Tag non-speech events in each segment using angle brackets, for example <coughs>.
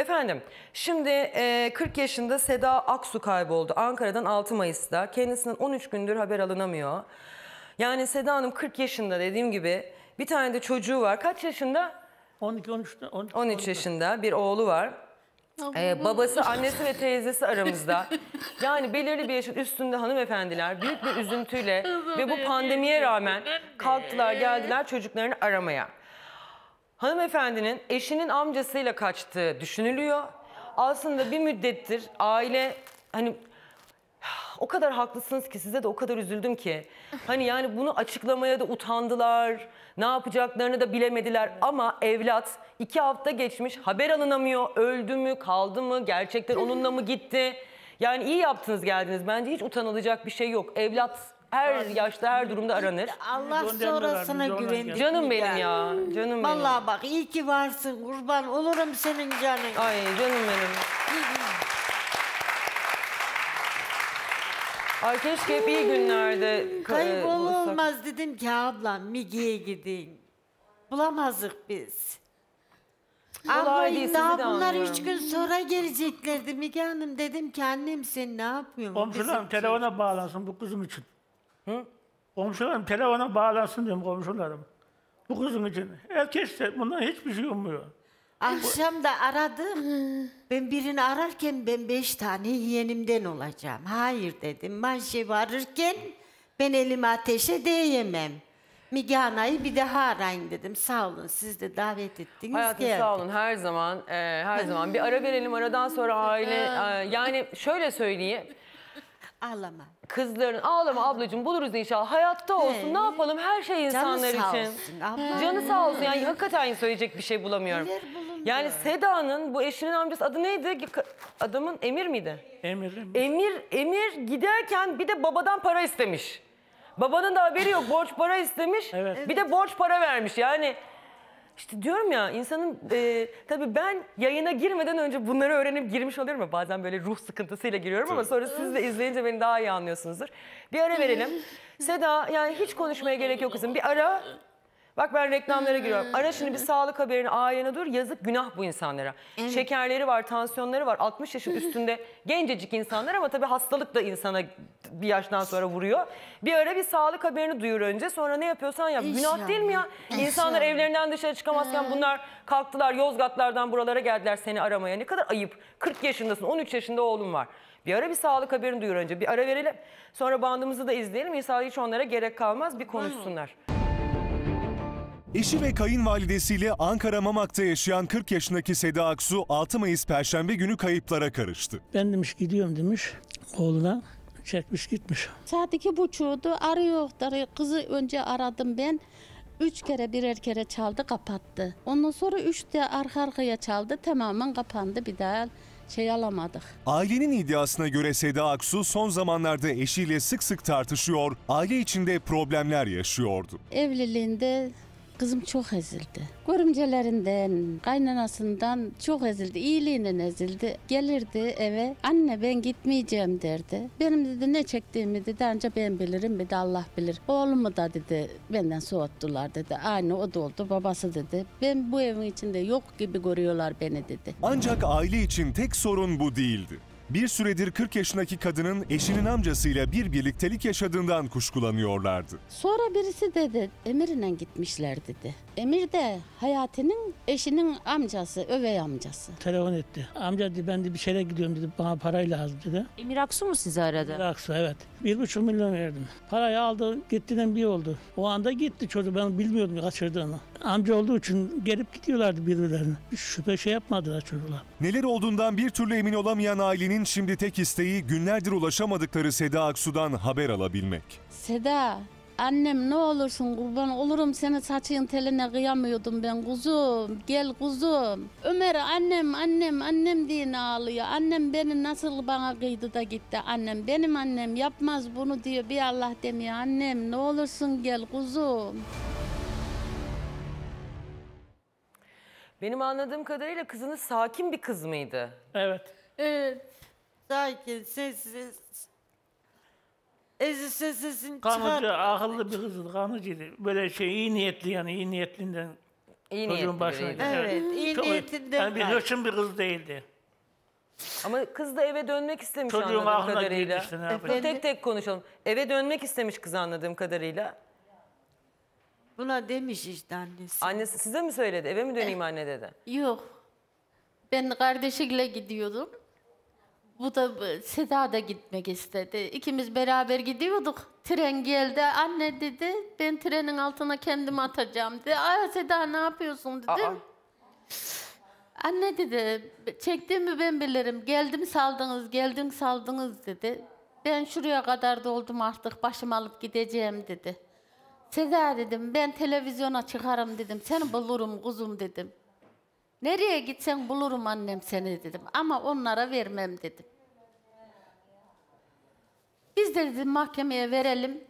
Efendim, şimdi e, 40 yaşında Seda Aksu kayboldu. Ankara'dan 6 Mayıs'ta. Kendisinden 13 gündür haber alınamıyor. Yani Seda Hanım 40 yaşında dediğim gibi. Bir tane de çocuğu var. Kaç yaşında? 12 13'te 12, 13 yaşında bir oğlu var. Ee, babası, annesi ve teyzesi aramızda. <laughs> Yani belirli bir yaşın üstünde hanımefendiler büyük bir üzüntüyle ve bu pandemiye rağmen kalktılar geldiler çocuklarını aramaya. Hanımefendinin eşinin amcasıyla kaçtığı düşünülüyor. Aslında bir müddettir aile hani o kadar haklısınız ki size de o kadar üzüldüm ki. Hani yani bunu açıklamaya da utandılar. Ne yapacaklarını da bilemediler. Ama evlat iki hafta geçmiş haber alınamıyor. Öldü mü kaldı mı gerçekten onunla mı gitti? Yani iyi yaptınız geldiniz. Bence hiç utanılacak bir şey yok. Evlat her yaşta her durumda aranır. Allah sonrasına güvendik. Canım benim ya. Canım benim. Vallahi bak iyi ki varsın kurban olurum senin canın. Ay canım benim. Ay keşke hep iyi günlerde ka- Kaybol buluşsak. olmaz dedim ki ablam Migi'ye gidin. Bulamazdık biz. Kolay değil, daha de bunlar anlıyorum. üç gün sonra geleceklerdi Müge Hanım. Dedim ki annem sen ne yapıyorsun? Komşularım Bizim telefona bağlansın bu kızım için. Komşularım telefona bağlansın diyorum komşularım. Bu kızım için. Herkes de bundan hiçbir şey olmuyor. Akşam da aradım. Ben birini ararken ben beş tane yeğenimden olacağım. Hayır dedim. Manşevi ararken ben elimi ateşe değemem. Müge Ana'yı bir daha arayın dedim. Sağ olun siz de davet ettiniz Hayatım geldim. sağ olun her zaman e, her zaman bir ara verelim aradan sonra aile e, yani şöyle söyleyeyim Ağlama. Kızların ağlama ablacığım buluruz inşallah hayatta olsun ne yapalım her şey insanlar sağ için olsun, abla. canı sağ olsun yani hakikaten söyleyecek bir şey bulamıyorum Neler bulundu? yani Seda'nın bu eşinin amcası adı neydi adamın Emir miydi Emirim. Emir Emir giderken bir de babadan para istemiş. Babanın da haberi yok. Borç para istemiş. Evet. Bir de borç para vermiş. Yani işte diyorum ya insanın e, tabii ben yayına girmeden önce bunları öğrenip girmiş oluyorum ya bazen böyle ruh sıkıntısıyla giriyorum ama sonra siz de izleyince beni daha iyi anlıyorsunuzdur. Bir ara verelim. <laughs> Seda yani hiç konuşmaya gerek yok kızım. Bir ara. Bak ben reklamlara giriyorum. Ara şimdi bir <laughs> sağlık haberini ailene dur. Yazık günah bu insanlara. Şekerleri var, tansiyonları var. 60 yaşın <laughs> üstünde gencecik insanlar ama tabii hastalık da insana bir yaştan sonra vuruyor. Bir ara bir sağlık haberini duyur önce. Sonra ne yapıyorsan yap. Günah değil mi ya? İnsanlar evlerinden dışarı çıkamazken bunlar kalktılar Yozgatlardan buralara geldiler seni aramaya. Ne kadar ayıp. 40 yaşındasın, 13 yaşında oğlum var. Bir ara bir sağlık haberini duyur önce. Bir ara verelim. Sonra bandımızı da izleyelim. İnşallah hiç onlara gerek kalmaz. Bir konuşsunlar. Eşi ve kayınvalidesiyle Ankara Mamak'ta yaşayan 40 yaşındaki Seda Aksu 6 Mayıs Perşembe günü kayıplara karıştı. Ben demiş gidiyorum demiş. Oğluna çekmiş gitmiş. Saat iki buçuğdu arıyor arıyor. Kızı önce aradım ben. Üç kere birer kere çaldı kapattı. Ondan sonra üç de arka arkaya çaldı tamamen kapandı bir daha şey alamadık. Ailenin iddiasına göre Seda Aksu son zamanlarda eşiyle sık sık tartışıyor, aile içinde problemler yaşıyordu. Evliliğinde kızım çok ezildi. Görümcelerinden, kaynanasından çok ezildi. İyiliğinden ezildi. Gelirdi eve. Anne ben gitmeyeceğim derdi. Benim dedi ne çektiğimi dedi ancak ben bilirim bir de Allah bilir. Oğlumu da dedi benden soğuttular dedi. Aynı o da oldu babası dedi. Ben bu evin içinde yok gibi görüyorlar beni dedi. Ancak aile için tek sorun bu değildi. Bir süredir 40 yaşındaki kadının eşinin amcasıyla bir birliktelik yaşadığından kuşkulanıyorlardı. Sonra birisi dedi Emir'le gitmişler dedi. Emir de Hayati'nin eşinin amcası, övey amcası. Telefon etti. Amca dedi ben de bir şeyle gidiyorum dedi. Bana parayı lazım dedi. Emir Aksu mu sizi aradı? Aksu evet. Bir buçuk milyon verdim. Parayı aldı gittiğinden bir oldu. O anda gitti çocuk ben bilmiyordum kaçırdığını. Amca olduğu için gelip gidiyorlardı birbirlerine. Hiç şüphe şey yapmadılar çocuklar. Neler olduğundan bir türlü emin olamayan ailenin şimdi tek isteği günlerdir ulaşamadıkları Seda Aksu'dan haber alabilmek. Seda, annem ne olursun kurban olurum senin saçın teline kıyamıyordum ben kuzum. Gel kuzum. Ömer annem annem annem diye ağlıyor. Annem beni nasıl bana kıydı da gitti. Annem benim annem yapmaz bunu diyor. Bir Allah demiyor. Annem ne olursun gel kuzum. Benim anladığım kadarıyla kızınız sakin bir kız mıydı? Evet. Evet. Sakin, sessiz. Ezi sesini Kanıcı, çıkar. akıllı bir kızdı, kanıcıydı. Böyle şey iyi niyetli yani iyi niyetlinden İyi niyetli Çocuğun başına biriydi. Evet, iyi Çok- niyetinden Yani bir var. hırçın bir kız değildi. Ama kız da eve dönmek istemiş Çocuğun anladığım aklına kadarıyla. girdi işte, ne yapacak? Dur, tek tek konuşalım. Eve dönmek istemiş kız anladığım kadarıyla. Buna demiş işte annesi. Annesi size mi söyledi? Eve mi döneyim anne dedi. Yok. Ben kardeşiyle gidiyordum. Bu da e, Seda da gitmek istedi. İkimiz beraber gidiyorduk. Tren geldi. Anne dedi ben trenin altına kendimi atacağım dedi. Aa Seda ne yapıyorsun dedim. Aa. Anne dedi çektiğimi ben bilirim. Geldim saldınız, geldim saldınız dedi. Ben şuraya kadar doldum artık başım alıp gideceğim dedi. Seda dedim ben televizyona çıkarım dedim. Seni bulurum kuzum dedim. Nereye gitsen bulurum annem seni dedim. Ama onlara vermem dedim. Biz de dedim mahkemeye verelim.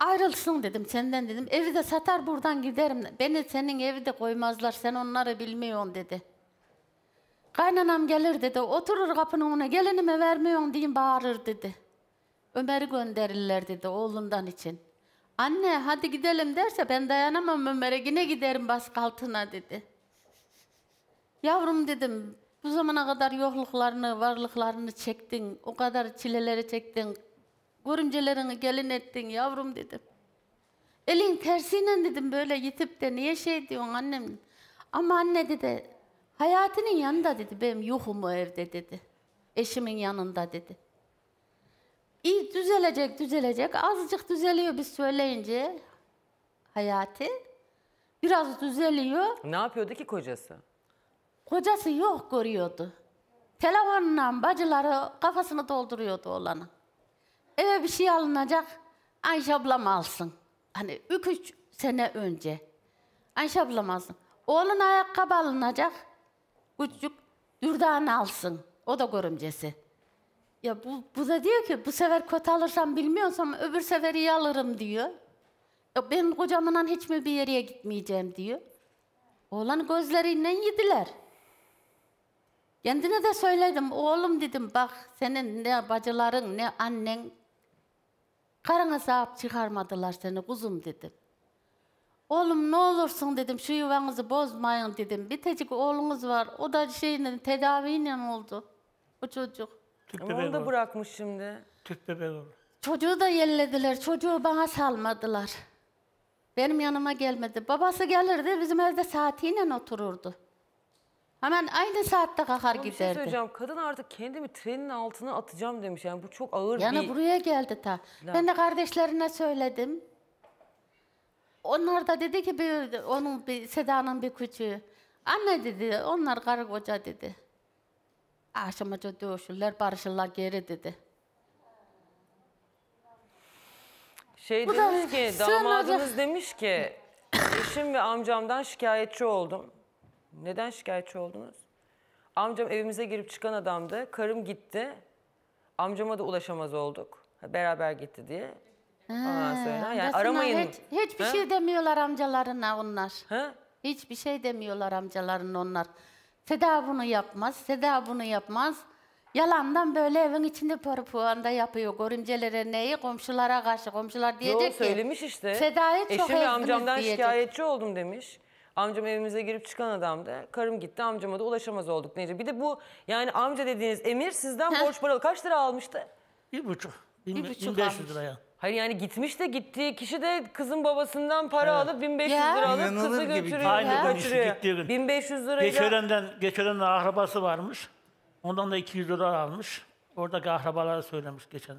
Ayrılsın dedim senden dedim. Evi de satar buradan giderim. Beni senin evi de koymazlar. Sen onları bilmiyorsun dedi. Kaynanam gelir dedi. Oturur kapının önüne gelinime vermiyorsun diyeyim bağırır dedi. Ömer'i gönderirler dedi oğlundan için. Anne hadi gidelim derse ben dayanamam Ömer'e yine giderim baskı altına dedi. Yavrum dedim bu zamana kadar yokluklarını, varlıklarını çektin. O kadar çileleri çektin. Görümcelerini gelin ettin yavrum dedim. Elin tersiyle dedim böyle yitip de niye şey diyorsun annem? Ama anne dedi hayatının yanında dedi benim yokum o evde dedi. Eşimin yanında dedi. İyi düzelecek düzelecek azıcık düzeliyor biz söyleyince hayatı. Biraz düzeliyor. Ne yapıyordu ki kocası? Kocası yok görüyordu. Telefonla bacıları kafasını dolduruyordu oğlanın. Eve bir şey alınacak, Ayşe ablam alsın. Hani üç, üç sene önce. Ayşe ablam alsın. Oğlun ayakkabı alınacak, küçük Dürdan alsın. O da görümcesi. Ya bu, bu da diyor ki bu sefer kötü alırsam bilmiyorsam öbür sefer iyi alırım diyor. Ya ben kocamla hiç mi bir yere gitmeyeceğim diyor. Oğlan gözleriyle yediler. Kendine de söyledim. Oğlum dedim bak senin ne bacıların ne annen karına sahip çıkarmadılar seni kuzum dedim. Oğlum ne olursun dedim şu yuvanızı bozmayın dedim. Bir tecik oğlunuz var. O da şeyle tedaviyle oldu. O çocuk. Tüp Ama onu da bırakmış şimdi. Tüp bebek oldu. Çocuğu da yellediler. Çocuğu bana salmadılar. Benim yanıma gelmedi. Babası gelirdi bizim evde saatiyle otururdu. Hemen aynı saatte kalkar Ama bir şey giderdi. söyleyeceğim. Kadın artık kendimi trenin altına atacağım demiş. Yani bu çok ağır Yani bir... buraya geldi ta. Ben de kardeşlerine söyledim. Onlar da dedi ki bir, onun bir Seda'nın bir küçüğü. Anne dedi onlar karı koca dedi. Akşamaca dövüşürler barışırlar geri dedi. Şey Bu da demiş ki, sığınacak. damadınız demiş ki, eşim ve amcamdan şikayetçi oldum. Neden şikayetçi oldunuz? Amcam evimize girip çıkan adamdı. Karım gitti. Amcama da ulaşamaz olduk. Ha, Beraber gitti diye. Ondan sonra yani aramayın. Hiç, hiçbir Ha? şey demiyorlar amcalarına onlar. Ha? Hiçbir şey demiyorlar amcaların onlar. Seda bunu yapmaz, Seda bunu yapmaz. Yalandan böyle evin içinde parpuanda yapıyor. Görümcelere neyi? Komşulara karşı. Komşular diyecek Yo ki. söylemiş işte. Seda'yı çok Eşim ve amcamdan diyecek. şikayetçi oldum demiş. Amcam evimize girip çıkan adamdı. Karım gitti amcama da ulaşamaz olduk neyce. Bir de bu yani amca dediğiniz Emir sizden Heh. borç paralı kaç lira almıştı? Bir buçuk. Bin, Bir buçuk 1500 almış. liraya. Hayır yani gitmiş de gittiği kişi de kızın babasından para alıp 1500 Ya. lira alıp İnanılır kızı gibi götürüyor, değil. Aynı gün işte kaçırıyor. gittiği gün. 1500 lirayla Geçören'den, Geçören'den akrabası varmış. Ondan da 200 dolar almış. Oradaki akrabalara söylemiş geçen.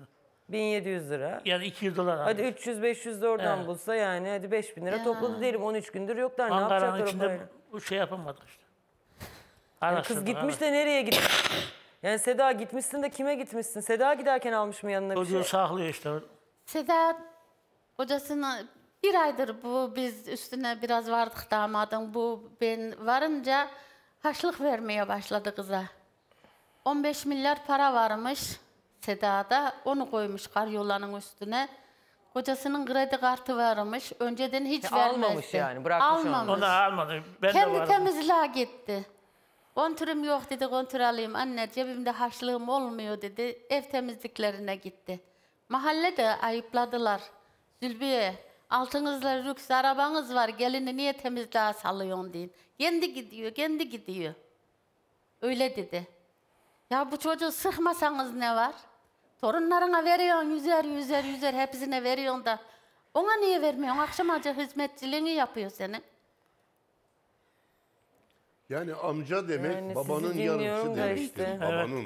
1700 lira. Yani 200 dolar almış. Hadi 300-500 de oradan Evet. bulsa yani hadi 5000 lira topladı diyelim 13 gündür yoklar ne Ankara'nın yapacaklar o içinde parayla? bu şey yapamadık işte. Yani Araştırdık, kız gitmiş araştırdık. de nereye gitmiş? <coughs> Yani Seda gitmişsin de kime gitmişsin? Seda giderken almış mı yanına bir Çocuğu şey? saklıyor işte. Seda kocasına bir aydır bu biz üstüne biraz vardık damadın. Bu ben varınca haçlık vermeye başladı kıza. 15 milyar para varmış Seda'da. Onu koymuş karyolanın üstüne. Kocasının kredi kartı varmış. Önceden hiç Ya vermezdi. almamış yani, bırakmış onu. Almamış. Onu almadı. Ben de Kendi temizliğe gitti. Kontürüm yok dedi, kontür alayım. Anne cebimde harçlığım olmuyor dedi. Ev temizliklerine gitti. Mahallede ayıpladılar. Zülbiye Altınızda lüks arabanız var. Gelini niye temizliğe salıyorsun deyin. Kendi gidiyor, kendi gidiyor. Öyle dedi. Ya bu çocuğu sıkmasanız ne var? Torunlarına veriyorsun yüzer yüzer yüzer hepsine veriyorsun da. Ona niye vermiyorsun? Akşam acı hizmetçiliğini yapıyor senin. Yani amca demek Yani sizi babanın dinliyorum yarısı da demektir. işte. Babanın.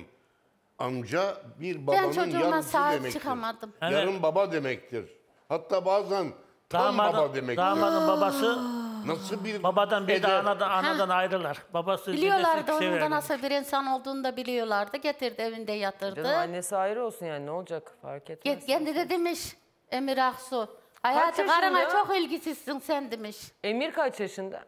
Amca bir Ben babanın çocuğuma yarısı sahip demektir. çıkamadım. Yarım baba demektir. Hatta bazen tam baba demektir. damadın babası Nasıl bir babadan bir de eder? anadan, anadan ayrılar. Babası Biliyorlardı dedesi onun da severdi. nasıl bir insan olduğunu da biliyorlardı. Getirdi evinde yatırdı. Canım annesi ayrı olsun yani ne olacak fark etmez. Kendi de demiş Emir Aksu. Hayatı karına yaşında? çok ilgisizsin sen demiş. Emir kaç yaşında?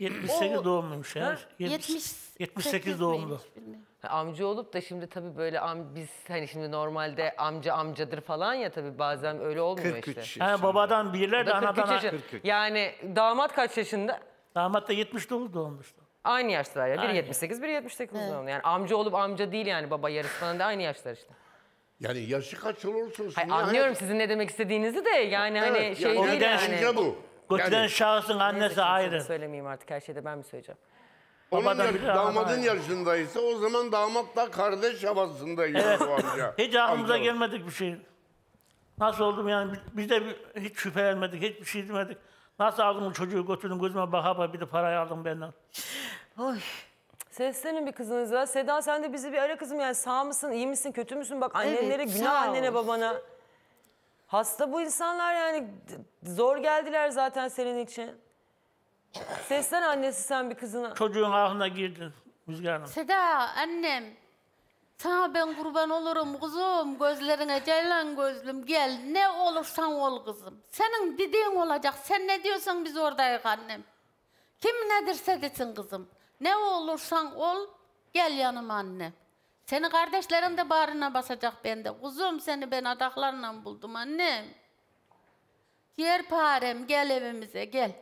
78 doğumluymuş ya. Ha? 70, 78 doğumlu. miymiş bilmiyorum. Amca olup da şimdi tabii böyle am, biz hani şimdi normalde amca amcadır falan ya tabii bazen öyle olmuyor 43 işte. Ha, babadan birler de da 43 anadan yaşında. Yani damat kaç yaşında? Damat da 79 doğmuştu. Aynı yaşlar ya. Biri Aynı. 78, biri 78 doğumlu. Yani amca olup amca değil yani baba yarısı falan da aynı yaşlar işte. Yani yaşı kaç olursa olsun. Hayır, ya, anlıyorum hep- sizin ne demek istediğiniz de yani hani Evet, şey yani değil neden yani. Amca bu. Götüren Yani şahsın annesi Neyse, kimseye ayrı. Söylemeyeyim artık her şeyde ben mi söyleyeceğim? Onun babadan yaş- damadın yaşındaysa o zaman damat da kardeş bu amca. <laughs> Hiç aklımıza Amca. gelmedik bir şey. Nasıl oldum yani biz de bir- hiç şüphelenmedik, hiçbir şey demedik. Nasıl aldım bu çocuğu götürdüm gözüme baka baka bir de parayı aldım benden. Seslenin bir kızınıza. Seda sen de bizi bir ara kızım yani sağ mısın, iyi misin, kötü müsün? Bak annenlere, Evet, günah sağ annene babana. Hasta bu insanlar yani D- zor geldiler zaten senin için. Seslen annesi sen bir kızına. Çocuğun aklına girdin Müzgar Hanım. Seda annem. Sana ben kurban olurum kuzum. Gözlerine ceylan gözlüm. Gel ne olursan ol kızım. Senin dediğin olacak. Sen ne diyorsan biz oradayız annem. Kim ne derse desin kızım. Ne olursan ol. Gel yanıma annem. Seni kardeşlerin de bağrına basacak bende. Kuzum seni ben adaklarla buldum annem. Yerparem gel evimize gel.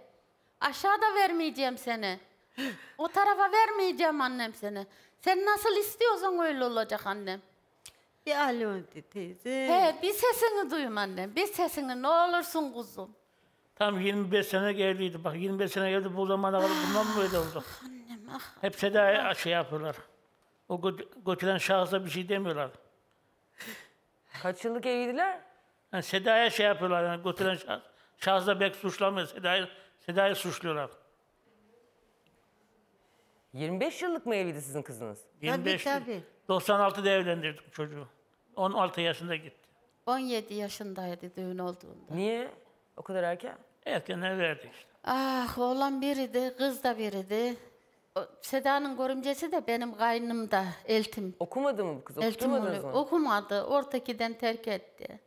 Aşağıda vermeyeceğim seni. O tarafa vermeyeceğim annem seni. Sen nasıl istiyorsan öyle olacak annem. Bir alo de teyze. He bir sesini duyum annem. Bir sesini ne olursun kuzum. Tam 25 sene geldiydi. Bak 25 sene geldi bu zamana kadar bundan mı böyle oldu? Hep Seda'ya şey yapıyorlar. O gö- götüren şahsa bir şey demiyorlar. Kaç yıllık evliydiler? Yani Seda'ya şey yapıyorlar yani götüren şahs. Şahs da belki suçlamıyor. Seda'yı Seda'yı suçluyorlar. 25 yıllık mı evliydi sizin kızınız? 25 tabii. 96'da evlendirdik çocuğu. 16 yaşında gitti. 17 yaşındaydı düğün olduğunda. Niye? O kadar erken. Erken verdik işte. Ah oğlan biriydi, kız da biriydi. O, Seda'nın görümcesi de benim kaynım da eltim. Okumadı mı bu kız? Eltim Okutmadınız oluyor. mı? Okumadı. Ortakiden terk etti.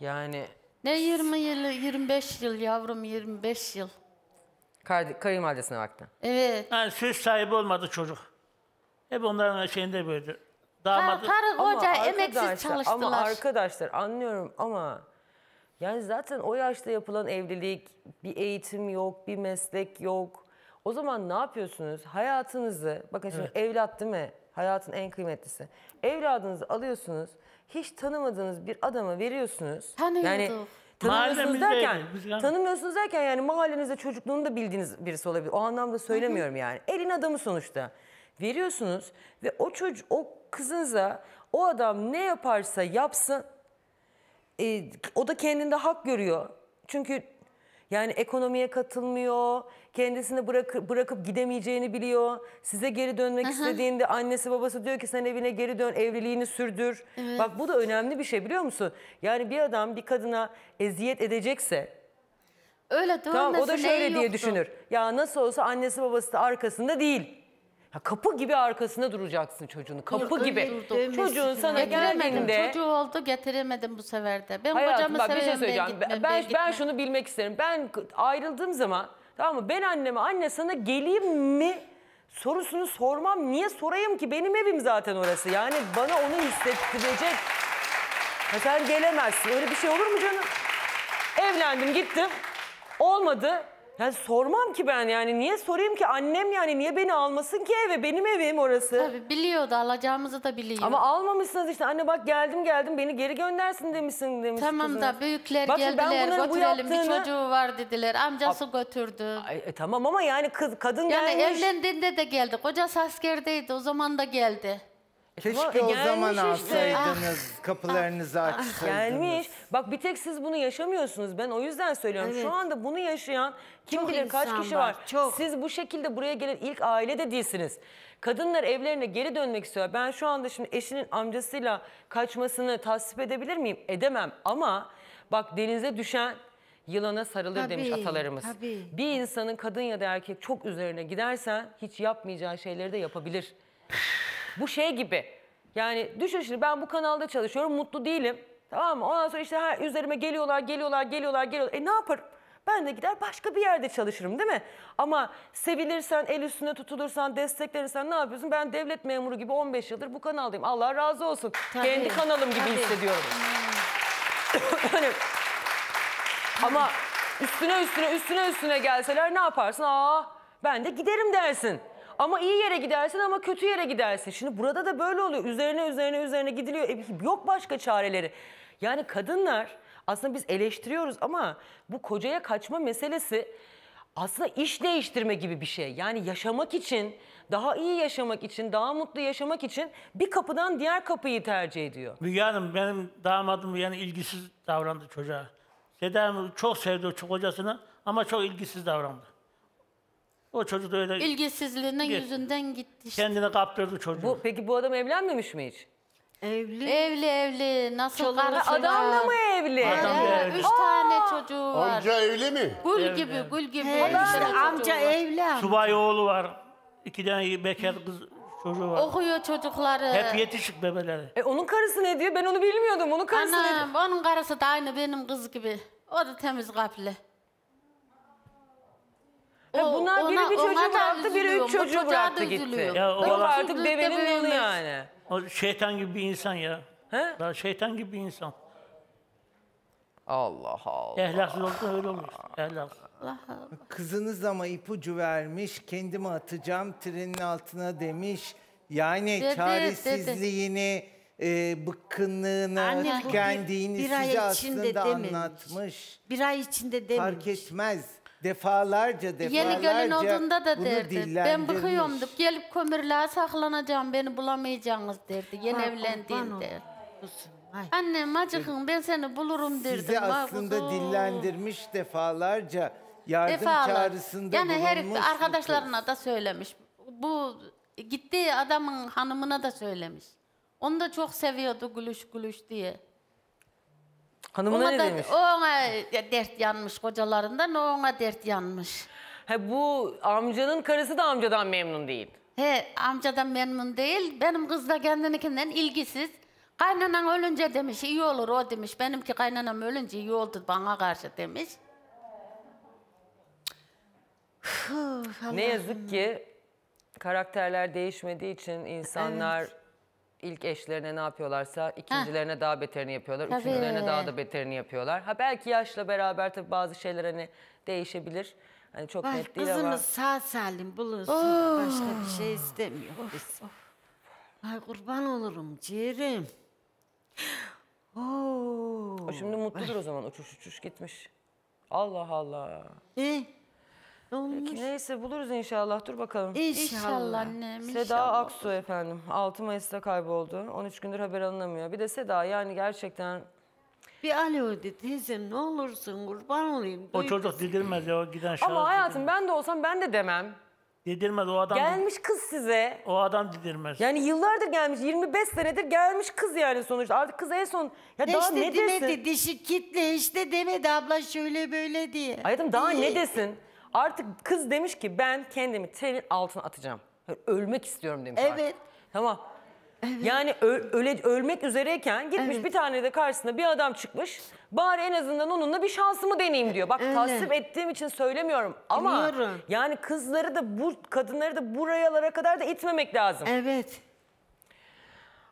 Yani Ne 20 yıl, 25 yıl yavrum 25 yıl. kay- kayınvalidesine baktı. Evet. Yani söz sahibi olmadı çocuk. Hep onların şeyinde böyle. Damadı, Karı koca emeksiz arkadaşlar- Ama çalıştılar. arkadaşlar anlıyorum ama yani zaten o yaşta yapılan evlilik bir eğitim yok, bir meslek yok. O zaman ne yapıyorsunuz? Hayatınızı, bakın şimdi evlat değil mi? Hayatın en kıymetlisi. Evladınızı alıyorsunuz, hiç tanımadığınız bir adama veriyorsunuz. Tanıyorduk. Yani tanımıyorsunuz Mahallemizdeydi, derken, tanımıyorsunuz derken yani mahallenizde çocukluğunu da bildiğiniz birisi olabilir. O anlamda söylemiyorum yani. Elin adamı sonuçta. Veriyorsunuz ve o çocuk, o kızınıza o adam ne yaparsa yapsın e, o da kendinde hak görüyor. Çünkü yani ekonomiye katılmıyor, kendisini bırak, bırakıp gidemeyeceğini biliyor. Size geri dönmek istediğinde annesi babası diyor ki sen evine geri dön, evliliğini sürdür. Bak bu da önemli bir şey biliyor musun? Yani bir adam bir kadına eziyet edecekse Öyle Tamam o da şöyle diye yoktu? düşünür. Ya nasıl olsa annesi babası da arkasında değil. Ya kapı gibi arkasında duracaksın çocuğunu. Kapı Durduk, gibi. durduk. Çocuğun sana geldiğinde Çocuğu oldu getiremedim bu sefer de. Ben Hayatım kocamı bak şey seviyorum söyleyeceğim. ben Ben, gitmem. ben, ben, gitmem. şunu bilmek isterim. Ben ayrıldığım zaman tamam mı ben anneme anne sana geleyim mi sorusunu sormam. Niye sorayım ki? Benim evim zaten orası. Yani bana onu hissettirecek. Ya sen gelemezsin. Öyle bir şey olur mu canım? Evlendim gittim. Olmadı. Yani sormam ki ben yani niye sorayım ki annem yani niye beni almasın ki eve benim evim orası. Tabii biliyordu alacağımızı da biliyor. Ama almamışsınız işte anne bak geldim geldim beni geri göndersin demişsin demiş Tamam kızınız. da büyükler Bak şimdi ben geldiler bunların bu götürelim bir yaptığını- çocuğu var dediler. Amcası götürdü. Ay, e, tamam ama yani kız kadın Yani gelmiş. evlendiğinde de geldi. Kocası askerdeydi o zaman da geldi. Keşke o zaman gelmiş işte. alsaydınız, kapılarınızı açsaydınız. Gelmiş. Bak bir tek siz bunu yaşamıyorsunuz. Ben o yüzden söylüyorum. Evet. Şu anda bunu yaşayan kim Çok bilir kaç insan kişi var, var. çok. Siz bu şekilde buraya gelen ilk aile de değilsiniz. Kadınlar evlerine geri dönmek istiyor. Ben şu anda şimdi eşinin amcasıyla kaçmasını tasvip edebilir miyim? Edemem ama bak denize düşen yılana sarılır demiş Tabii, atalarımız. tabii. Bir insanın kadın ya da erkek çok üzerine gidersen hiç yapmayacağı şeyleri de yapabilir. Bu şey gibi. Yani düşün şimdi ben bu kanalda çalışıyorum mutlu değilim. Tamam mı? Ondan sonra işte her üzerime geliyorlar, geliyorlar, geliyorlar, geliyorlar. E ne yaparım? Ben de gider başka bir yerde çalışırım değil mi? Ama sevilirsen, el üstüne tutulursan, desteklenirsen ne yapıyorsun? Ben devlet memuru gibi 15 yıldır bu kanaldayım. Allah razı olsun. Tabii, Kendi kanalım gibi tabii. hissediyorum. hani, <laughs> ama üstüne üstüne üstüne üstüne gelseler ne yaparsın? Aa ben de giderim dersin. Ama iyi yere gidersin ama kötü yere gidersin. Şimdi burada da böyle oluyor. Üzerine üzerine üzerine gidiliyor. E, yok başka çareleri. Yani kadınlar aslında biz eleştiriyoruz ama bu kocaya kaçma meselesi aslında iş değiştirme gibi bir şey. Yani yaşamak için, daha iyi yaşamak için, daha mutlu yaşamak için bir kapıdan diğer kapıyı tercih ediyor. Müge Hanım benim damadım yani ilgisiz davrandı çocuğa. Seda çok sevdi kocasını ama çok ilgisiz davrandı. O çocuk da öyle İlgisizliğinin Git. yüzünden gitti işte. kendini kaptırdı çocuğu. Bu, peki bu adam evlenmemiş mi hiç? Evli. Evli evli nasıl Çoluğu karısı Adamla var. mı evli? Adam da evli. üç tane çocuğu var. Amca evli mi? Gül gibi gül gibi. Üç tane işte çocuğu amca var. evli. amca. Subay oğlu var. İki tane bekar kız çocuğu var. Okuyor çocukları. Hep yetişik bebeleri. E onun karısı ne diyor? Ben onu bilmiyordum. Onun karısı ne diyor? Anam onun karısı da aynı benim kız gibi. O da temiz kalpli. Ha, bunlar biri ona- bir ona çocuğu da bıraktı, biri üzülüyorum. üç Bu çocuğu çocuğa bıraktı gitti. üzülüyorum. Ya o Yok adam- artık devenin yılı büyümez. yani. O şeytan gibi bir insan ya. He? Daha şeytan gibi bir insan. Allah Allah. Ehlaksız olsa öyle olur. Ehlaksız. Kızınız ama ipucu vermiş, kendimi atacağım trenin altına demiş. Yani Dedi, çaresizliğini, e, bıkkınlığını, Anne, bu bir- tükendiğini bir ay size içinde aslında dememiş. anlatmış. Bir ay içinde dememiş. Fark etmez. Defalarca defalarca Yeni gelin olduğunda da bunu derdi. Ben dillendirmiş. bıkıyordum. Gelip kömürlüğe saklanacağım. Beni bulamayacaksınız derdi. Yeni evlendiğinde. Ay. Annem acıkın ben seni bulurum derdim. Sizi Vay aslında kuzum. dillendirmiş defalarca. Yardım Defalar. çağrısında Yani her bulunmuş bu arkadaşlarına da söylemiş. Bu gittiği adamın hanımına da söylemiş. Onu da çok seviyordu gülüş gülüş diye. Hanımına Ona ne da, demiş? ona dert yanmış kocalarından, ona dert yanmış. Ha, bu amcanın karısı da amcadan memnun değil. He amcadan memnun değil. Benim kız da kendininkinden ilgisiz. Kaynanan ölünce demiş iyi olur o demiş. Benimki kaynanam ölünce iyi oldu bana karşı demiş. Ne yazık ki karakterler değişmediği için insanlar ilk eşlerine ne yapıyorlarsa ikincilerine daha beterini yapıyorlar. Tabii. Üçüncülerine daha da beterini yapıyorlar. Ha belki yaşla beraber tabii bazı şeyler hani değişebilir. Hani çok Ay, net değil ama. kızımız sağ salim bulunsun. Başka bir şey istemiyor biz. Ay kurban olurum ciğerim. Oo. O şimdi mutludur o zaman uçuş uçuş gitmiş. Allah Allah. E, ne olmuş? Neyse buluruz inşallah. Dur bakalım. İnşallah İnşallah. annem Seda inşallah. Aksu efendim. 6 Mayıs'ta kayboldu. 13 gündür haber alınamıyor. Bir de Seda yani gerçekten Bir alo de teyzem ne olursun kurban olayım. O duy çocuk didirmez ya o giden şahıs. ama hayatım ben de olsam ben de demem. Didirmez o adam. Gelmiş kız size. O adam didirmez. Yani yıllardır gelmiş 25 senedir gelmiş kız yani sonuçta. Artık kız en son ya Ne daha işte ne desin? demedi dişi kitle işte demedi abla şöyle böyle diye. Hayatım daha İyi. ne desin? Artık kız demiş ki ben kendimi trenin altına atacağım. Ölmek istiyorum demiş artık. Evet. Tamam. Yani ö- öle, ölmek üzereyken gitmiş Evet. bir tane de karşısına bir adam çıkmış. Bari en azından onunla bir şansımı deneyeyim diyor. Bak Öyle. tasvip ettiğim için söylemiyorum ama Biliyorum. yani kızları da bu kadınları da burayalara kadar da itmemek lazım. Evet.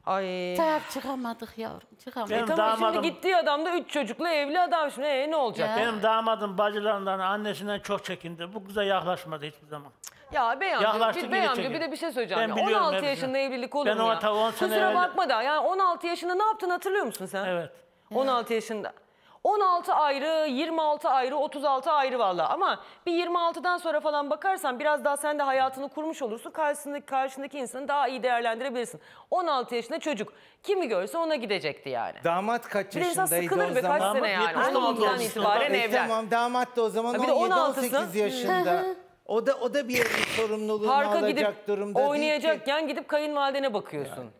Ay. Sahip çıkamadık yavrum çıkamadık. Benim Tamam damadım, şimdi gittiği adam da üç çocuklu evli adam şimdi ee, ne olacak? Ya. benim damadım bacılarından, annesinden çok çekindi. Bu kıza yaklaşmadı hiçbir zaman. Ya bey amca, bir, bey amca bir de bir şey söyleyeceğim. Ben ya. biliyorum 16 hepsini. yaşında evlilik olur Ben mu o ya? on sene Kusura bakma da yani 16 yaşında ne yaptın hatırlıyor musun sen? Evet. 16 yaşında. 16 ayrı, 26 ayrı, 36 ayrı valla. Ama bir 26'dan sonra falan bakarsan biraz daha sen de hayatını kurmuş olursun. Karşısındaki, karşındaki insanı daha iyi değerlendirebilirsin. 16 yaşında çocuk. Kimi görse ona gidecekti yani. Damat kaç Bir de insan yaşındaydı sıkılır o be kaç zaman? sene yani. Damat 16'dan 79 itibaren E evlen. tamam damat da o zaman Ha bir de 17-18 16'sı. yaşında. o da o da bir evin sorumluluğunu Parka alacak gidip durumda değil ki. oynayacakken gidip kayınvalidene bakıyorsun.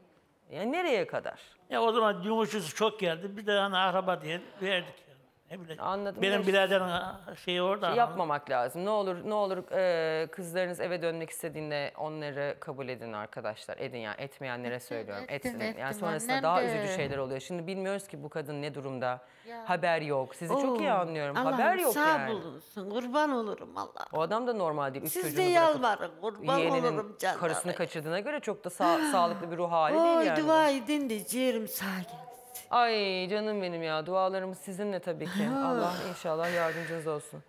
Ya nereye kadar? Ya o zaman yumuşusu çok geldi. Bir de hani araba diye verdik. Ne bileyim. Anladım. Benim Ya biraderin şeyi orada. Şey yapmamak lazım. Ne olur ne olur e, kızlarınız eve dönmek istediğinde onları kabul edin arkadaşlar. Edin yani etmeyenlere söylüyorum. ettim, Etsin. Yani sonrasında Annem daha de. üzücü şeyler oluyor. Şimdi bilmiyoruz ki bu kadın ne durumda. Ya. Haber yok. Sizi çok iyi Oo, anlıyorum. Allah'ım Haber yok sağ yani. bulunsun. Kurban olurum Allah. O adam da normal değil. Üç Siz de yalvarın. Kurban olurum canlarım. karısını kaçırdığına göre çok da sağ- sağlıklı bir ruh hali değil Oy yani. dua edin de ciğerim sağ gelsin. Ay canım benim ya. Dualarımız sizinle tabii ki. Allah inşallah yardımcınız olsun.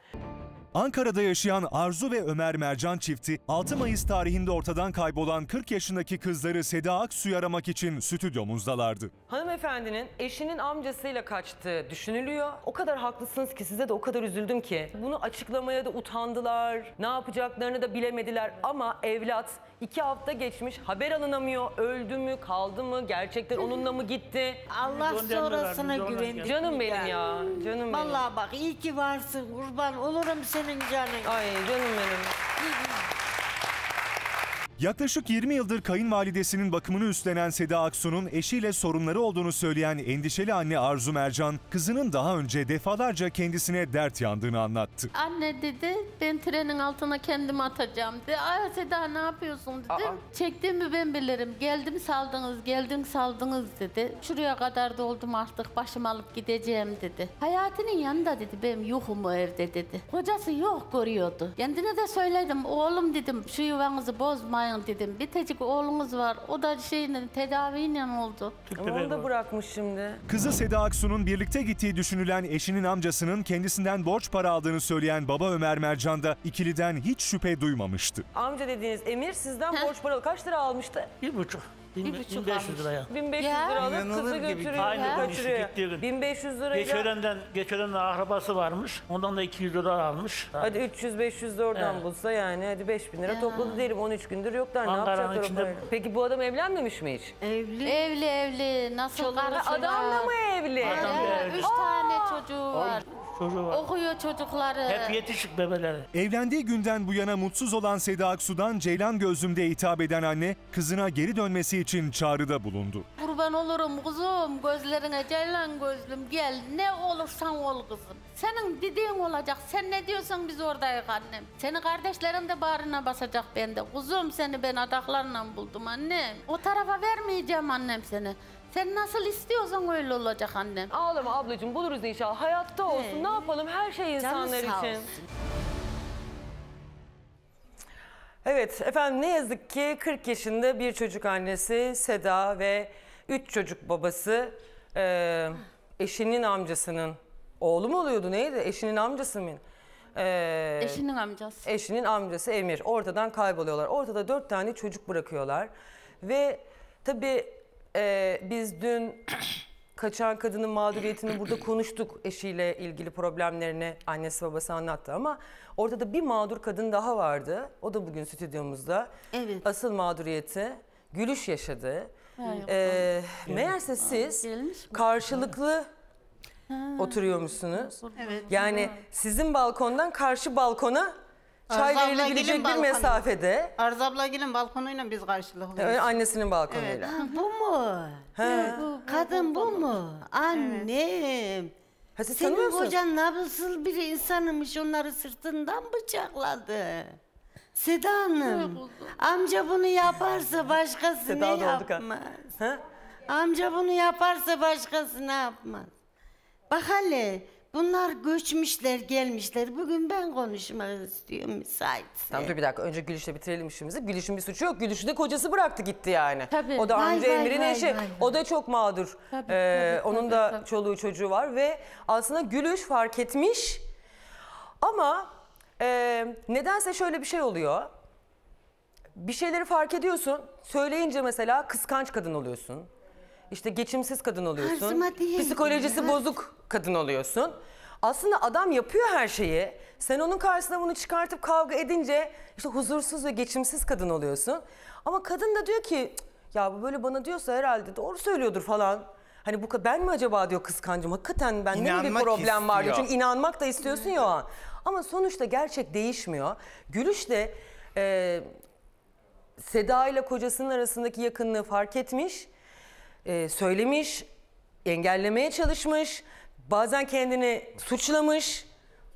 Ankara'da yaşayan Arzu ve Ömer Mercan çifti 6 Mayıs tarihinde ortadan kaybolan 40 yaşındaki kızları Seda Aksu'yu aramak için stüdyomuzdalardı. Hanımefendinin eşinin amcasıyla kaçtığı düşünülüyor. O kadar haklısınız ki size de o kadar üzüldüm ki. Bunu açıklamaya da utandılar. Ne yapacaklarını da bilemediler. Ama evlat iki hafta geçmiş haber alınamıyor. Öldü mü kaldı mı gerçekten onunla mı gitti? Allah Biz sonrasına biz geldik. Canım benim ya canım benim. Vallahi bak iyi ki varsın kurban olurum senin canın. Ay canım benim. Yaklaşık 20 yıldır kayınvalidesinin bakımını üstlenen Seda Aksu'nun eşiyle sorunları olduğunu söyleyen endişeli anne Arzu Mercan, kızının daha önce defalarca kendisine dert yandığını anlattı. Anne dedi ben trenin altına kendimi atacağım dedi. Ay Seda ne yapıyorsun dedim. Aa. Çektiğimi ben bilirim. Geldim saldınız geldim saldınız dedi. Şuraya kadar doldum artık başım alıp gideceğim dedi. Hayatının yanında dedi benim yokum o evde dedi. Kocası yok görüyordu. Kendine de söyledim oğlum dedim şu yuvanızı bozmayın dedim. Bir tecik oğlunuz var o da şeyle tedaviyle oldu. Ama onu da bırakmış şimdi. Kızı Seda Aksu'nun birlikte gittiği düşünülen eşinin amcasının kendisinden borç para aldığını söyleyen baba Ömer Mercan da ikiliden hiç şüphe duymamıştı. Amca dediğiniz Emir sizden borç paralı kaç lira almıştı? Bir buçuk. Bin, Bir buçuk 1500 almış. liraya. 1500 Ya. lira alıp İnanılır kızı gibi götürüyor. Aynı kaçırıyor. gittiği gün. 1500 lirayla. Geçörenden, geçörenden akrabası varmış. Ondan da 200 lira almış. Hadi 300-500 de oradan Evet. bulsa yani hadi 5000 lira topladı diyelim 13 gündür yoklar ne Ankara'nın yapacaklar o içinde- parayla? Peki bu adam evlenmemiş mi hiç? Evli. Evli evli nasıl karısı Adamla var. mı evli? Adam da Ya, evli. üç tane çocuğu var. Çocuğu var. Okuyor çocukları. Hep yetişik bebeleri. Evlendiği günden bu yana mutsuz olan Seda Aksu'dan Ceylan Gözlüm'de hitap eden anne, kızına geri dönmesi için çağrıda bulundu. Kurban olurum kuzum gözlerine ceylan gözlüm gel ne olursan ol kızım. Senin dediğin olacak sen ne diyorsan biz oradayız annem. Senin kardeşlerin de bağrına basacak bende. Kuzum seni ben adaklarla buldum annem. O tarafa vermeyeceğim annem seni. Sen nasıl istiyorsan öyle olacak annem. Ağlama ablacığım buluruz inşallah. Hayatta olsun. Ne yapalım her şey insanlar sağ için. olsun. Evet efendim ne yazık ki 40 yaşında bir çocuk annesi Seda ve 3 çocuk babası e, eşinin amcasının oğlu mu oluyordu neydi? Eşinin amcası mı? E, Eşinin amcası. eşinin amcası Emir ortadan kayboluyorlar. Ortada dört tane çocuk bırakıyorlar. Ve tabii e, biz dün <clears throat> kaçan kadının mağduriyetini burada konuştuk. Eşiyle ilgili problemlerini annesi babası anlattı ama ortada bir mağdur kadın daha vardı. O da bugün stüdyomuzda. Evet. Asıl mağduriyeti Gülüş yaşadı. Hayır. E, meğerse siz karşılıklı oturuyormuşsunuz. Evet. Yani sizin balkondan karşı balkona çay Arzu abla verilebilecek bir mesafede. Arzu abla gelin balkonuyla biz karşılıklıyız. Öyle annesinin balkonuyla. Ha, bu mu? Kadın bu mu? Annem. Ha, siz Senin kocan nasıl bir insanmış onları sırtından bıçakladı. Seda Hanım. Amca bunu yaparsa başkası Seda ne da olduk ha. yapmaz? Ha? Amca bunu yaparsa başkası ne yapmaz? Bak hele Bunlar göçmüşler, gelmişler. Bugün ben konuşmak istiyorum müsaitse. Tamam dur bir dakika önce Gülüş'le bitirelim işimizi. Gülüş'ün bir suçu yok. Gülüş'ü de kocası bıraktı gitti yani. Tabii. O da Vay, amca vay, Emir'in vay, eşi. vay, vay. O da çok mağdur. Tabii, Ee, tabii, onun tabii, da tabii. çoluğu çocuğu var ve aslında Gülüş fark etmiş. Ama e, nedense şöyle bir şey oluyor. Bir şeyleri fark ediyorsun. Söyleyince mesela kıskanç kadın oluyorsun. İşte geçimsiz kadın oluyorsun. Ağzıma değil. Psikolojisi bozuk kadın oluyorsun. Aslında adam yapıyor her şeyi. Sen onun karşısına bunu çıkartıp kavga edince işte huzursuz ve geçimsiz kadın oluyorsun. Ama kadın da diyor ki "Cık, ya bu böyle bana diyorsa herhalde doğru söylüyordur falan. Hani bu ka- ben mi acaba diyor kıskancım hakikaten ben ne bir İnanmak problem var diyor. istiyor. Çünkü inanmak da istiyorsun ya o an. Ama sonuçta gerçek değişmiyor. Gülüş de e, Seda ile kocasının arasındaki yakınlığı fark etmiş, e, söylemiş, engellemeye çalışmış, bazen kendini suçlamış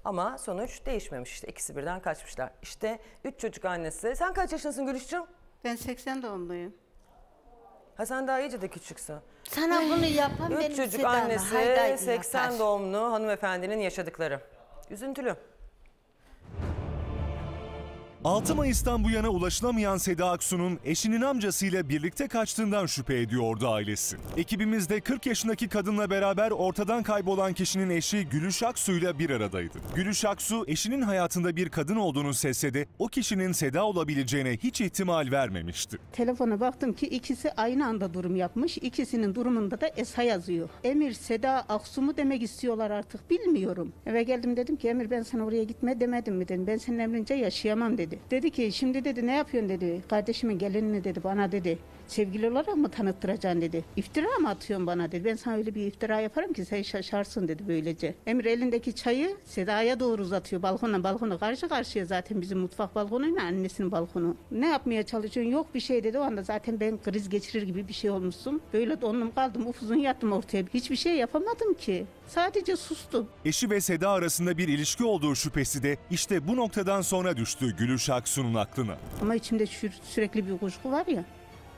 ama sonuç değişmemiş işte ikisi birden kaçmışlar. İşte üç çocuk annesi. Sen kaç yaşındasın Gülüş'cüğüm? Ben 80 doğumluyum. Ha sen daha iyice de küçüksün. Sana bunu yapan benim Üç çocuk annesi, Haydaydı 80 yapar. doğumlu hanımefendinin yaşadıkları. Üzüntülü. 6 Mayıs'tan bu yana ulaşılamayan Seda Aksu'nun eşinin amcasıyla birlikte kaçtığından şüphe ediyordu ailesi. Ekibimizde 40 yaşındaki kadınla beraber ortadan kaybolan kişinin eşi Gülüş Aksu'yla bir aradaydı. Gülüş Aksu eşinin hayatında bir kadın olduğunu sesse de o kişinin Seda olabileceğine hiç ihtimal vermemişti. Telefona baktım ki ikisi aynı anda durum yapmış. İkisinin durumunda da ESA yazıyor. Emir, Seda, Aksu mu demek istiyorlar artık bilmiyorum. Eve geldim dedim ki Emir ben sana oraya gitme demedim mi dedim. Ben senin emrince yaşayamam dedi. Dedi ki şimdi dedi ne yapıyorsun dedi. Kardeşimin gelinini dedi bana dedi. Sevgili olarak mı tanıttıracaksın dedi. İftira mı atıyorsun bana dedi. Ben sana öyle bir iftira yaparım ki sen şaşarsın dedi böylece. Emir elindeki çayı Seda'ya doğru uzatıyor. Balkona balkona karşı karşıya zaten bizim mutfak balkonuyla annesinin balkonu. Ne yapmaya çalışıyorsun? Yok bir şey dedi. O anda zaten ben kriz geçirir gibi bir şey olmuşsun. Böyle dondum kaldım upuzun yattım ortaya. Hiçbir şey yapamadım ki. Sadece sustum. Eşi ve Seda arasında bir ilişki olduğu şüphesi de işte bu noktadan sonra düştü Gülüş Aksu'nun aklına. Ama içimde sü- sürekli bir kuşku var ya.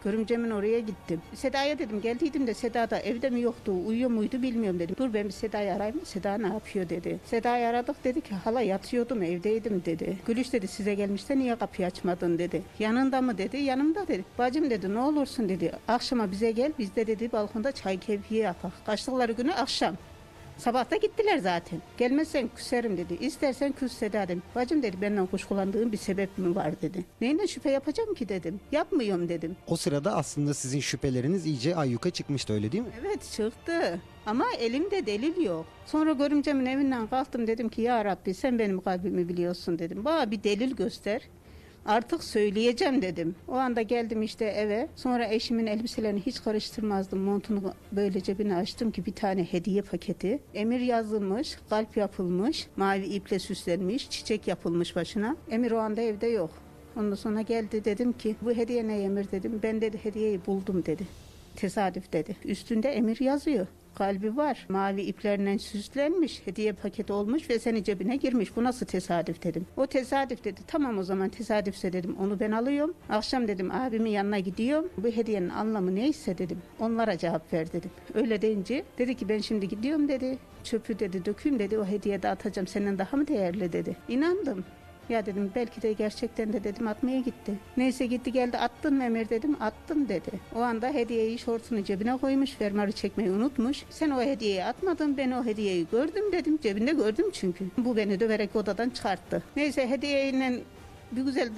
Görümcemin oraya gittim. Seda'ya dedim geldiydim de Seda da evde mi yoktu, uyuyor muydu bilmiyorum dedim. Dur ben bir Seda'yı arayayım? Seda ne yapıyor dedi. Seda'yı aradık dedi ki hala yatıyordum evdeydim dedi. Gülüş dedi size gelmişse niye kapıyı açmadın dedi. Yanında mı dedi yanımda dedi. Bacım dedi ne olursun dedi. Akşama bize gel biz de dedi balkonda çay keyfiye yapak. Kaçtıkları günü akşam. Sabah da gittiler zaten. Gelmezsen küserim dedi. İstersen küs dedim. Bacım dedi benden kuşkulandığın bir sebep mi var dedi. Neyle şüphe yapacağım ki dedim. Yapmıyorum dedim. O sırada aslında sizin şüpheleriniz iyice ayyuka çıkmıştı öyle değil mi? Evet çıktı. Ama elimde delil yok. Sonra görümcemin evinden kalktım dedim ki ya Rabbi sen benim kalbimi biliyorsun dedim. Bana bir delil göster. Artık söyleyeceğim dedim. O anda geldim işte eve. Sonra eşimin elbiselerini hiç karıştırmazdım. Montunu böyle cebine açtım ki bir tane hediye paketi. Emir yazılmış, kalp yapılmış, mavi iple süslenmiş, çiçek yapılmış başına. Emir o anda evde yok. Ondan sonra geldi dedim ki bu hediye ne Emir dedim. Ben dedi hediyeyi buldum dedi. Tesadüf dedi. Üstünde Emir yazıyor. Kalbi var. Mavi iplerle süslenmiş. Hediye paketi olmuş ve senin cebine girmiş. Bu nasıl tesadüf dedim. O tesadüf dedi. Tamam o zaman tesadüfse dedim. Onu ben alıyorum. Akşam dedim abimin yanına gidiyorum. Bu hediyenin anlamı neyse dedim. Onlara cevap ver dedim. Öyle deyince dedi ki ben şimdi gidiyorum dedi. Çöpü dedi dökeyim dedi. O hediye de atacağım. Senden daha mı değerli dedi. İnandım. Ya dedim belki de gerçekten de dedim atmaya gitti. Neyse gitti geldi attın mı Emir dedim attım dedi. O anda hediyeyi şortunu cebine koymuş fermuarı çekmeyi unutmuş. Sen o hediyeyi atmadın ben o hediyeyi gördüm dedim cebinde gördüm çünkü. Bu beni döverek odadan çıkarttı. Neyse hediyeyle bir güzel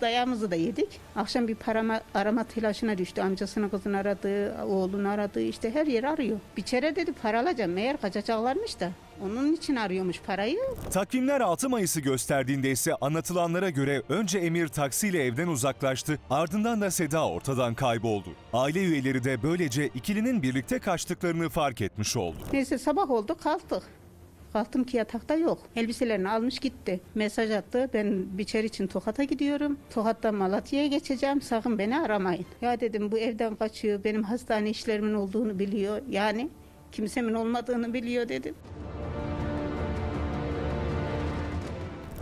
dayağımızı da yedik. Akşam bir parama, arama telaşına düştü. Amcasının kızını aradı, oğlunu aradı. işte her yeri arıyor. Bir kere dedi para alacağım. Meğer kaçacaklarmış da. Onun için arıyormuş parayı. Takvimler 6 Mayıs'ı gösterdiğinde ise anlatılanlara göre önce Emir taksiyle evden uzaklaştı ardından da Seda ortadan kayboldu. Aile üyeleri de böylece ikilinin birlikte kaçtıklarını fark etmiş oldu. Neyse sabah oldu kalktık. Kalktım ki yatakta yok. Elbiselerini almış gitti. Mesaj attı. Ben biçer için Tokat'a gidiyorum. Tokat'tan Malatya'ya geçeceğim. Sakın beni aramayın. Ya dedim bu evden kaçıyor. Benim hastane işlerimin olduğunu biliyor. Yani kimsemin olmadığını biliyor dedim.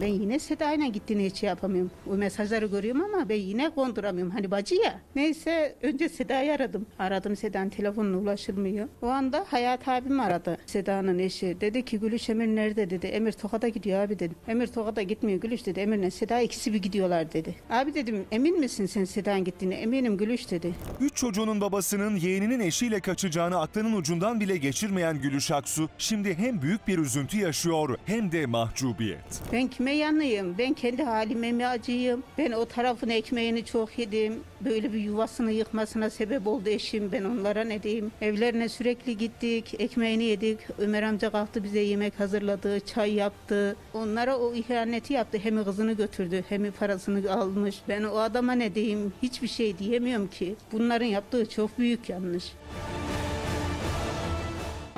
Ben yine Seda'yla gittiğini hiç şey yapamıyorum. O mesajları görüyorum ama ben yine konduramıyorum. Hani bacı ya. Neyse önce Seda'yı aradım. Aradım Seda'nın telefonuna ulaşılmıyor. O anda Hayat abim aradı. Seda'nın eşi. Dedi ki Gülüş Emir nerede dedi. Emir Tokat'a gidiyor abi dedim. Emir Tokat'a gitmiyor Gülüş dedi. Emir'le Seda ikisi bir gidiyorlar dedi. Abi dedim emin misin sen Seda'nın gittiğine? Eminim Gülüş dedi. Üç çocuğunun babasının yeğeninin eşiyle kaçacağını aklının ucundan bile geçirmeyen Gülüş Aksu şimdi hem büyük bir üzüntü yaşıyor hem de mahcubiyet. Ben kime yanıyım? Ben kendi halime mi acıyım? Ben o tarafın ekmeğini çok yedim. Böyle bir yuvasını yıkmasına sebep oldu eşim. Ben onlara ne diyeyim? Evlerine sürekli gittik. Ekmeğini yedik. Ömer amca kalktı bize yemek hazırladı. Çay yaptı. Onlara o ihaneti yaptı. Hem kızını götürdü hem parasını almış. Ben o adama ne diyeyim? Hiçbir şey diyemiyorum ki. Bunların yaptığı çok büyük yanlış.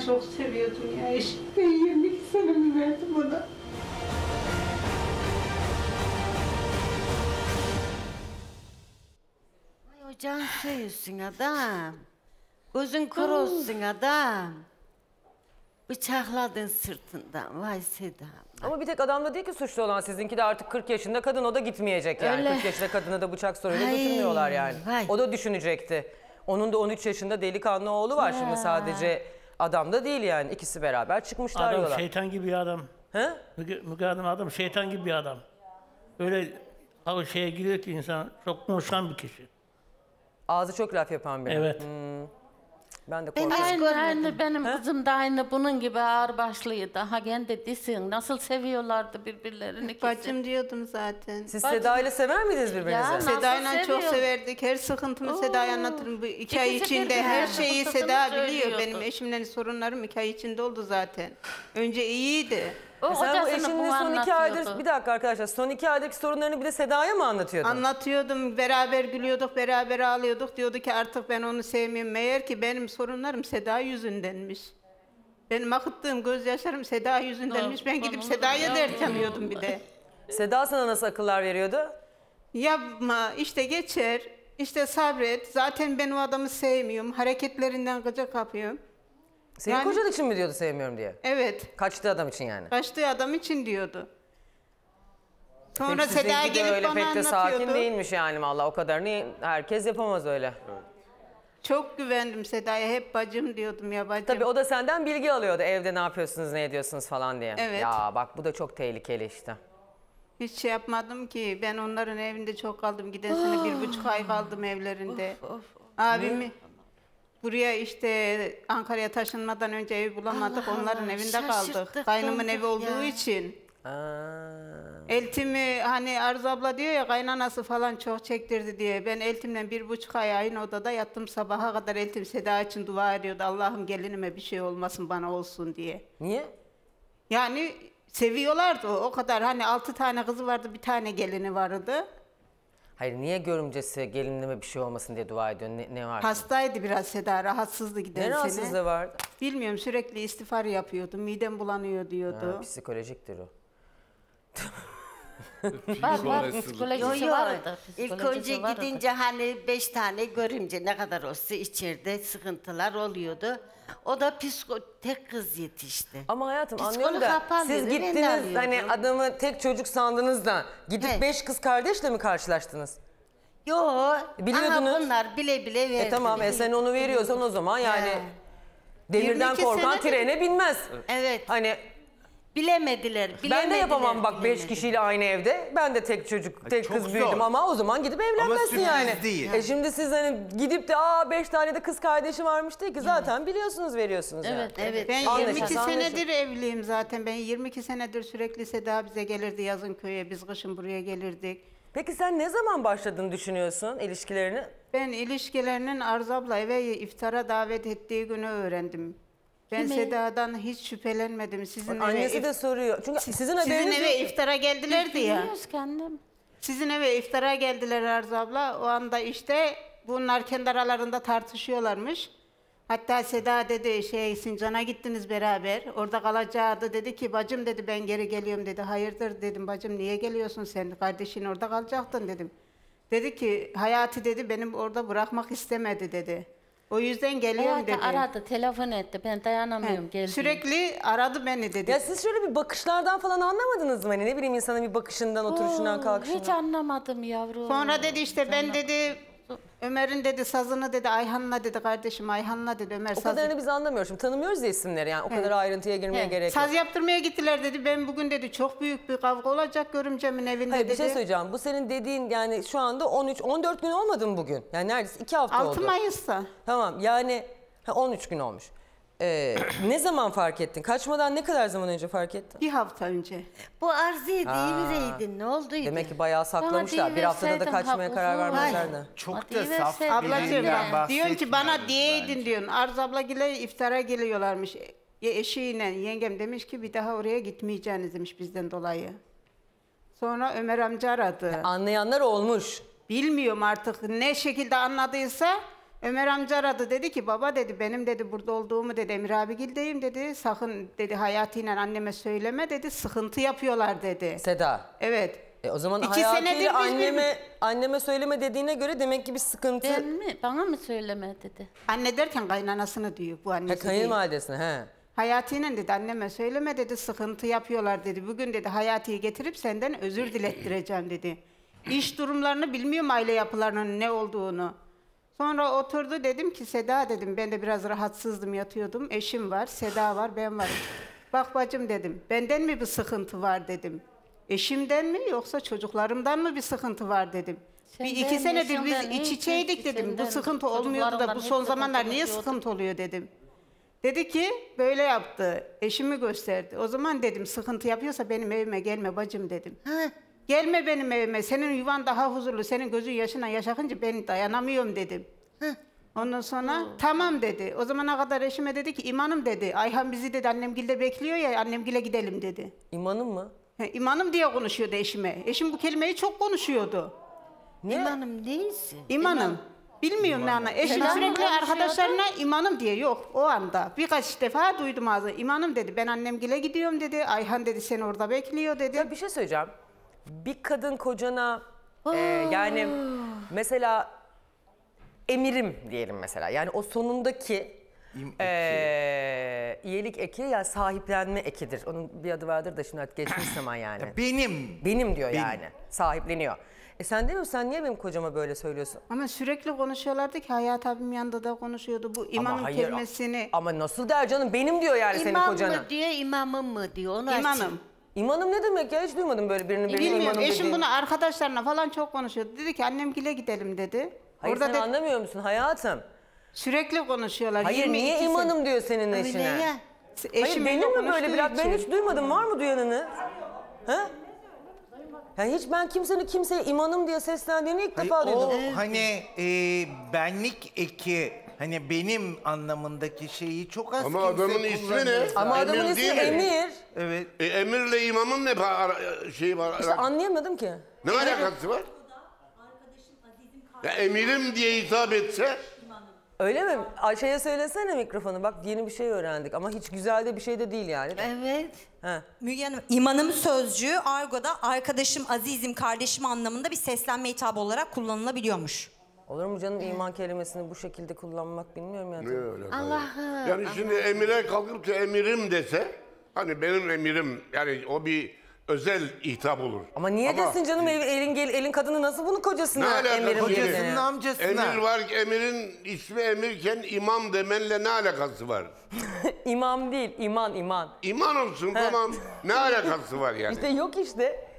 Çok seviyordum ya eşim. Ben 22 senemi verdim ona. Ocağın söylüyorsun adam. Gözün kör olsun adam. Bıçakladın sırtından. Vay Seda. Ama bir tek adamda değil ki suçlu olan sizinki de artık 40 yaşında kadın o da gitmeyecek yani. Öyle. 40 yaşında kadını da bıçak soruyla Ay, götürmüyorlar yani. vay. O da düşünecekti. Onun da 13 yaşında delikanlı oğlu var şimdi sadece adam da değil yani. İkisi beraber çıkmışlar Adam yola. şeytan gibi bir adam. He? Müge, Müge Hanım adam şeytan gibi bir adam. Öyle o şeye giriyor ki insan çok konuşan bir kişi. Ağzı çok laf yapan biri. Evet. Ben de Ben korkuyorum. Aynı, aynı benim kızım da aynı bunun gibi ağır başlıydı. Ha kendi disin. Nasıl seviyorlardı birbirlerini ikisi. Bacım diyordum zaten. Siz Seda ile sever miydiniz birbirinizi? Ya, nasıl Seda'yla çok seviyor? severdik. Her sıkıntımı Seda'ya anlatırım. Bu iki ay İkisi içinde her birbirine şeyi sıkıntısını Seda biliyor. söylüyordu. Benim eşimle sorunlarım iki ay içinde oldu zaten. Önce iyiydi. O Sen bu hocasını bu son iki aydır, anlatıyordu. bir dakika arkadaşlar, son iki aydır sorunlarını bir de Seda'ya mı anlatıyordun? Anlatıyordum, beraber gülüyorduk, beraber ağlıyorduk. Diyordu ki artık ben onu sevmiyorum. Meğer ki benim sorunlarım Seda yüzündenmiş. Benim akıttığım gözyaşlarım Seda yüzündenmiş. Ben gidip Seda'ya dert yanıyordum bir de. Seda sana nasıl akıllar veriyordu? Yapma, işte geçer, işte sabret. Zaten ben o adamı sevmiyorum. Hareketlerinden gıcık kapıyorum. Senin Yani- kocan için mi diyordu sevmiyorum diye? Evet, Kaçtı adam için yani. kaçtığı adam için diyordu. Sonra Peki Seda sizinki de gelip öyle bana pek de sakin anlatıyordu. değilmiş yani valla o kadarını herkes yapamaz öyle. Çok güvendim Seda'ya. Hep bacım diyordum ya bacım. Tabii o da senden bilgi alıyordu evde ne yapıyorsunuz ne ediyorsunuz falan diye. Evet. Ya bak bu da çok tehlikeli işte. Hiç şey yapmadım ki. Ben onların evinde çok kaldım. Giden sene bir <gasps> buçuk ay kaldım evlerinde. Abimi buraya işte Ankara'ya taşınmadan önce ev bulamadık. Allah Onların Allah, evinde kaldık. şaşırttık, Kaynımın evi olduğu ya. için. Aa, Eltimi hani Arzu abla diyor ya kaynanası falan çok çektirdi diye. Ben eltimle bir buçuk ay aynı odada yattım sabaha kadar eltim Seda için dua ediyordu. Allah'ım gelinime bir şey olmasın bana olsun diye. niye? Yani seviyorlardı o, o kadar. Hani altı tane kızı vardı bir tane gelini vardı. Hayır niye görümcesi gelinime bir şey olmasın diye dua ediyor ne, ne var? Hastaydı biraz Seda, rahatsızdı giden ne sene. rahatsızlığı vardı? Bilmiyorum sürekli istiğfar yapıyordu, midem bulanıyor diyordu. Ha, psikolojiktir o. <laughs> Var var psikolojisi Yo yo. vardı. İlk psikolojisi önce vardı. gidince hani beş tane görünce ne kadar olsa içeride sıkıntılar oluyordu. O da psiko tek kız yetişti. Ama hayatım Psikolog anlıyorum da siz gittiniz hani adamı tek çocuk sandınız da gidip He. beş kız kardeşle mi karşılaştınız? Yo. Biliyordunuz. Aha bunlar bile bile verdi. E tamam e sen onu veriyorsan o zaman yani Ya. demirden 22 korkan trene binmez. Evet. Hani Bilemediler. ben de bilemediler, yapamam bak beş bilemediler. kişiyle aynı evde. Ben de tek çocuk, tek çok kız zor. büyüdüm ama o zaman gidip evlenmezsin sürpriz yani. değil. E şimdi siz hani gidip de aa beş tane de kız kardeşi varmış değil ki zaten biliyorsunuz veriyorsunuz yani. Evet. Evet. Ben Anlaşıldı, 22 anlaşıldı. senedir evliyim zaten. Ben 22 senedir sürekli Seda bize gelirdi yazın köye, biz kışın buraya gelirdik. Peki sen ne zaman başladın düşünüyorsun ilişkilerini? Ben ilişkilerinin Arzu abla eve iftara davet ettiği günü öğrendim. Ben Seda'dan hiç şüphelenmedim. Sizin eve, Annesi de soruyor. Çünkü sizin sizin haberiniz eve yok. iftara geldilerdi ya. Biliyoruz kendim. Sizin eve iftara geldiler Arzu abla. O anda işte bunlar kendi aralarında tartışıyorlarmış. Hatta Seda dedi şey Sincan'a gittiniz beraber. Orada kalacaktı. Dedi ki bacım dedi ben geri geliyorum dedi. Hayırdır dedim bacım niye geliyorsun sen? Kardeşin orada kalacaktın dedim. Dedi ki Hayati dedi benim orada bırakmak istemedi dedi. O yüzden geliyorum dedi. aradı, telefon etti. Ben dayanamıyorum geldim. Sürekli aradı beni dedi. Ya siz şöyle bir bakışlardan falan anlamadınız mı? Hani ne bileyim insanın bir bakışından, oturuşundan, Oo, kalkışından. Hiç anlamadım yavrum. Sonra dedi işte ben dedi Ömer'in dedi sazını dedi Ayhan'la dedi kardeşim Ayhan'la dedi Ömer O kadarını biz anlamıyoruz. Şimdi tanımıyoruz ya isimleri yani. O kadar ayrıntıya girmeye Evet. gerek yok. saz yaptırmaya gittiler dedi. Ben bugün dedi çok büyük bir kavga olacak görümcemin evinde Hayır dedi. bir şey söyleyeceğim. Bu senin dediğin yani şu anda 13 14 gün olmadı mı bugün? Yani neredeyse 2 hafta 6 oldu. Mayıs'ta. Tamam yani ha, 13 gün olmuş. Ee, ne zaman fark ettin? Kaçmadan ne kadar zaman önce fark ettin? Bir hafta önce. Bu Arzu'ya deyivereydin ne olduydu? Demek ki bayağı saklamışlar. Bir haftada da kaçmaya karar haklısın. vermezler de. Çok Hadi da saf verseydin. Ablacığım birinden bak diyorsun ki bana diyeydin diyorsun. Arz abla gile iftara geliyorlarmış. E, eşiyle yengem demiş ki bir daha oraya gitmeyeceğiniz demiş bizden dolayı. Sonra Ömer amca aradı. Anlayanlar olmuş. Bilmiyorum artık ne şekilde anladıysa Ömer amca aradı dedi ki baba dedi benim dedi burada olduğumu dedi Emir abigildeyim dedi sakın dedi hayatıyla anneme söyleme dedi sıkıntı yapıyorlar dedi. Seda. Evet. E o zaman İki senedir hayatıyla biz anneme anneme söyleme dediğine göre demek ki bir sıkıntı. Ben mi? Bana mı söyleme dedi. Anne derken kaynanasını diyor bu Ha, annesi değil. kayınvalidesine he. Hayati'nin dedi anneme söyleme dedi sıkıntı yapıyorlar dedi. Bugün dedi Hayati'yi getirip senden özür dilettireceğim dedi. İş durumlarını bilmiyorum aile yapılarının ne olduğunu. Sonra oturdu dedim ki Seda dedim ben de biraz rahatsızdım yatıyordum. Eşim var, Seda var, ben varım. Bak bacım dedim benden mi bir sıkıntı var dedim. Eşimden mi yoksa çocuklarımdan mı bir sıkıntı var dedim. bir iki Senden, senedir biz iç içeydik dedim. Bu senden, sıkıntı olmuyordu da bu son zamanlar niye olmuyordu. sıkıntı oluyor dedim. Dedi ki böyle yaptı. Eşimi gösterdi. O zaman dedim sıkıntı yapıyorsa benim evime gelme bacım dedim. Gelme benim evime. Senin yuvan daha huzurlu. Senin gözün yaşına yaşakınca ben dayanamıyorum dedim. Ondan sonra tamam dedi. O zamana kadar eşime dedi ki imanım dedi. Ayhan bizi dedi annemgilde bekliyor ya annemgile gidelim dedi. İmanın mı? He, imanım diye konuşuyordu eşime. Eşim bu kelimeyi çok konuşuyordu. İmanım değilsin. İmanım. Bilmiyorum ne ana. Eşim Neden sürekli arkadaşlarına imanım diye yok o anda. Birkaç defa duydum ağzı. İmanım dedi. Ben annemgile gidiyorum dedi. Ayhan dedi seni orada bekliyor dedi. Ya bir şey söyleyeceğim. Bir kadın kocana e, yani mesela emirim diyelim mesela. Yani o sonundaki İm eki. e, iyilik eki ya sahiplenme ekidir. Onun bir adı vardır da şimdi artık geçmiş <coughs> zaman yani. Benim. Benim diyor Benim. yani. Sahipleniyor. E sen demiyor musun? Sen niye benim kocama böyle söylüyorsun? Ama sürekli konuşuyorlardı ki Hayat abim yanında da konuşuyordu. Bu imanım hayır, kelimesini. Ama nasıl der canım? Benim diyor yani senin İmam kocana. mı diyor, imamım mı diyor. Onu. İmanım. İmanım ne demek ya? Hiç duymadım böyle birinin birinin Bilmiyorum. imanım Eşim dediğini. bunu arkadaşlarına falan çok konuşuyordu. Dedi ki annemgile gidelim dedi. Hayır Orada sen de- anlamıyor musun hayatım? sürekli konuşuyorlar. Hayır 22 niye imanım diyor senin Öyle eşine? ya. Hayır Eşim benim mi böyle konuştuğu biraz? Ben hiç duymadım. Var mı duyanını? Ha? Yani hiç ben kimsenin kimseye imanım diye seslendiğini ilk Hayır, defa o duydum. hani e, benlik eki hani benim anlamındaki şeyi çok az Ama kimse adamın ismi ne? Ama Emir adamın ismi değil mi? Emir. Evet. E, emirle imamın ne para- şey var? İşte anlayamadım ki. ne alakası var? Ya emirim diye hitap etse Öyle mi? Ayşe'ye söylesene mikrofonu. Bak yeni bir şey öğrendik ama hiç güzel de bir şey de değil yani. Evet. Ha. Müge Hanım, imanım sözcüğü argoda arkadaşım, azizim, kardeşim anlamında bir seslenme hitabı olarak kullanılabiliyormuş. Olur mu canım iman kelimesini bu şekilde kullanmak bilmiyorum ya. ne öyle? Allah'ım. Yani şimdi emire kalkıp da emirim dese hani benim emirim yani o bir özel hitap olur. Ama niye Ama desin canım el- elin gel elin kadını nasıl bunu kocasına Ne alaka? emirim Kocasının amcasına. Emir var emirin ismi emirken imam demenle ne alakası var? <laughs> İmam değil iman iman. İman olsun tamam. Ne alakası var yani? <laughs> İşte yok işte.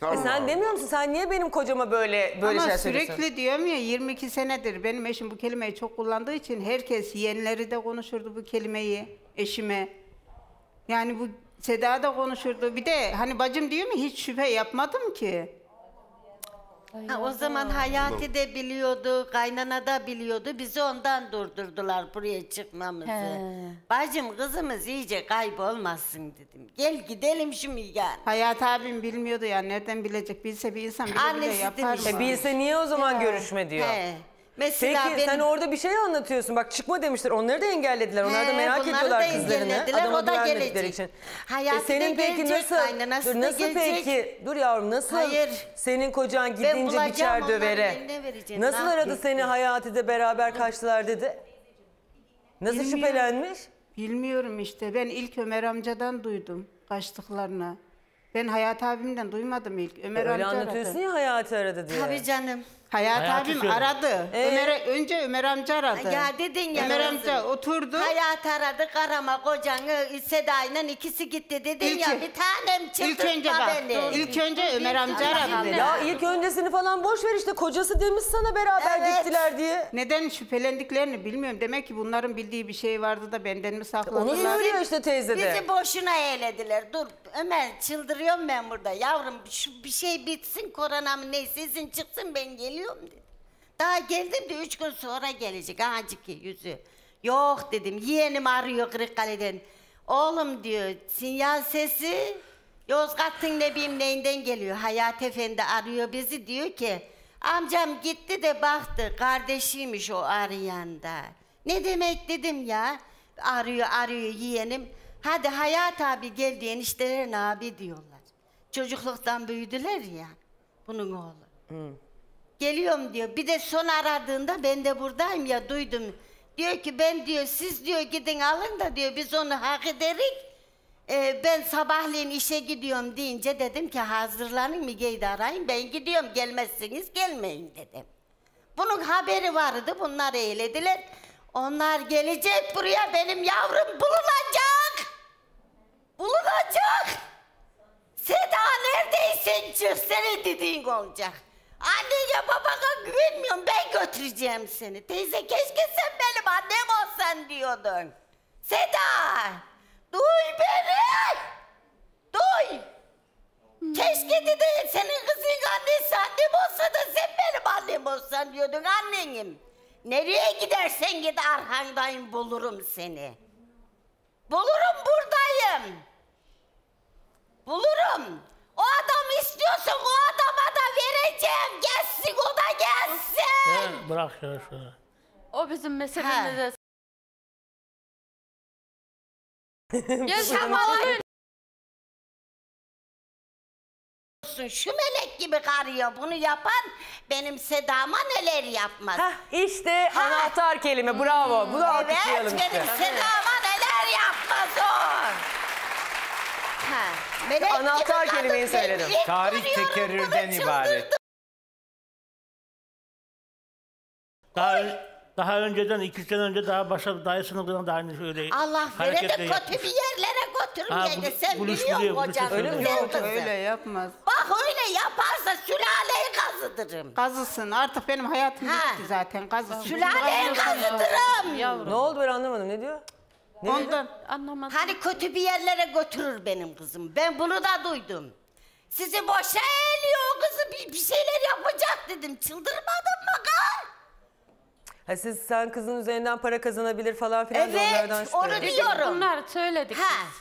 E Tamam. sen demiyor musun? Sen niye benim kocama böyle böyle Ama şeyler söylüyorsun? sürekli diyorum ya 22 senedir benim eşim bu kelimeyi çok kullandığı için herkes yeğenleri de konuşurdu bu kelimeyi eşime. Yani bu Seda da konuşurdu. Bir de hani bacım diyor mu hiç şüphe yapmadım ki. Ha, o zaman Hayati de biliyordu, kaynana da biliyordu. Bizi ondan durdurdular buraya çıkmamızı. He. Bacım kızımız iyice kaybolmasın dedim. Gel gidelim şu Mügen. Hayat abim bilmiyordu ya nereden bilecek bilse bir insan bile bile Annesi yapar demiş. mı? E bilse niye o zaman görüşme diyor. He. Mesela Peki benim- sen orada bir şey anlatıyorsun. Bak çıkma demişler. Onları da engellediler. Onlar da merak ediyorlar da kızlarını. engellediler, Adama o da gelecek. için. E senin peki gelecek, nasıl? Dur, nasıl gelecek. peki? Dur yavrum nasıl? Hayır. Senin kocan gidince biçer dövere. Nasıl Ne aradı seni Hayati'de beraber kaçtılar dedi? Nasıl Bilmiyorum. şüphelenmiş? Bilmiyorum işte. Ben ilk Ömer amcadan duydum kaçtıklarını. Ben Hayat abimden duymadım ilk. Ömer Öyle amca anlatıyorsun aradı. ya Hayati aradı diye. Tabii canım. Hayat Hayatı abim söyle. aradı. Ee? Ömer, önce Ömer amca aradı. Ya dedin ya. Ömer amca oturdu. Hayat aradı karama kocanı Seda'yla ikisi gitti dedin İlk- ya bir tanem İlk çıldırtma önce bak. beni. İlk önce Ömer amca aradı dedi. Ya ilk öncesini falan boş ver işte kocası demiş sana beraber Evet. gittiler diye. Neden şüphelendiklerini bilmiyorum. Demek ki bunların bildiği bir şey vardı da benden mi sakladılar? Onu söylüyor işte teyze de. Bizi boşuna eğlediler. Dur Ömer çıldırıyorum ben burada. Yavrum şu bir şey bitsin korona mı neyse izin çıksın ben geliyorum dedi. Daha geldim de üç gün sonra gelecek acık yüzü. Yok dedim yeğenim arıyor Kırıkkale'den. Oğlum diyor sinyal sesi Yozgat'ın ne bileyim neyinden geliyor. Hayat Efendi arıyor bizi diyor ki amcam gitti de baktı kardeşiymiş o arayan da. Ne demek dedim ya. Arıyor arıyor yeğenim. Hadi Hayat abi geldi eniştelerin abi diyorlar. Çocukluktan büyüdüler ya bunun oğlu. Geliyorum diyor. Bir de son aradığında ben de buradayım ya duydum. Diyor ki ben diyor siz diyor gidin alın da diyor biz onu hak ederik. Ee, ben sabahleyin işe gidiyorum deyince dedim ki hazırlanın Müge'yi de arayın ben gidiyorum gelmezseniz gelmeyin dedim. Bunun haberi vardı bunlar eğlediler. Onlar gelecek buraya benim yavrum bulunacak. Bulunacak. Seda neredeysen çık senin dediğin olacak. Anneye babana güvenmiyorum ben götüreceğim seni. Teyze keşke sen benim annem olsan diyordun. Seda duy beni. Duy. Keşke dedi senin kızın annesi annem olsa da sen benim annem olsan diyordun annenim. Nereye gidersen git arkandayım bulurum seni. Bulurum buradayım. Bulurum. O adam istiyorsa o adama da vereceğim. Gelsin o da gelsin. Ya bırak ya şöyle. O bizim Ha. meselemize Yaşamaları Olsun, Şu melek gibi karıyor bunu yapan benim Seda'ma neler yapmaz. Hah işte anahtar kelime bravo. Bunu alkışlayalım evet benim işte. Seda'ma neler yapmaz o. Ha, melek Anahtar gibi kelimeyi söyledim. Tarih bunu, tekerrürden ibaret. çıldırdım. Daha, daha önceden iki sene önce daha başka dayısının kızına da aynı şöyle Allah de hareketler kötü bir yerlere götürmeyeydi. Ha, bu- Sen buluşturuyor, biliyorsun buluşturuyor. Öyle mi? Yok. Öyle yapmaz. Bak öyle yaparsa sülaleyi kazıdırım. Kazısın. Artık benim hayatım Ha. bitti zaten. Kazısın. Sülaleyi kazıdırım. Ne oldu ben anlamadım ne diyor? Ne? Ondan. anlamadım. Hani kötü bir yerlere götürür benim kızım. Ben bunu da duydum. Sizi boşa eğiliyor kızı bir, bir şeyler yapacak dedim. Çıldırmadın mı kız? Ha siz sen kızın üzerinden para kazanabilir falan filan diye onlardan Evet onu şüpheleniyorsun. diyorum. Bunlar söyledik Ha. biz.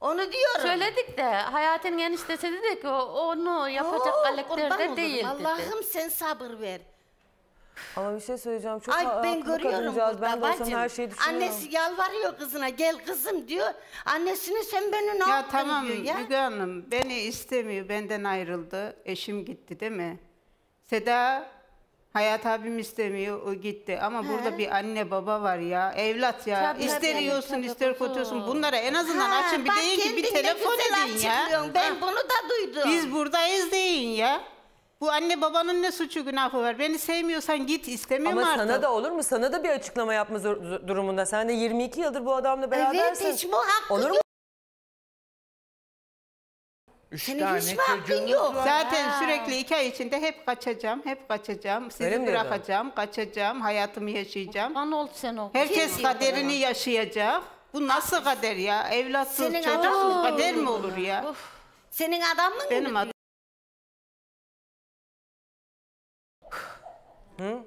Onu diyorum. Söyledik de Hayat'ın eniştesi dedi ki o, onu yapacak Oo, kurban değil olurum. dedi. Allah'ım sen sabır ver. Ama bir şey söyleyeceğim. Çok Ay ha- ben haklı görüyorum kadıncağız. burada Ben de olsam bacım. her şeyi düşünüyorum. Annesi yalvarıyor kızına gel kızım diyor. Annesine sen beni ne Ya yaptın tamam diyor ya. Müge Hanım beni istemiyor benden ayrıldı. Eşim gitti değil mi? Seda Hayat abim istemiyor o gitti ama burada bir anne baba var ya evlat ya Tabii, ister tabii, tabii, ister olsun bunlara en azından Ha, açın bir bak deyin ki bir kendin ne telefon güzel edin ya. açıklıyorsun. Ben Ha, bunu da duydum. Biz buradayız deyin ya. Bu anne babanın ne suçu günahı var? Beni sevmiyorsan git istemiyorum Ama artık. sana da olur mu? Sana da bir açıklama yapma zor- zor- durumunda. Sen de 22 yıldır bu adamla berabersin. Evet hiç bu hakkı Olur mu? yok. Üç Senin tane hiç mi hakkın çocuğunuz yok? var. Zaten sürekli iki ay içinde hep kaçacağım, hep kaçacağım. Öyle Sizi mi diyordun? bırakacağım, kaçacağım, hayatımı yaşayacağım. Bana oldu sen o. Herkes Kim kaderini yaşayacak. Bu nasıl kader ya? Evlatsız, Senin çocuksuz adamın- kader mi olur ya? Senin adamın Benim mı? Adım.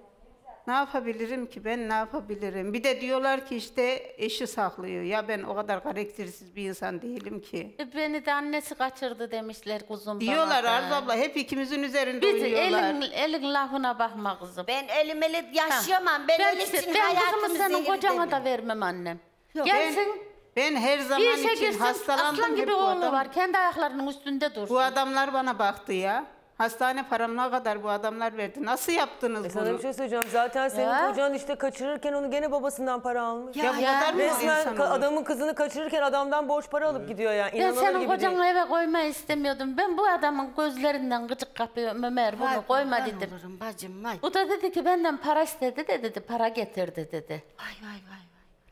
Ne yapabilirim ki ben ne yapabilirim? Bir de diyorlar ki işte eşi saklıyor. Ya ben o kadar karaktersiz bir insan değilim ki. E, Beni de annesi kaçırdı demişler kuzum bana Diyorlar da. Arzu abla hep ikimizin üzerinde Biz oynuyorlar. elin, elin lafına bakma kızım. Ben elim ele yaşayamam. Ben, Ben, öyle için ben hayatımı kızımı senin kocana zehirledim. da vermem annem. Yok, Gelsin. Ben her zaman Bir işe için girsin hastalandım. aslan hep gibi bu oğlu adam- var. Kendi ayaklarının üstünde dursun. Bu adamlar bana baktı ya. Hastane paramına kadar bu adamlar verdi. Nasıl yaptınız E sana bunu? bir şey söyleyeceğim. Zaten senin Ya. kocan işte kaçırırken onu gene babasından para almış. Ya, bu kadar mı insan ka- olur? adamın kızını kaçırırken adamdan borç para alıp gidiyor yani. Ben İnanılır senin gibi kocanı değil. eve koymayı istemiyordum. Ben bu adamın gözlerinden gıcık kapıyorum Ömer bunu Vay, koyma dedim. olurum bacım vay. Bu da dedi ki benden para istedi de dedi para getirdi dedi. Vay vay vay.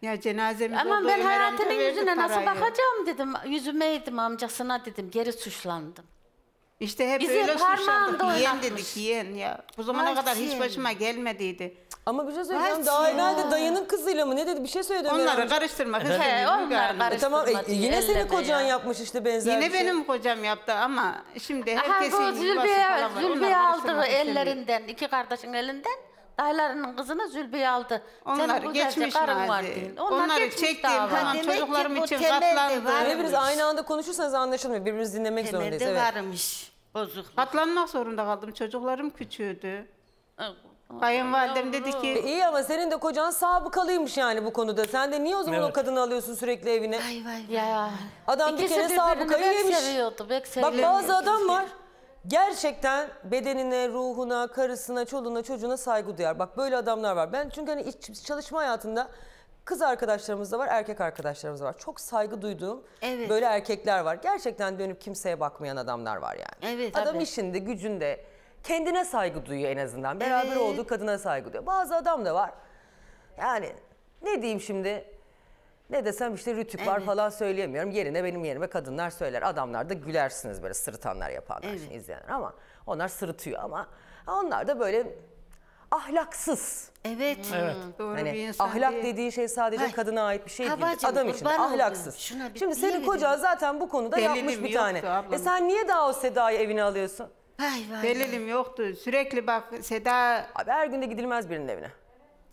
Ya cenazemiz Ama oldu, ben hayatının yüzüne nasıl bakacağım dedim. Yüzüme eğdim amcasına dedim. Geri suçlandım. İşte hep Bizi öyle parmağında suçladık. Yiyen oynatmış. dedik yiyen ya. Bu zamana kadar hiç başıma gelmediydi. Ama bir şey söyleyeceğim. Daha ya. evvel de dayının kızıyla mı ne dedi? Bir şey söyledi Ömer Onları amca. karıştırmak He, istemiyorum. Müge onlar Hanım. E tamam e, karıştırma diye, yine senin elleme kocan ya. yapmış işte benzer Yine bir şey. benim kocam yaptı ama şimdi Aha herkesin bu yuvası Zülbiye, falan var. Zülbiye Onları aldı karıştırmak istemiyorum. ellerinden. iki kardeşin elinden. Dayılarının kızını Zülbiye aldı. Onlar Senin güzelce geçmiş karın var deyin. Onları geçmiş dava. Demek ki çocuklarım bu için temelde katlandı. var. Hepiniz aynı anda konuşursanız anlaşılmıyor. Birbirimizi dinlemek zorundayız. Temelde Evet. varmış. Bozuk. Katlanmak zorunda kaldım. Çocuklarım küçüğüydü. Kayınvalidem dedi E, ki iyi ama senin de kocan sabıkalıymış yani bu konuda. Sen de niye o zaman o Evet. kadını alıyorsun sürekli evine? Vay vay vay. Ya. Adam bir İkisi kere birbirini sabıkayı pek yemiş. seviyordu, pek Bak seviyordu. bazı adam var gerçekten bedenine, ruhuna, karısına, çoluğuna, çocuğuna saygı duyar. Bak böyle adamlar var. Ben çünkü hani iç, çalışma hayatında kız arkadaşlarımız da var, erkek arkadaşlarımız da var. Çok saygı duyduğum Evet. böyle erkekler var. Gerçekten dönüp kimseye bakmayan adamlar var yani. Evet, Adam tabii. işinde, gücünde kendine saygı duyuyor en azından. Beraber Evet. olduğu kadına saygı duyuyor. Bazı adam da var. Yani ne diyeyim şimdi? Ne desem işte rütük var Evet. falan söyleyemiyorum. Yerine benim yerime kadınlar söyler. Adamlar da gülersiniz böyle sırıtanlar yapanlar Evet. şimdi izleyenler ama onlar sırıtıyor ama onlar da böyle ahlaksız. Evet. Evet. doğru Hani bir insan ahlak değil. dediği şey sadece Ay, kadına ait bir şey değil. Adam için ahlaksız. Şuna bir Şimdi senin kocan zaten bu konuda Delilim yapmış bir tane. ablam. E sen niye daha o Seda'yı evine alıyorsun? Vay vay. Delilim yoktu. Sürekli bak Seda Abi her gün de gidilmez birinin evine.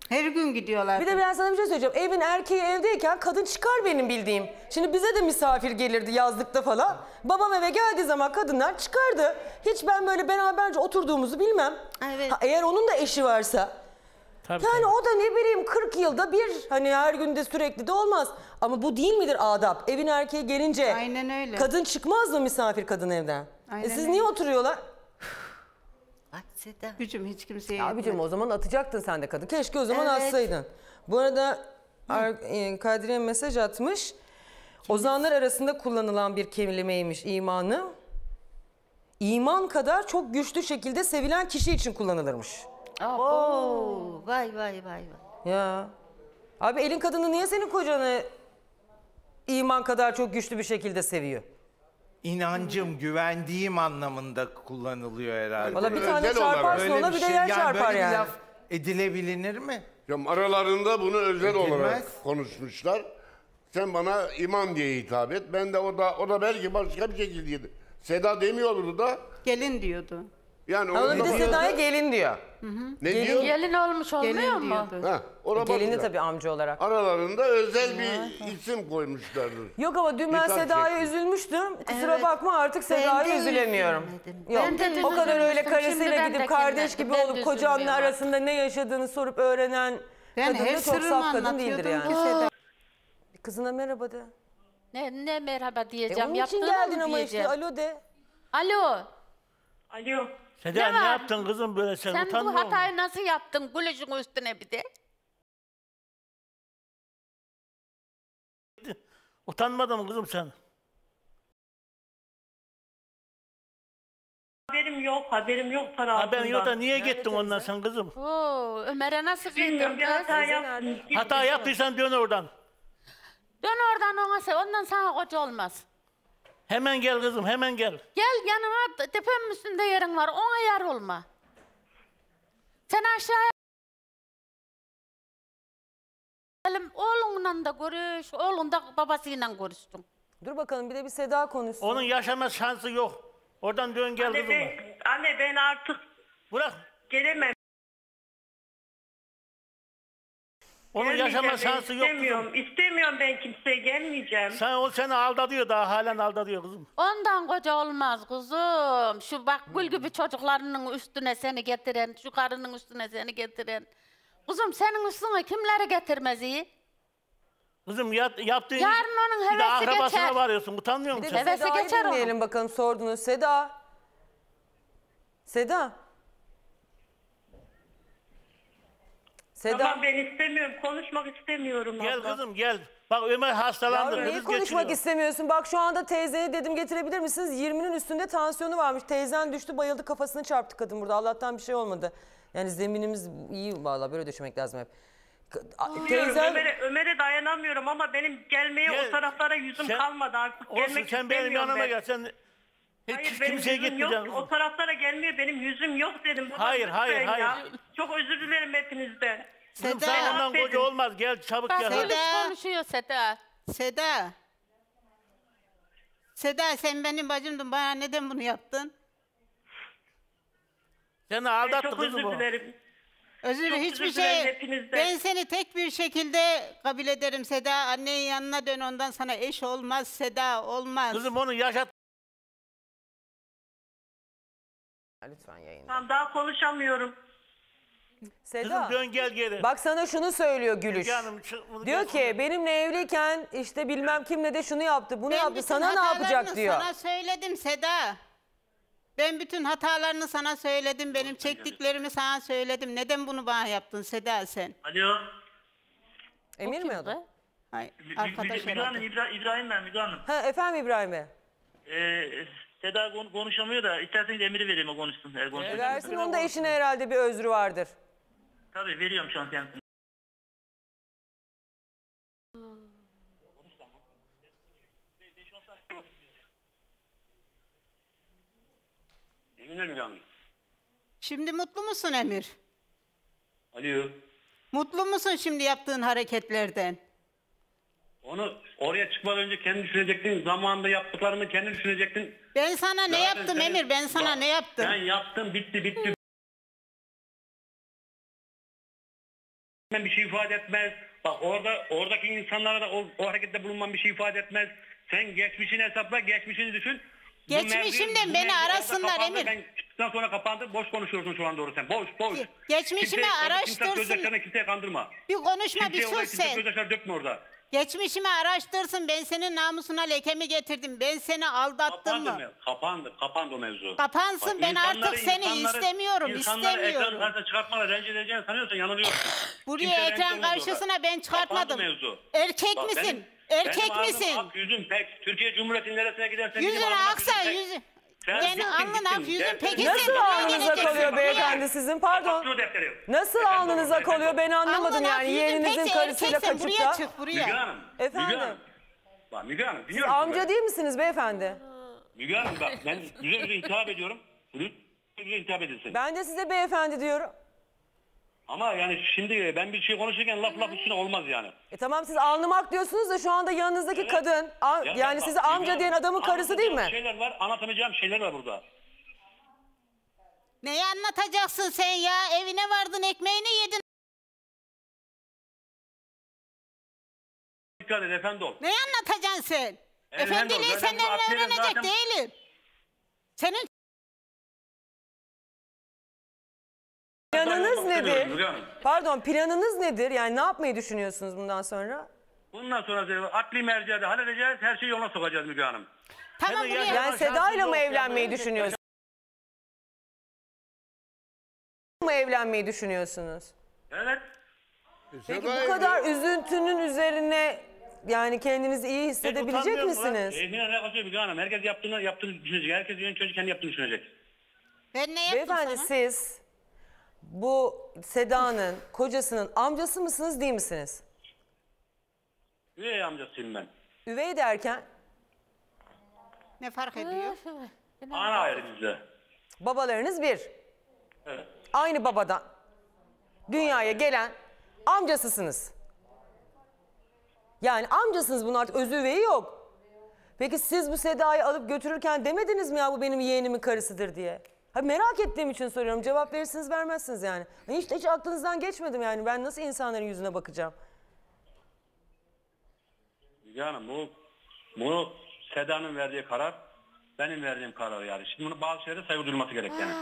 Her gün gidiyorlar. Bir de ben sana bir şey söyleyeceğim. Evin erkeği evdeyken kadın çıkar benim bildiğim. Şimdi bize de misafir gelirdi yazlıkta falan. Babam eve geldiği zaman kadınlar çıkardı. Hiç ben böyle beraberce oturduğumuzu bilmem. Evet. Ha, eğer onun da eşi varsa. Tabii, Yani tabii. o da ne bileyim 40 yılda bir hani her günde sürekli de olmaz. Ama bu değil midir adap? Evin erkeği gelince Aynen öyle. kadın çıkmaz mı misafir kadın evden? Aynen e siz öyle. niye oturuyorlar? Seda. Gücüm hiç kimseye Abicim yetmedi. o zaman atacaktın sen de kadın. Keşke o zaman Evet. atsaydın. Bu arada Ar- e, Kadriye mesaj atmış. Ozanlar arasında kullanılan bir kelimeymiş imanı. İman kadar çok güçlü şekilde sevilen kişi için kullanılırmış. Oo, vay vay vay vay. Ya. Abi elin kadını niye senin kocanı iman kadar çok güçlü bir şekilde seviyor? İnancım, güvendiğim anlamında kullanılıyor herhalde. Valla bir Özel tane olarak. çarparsın ona bir de yer çarpar şey, böyle yani. bir laf edilebilir mi? Ya aralarında bunu özel Edilmez. olarak konuşmuşlar. Sen bana iman diye hitap et. Ben de o da o da belki başka bir şekilde Seda demiyordu da. Gelin diyordu. Yani Ama bir de Seda'ya gelin diyor. Ne diyor? Gelin olmuş olmuyor Gelin mu? diyordu. Ha, ona Gelini bakacağım. tabii amca olarak. Aralarında özel bir isim koymuşlardır. Yok ama dün ben Hitap Seda'ya üzülmüştüm. Kusura Evet. bakma artık Ben Seda'ya üzülemiyorum. üzülmedim. Yok Ben de dün o kadar öyle üzülmüştüm. Şimdi karısıyla ben de gidip kardeş kendim- gibi ben de olup kocanla üzülmüyorum arasında ne yaşadığını sorup öğrenen Ben kadın her da çok sırrımı saf kadın değildir yani. Seda. Kızına merhaba de. Ne, ne merhaba E diyeceğim. onun için yaptığını geldin ama işte diyeceğim? alo de. Alo. Alo. Seda Ne ne, var? yaptın kızım böyle sen, Sen bu utanmıyor musun? hatayı nasıl yaptın? Gülüşün üstüne bir de. Utanmadın mı kızım sen? Haberim yok, haberim yok para Haberin yok da niye gittin ondan sen kızım? Oo, Ömer'e nasıl Bilmiyorum bir kız? hata yaptım. Hata yaptıysan dön oradan. Dön oradan ona sev. Ondan sana koca olmaz. Hemen gel kızım hemen gel. Gel yanıma tepemin üstünde yerin var. Ona yer olma. Sen aşağıya oğlunla da görüş, oğlun da babasıyla görüştüm. Dur bakalım bir de bir Seda konuşsun. Onun yaşama şansı yok. Oradan dön gel Anne kızım. ben, anne ben artık Bırak. gelemem. Onun Gelmeyeceğim yaşama şansı yok istemiyorum. kızım. İstemiyorum ben kimseye gelmeyeceğim. Sen o seni aldatıyor daha halen aldatıyor kızım. Ondan koca olmaz kuzum. Şu bak gül gibi çocuklarının üstüne seni getiren, şu karının üstüne seni getiren. Kuzum senin üstüne kimleri getirmez iyi? Kızım yap, yaptığın Yarın onun bir de hevesi akrabasına geçer. varıyorsun. Utanmıyor Bir de musun? Hevesi Seda'yı geçer onun. dinleyelim bakalım sordunuz. Seda. Seda. Seda. Tamam ben istemiyorum. Konuşmak istemiyorum Gel abla. kızım gel. Bak Ömer hastalandı. Yavrum niye konuşmak geçiriyor. istemiyorsun? Bak şu anda teyzeni dedim getirebilir misiniz? 20'nin üstünde tansiyonu varmış. Teyzen düştü bayıldı kafasını çarptı kadın burada. Allah'tan bir şey olmadı. Yani zeminimiz iyi valla böyle düşünmek lazım hep. Bilmiyorum, Teyzen Ömer'e, Ömer'e dayanamıyorum ama benim gelmeye Gel. o taraflara yüzüm Sen- kalmadı artık. Olsun Gelmek sen benim istemiyorum yanıma ben. gel. Sen hiç Hayır benim kimseye yüzüm gitmeyeceksin. yok. O taraflara gelmiyor. Benim yüzüm yok dedim. Baba, Hayır, hayır, lütfen hayır. Çok özür dilerim hepinizden. Kızım Seda. sen ondan koca olmaz. Gel çabuk Bak gel. Seda. konuşuyor Seda. Seda. Seda sen benim bacımdın. Bana neden bunu yaptın? Seni Ben aldattı çok kızım özür o. dilerim. Özür Çok hiçbir özür dilerim şey. hepinizden. Ben seni tek bir şekilde kabul ederim Seda. Annenin yanına dön ondan sana eş olmaz Seda olmaz. Kızım onu yaşat. Lütfen yayın. Tamam daha konuşamıyorum. Seda. Kızım dön gel geri. Bak sana şunu söylüyor Gülüş. Müge Hanım, şu- bunu Diyor gelsene. ki benimle evliyken işte bilmem kimle de şunu yaptı bunu Ben yaptı bütün sana ne yapacak diyor. Sana söyledim Seda. Ben bütün hatalarını sana söyledim. Benim çektiklerimi sana söyledim. Neden bunu bana yaptın Seda sen? Alo. Emir mi adı? Ay, arkadaş Müge Hanım, herhalde. İbra- İbrahim ben Müge Hanım. Ha efendim İbrahim Bey. Ee, Seda kon- konuşamıyor da isterseniz emri vereyim o konuşsun. Eğer konuşsun. Versin onun da eşine herhalde bir özrü vardır. Tabii veriyorum şu an canım. Şimdi mutlu musun Emir? Alo. Mutlu musun şimdi yaptığın hareketlerden? Onu oraya çıkmadan önce kendi düşünecektin. Zamanında yaptıklarını kendi düşünecektin. Ben sana ne Zaten yaptım sen- Emir? Ben sana Bak, ne yaptım? Ben yaptım bitti bitti. Bir şey ifade etmez. Bak orada oradaki insanlara da o, o harekette bulunman bir şey ifade etmez. Sen geçmişini hesapla, geçmişini düşün. Geçmişimden beni arasınlar. Emir. Ben çıktıktan sonra kapandı. Boş konuşuyorsun şu an doğru sen. Boş boş. Geçmişimi Kimse- araştırsın. Kimse gözyaşlarına kimseye kandırma. Bir konuşma bir Kimseye oraya sus kimse sen. gözyaşları dökme orada. Geçmişimi araştırsın. Ben senin namusuna lekemi getirdim. Ben seni aldattım Kapandı mı? mı? Kapandı. Kapandı o mevzu. Kapansın. Bak, ben insanları- artık seni insanları- istemiyorum. insanları ekran istemiyorum. karşısına çıkartmadan rencide edeceğini sanıyorsan yanılıyorsun. <coughs> Buraya Kimse ekran karşısına ben çıkartmadım. Erkek Bak, misin? benim- Erkek benim misin? ak, yüzüm pek. Türkiye Cumhuriyeti'nin neresine gidersen Yüzün aksa yüzün. Sen ak yüzün Gel- peki Nasıl Nasıl sen buraya alnınıza geleceksin kalıyor beyefendi sizin? Pardon. Defteri. Nasıl Efendim, alnınıza efendim. kalıyor ben anlamadım ak yani yeğeninizin peki karısıyla erkeksen kaçıp buraya da. çık Müge buraya. Hanım. Efendim? Müge Hanım. Bak Müge Hanım. Siz Biliyor musun amca değil misiniz beyefendi? Müge Hanım bak ben güzel güzel hitap ediyorum. Güzel güzel hitap edilsin. Ben de size beyefendi diyorum. Ama yani şimdi ben bir şey konuşurken laf laf üstüne olmaz yani. E tamam siz alnımak diyorsunuz da şu anda yanınızdaki Evet. kadın a- Ya yani bak, size amca diyen adamın karısı değil mi? anlatacağım şeyler var, anlatamayacağım şeyler var burada. Neyi anlatacaksın sen ya? Evine vardın ekmeğini yedin. Dikkat et efendi ol. Neyi anlatacaksın sen? Ol, Efendiliği senden öğrenecek zaten- değilim. Senin Planınız nedir? Pardon planınız nedir? Yani ne yapmayı düşünüyorsunuz bundan sonra? Bundan sonra adli mercede halledeceğiz, her şeyi yoluna sokacağız Müge Hanım. tamam Hemen buraya. Yani Seda ile mi evlenmeyi düşünüyorsunuz? mı evlenmeyi düşünüyorsunuz? Evet. Peki bu kadar üzüntünün üzerine yani kendinizi iyi hissedebilecek utanmıyor mu lan? misiniz? Keyfine alakası yok Müge Hanım. Herkes yaptığını, yaptığını düşünecek. Herkes yeni çocuk kendi yaptığını düşünecek. Ben ne yaptım Beyefendi sana? siz bu Seda'nın kocasının amcası mısınız değil misiniz? Üvey amcasıyım ben. Üvey derken Ne fark ediyor? <laughs> Ana ayrı bizde. babalarınız bir. Evet. Aynı babadan dünyaya gelen amcasısınız. Yani amcasınız bunun artık özü üveyi yok. Peki siz bu Seda'yı alıp götürürken demediniz mi ya bu benim yeğenimin karısıdır diye? Ha, merak ettiğim için soruyorum. Cevap verirsiniz vermezsiniz yani. Hiç, hiç aklınızdan geçmedim yani. Ben nasıl insanların yüzüne bakacağım? Müge Hanım bu, bu Seda'nın verdiği karar benim verdiğim karar yani. Şimdi bunu bazı şeylere saygı duyulması gerek yani.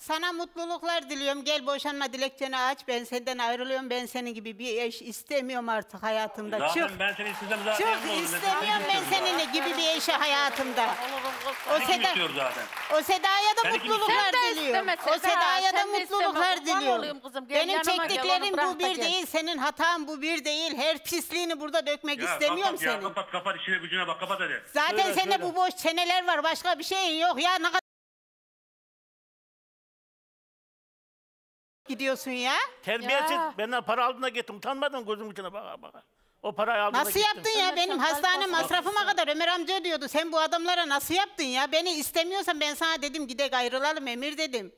Sana mutluluklar diliyorum. Gel boşanma dilekçeni aç. Ben senden ayrılıyorum. Ben senin gibi bir eş istemiyorum artık hayatımda. Zaten Çık. ben seni istesem zaten yanımda olurum. istemiyorum ben senin gibi bir eşi hayatımda. O Seni kim Seda, istiyor zaten? o Seda'ya da kim mutluluklar? Sen de diliyorum. isteme O Seda, Seda'ya da sen de isteme. mutluluklar Kurban diliyorum. olayım kızım. Gel Benim yanıma gel, çektiklerim bu bir gel. değil. Senin hatan bu bir değil. Her pisliğini burada dökmek istemiyorum kapat ya senin. kapat kapat işine gücüne bak kapat hadi. Zaten sende bu boş çeneler var. Başka bir şeyin yok. Ya ne kadar gidiyorsun ya? Terbiyesiz. Ya. Benden para aldığında gittim. Utanmadın gözüm içine baka baka. O parayı aldığında Nasıl gittim. yaptın ya? Benim hastane masrafıma kadar Ömer amca ödüyordu. Sen bu adamlara nasıl yaptın ya? Beni istemiyorsan ben sana dedim gidek ayrılalım Emir dedim.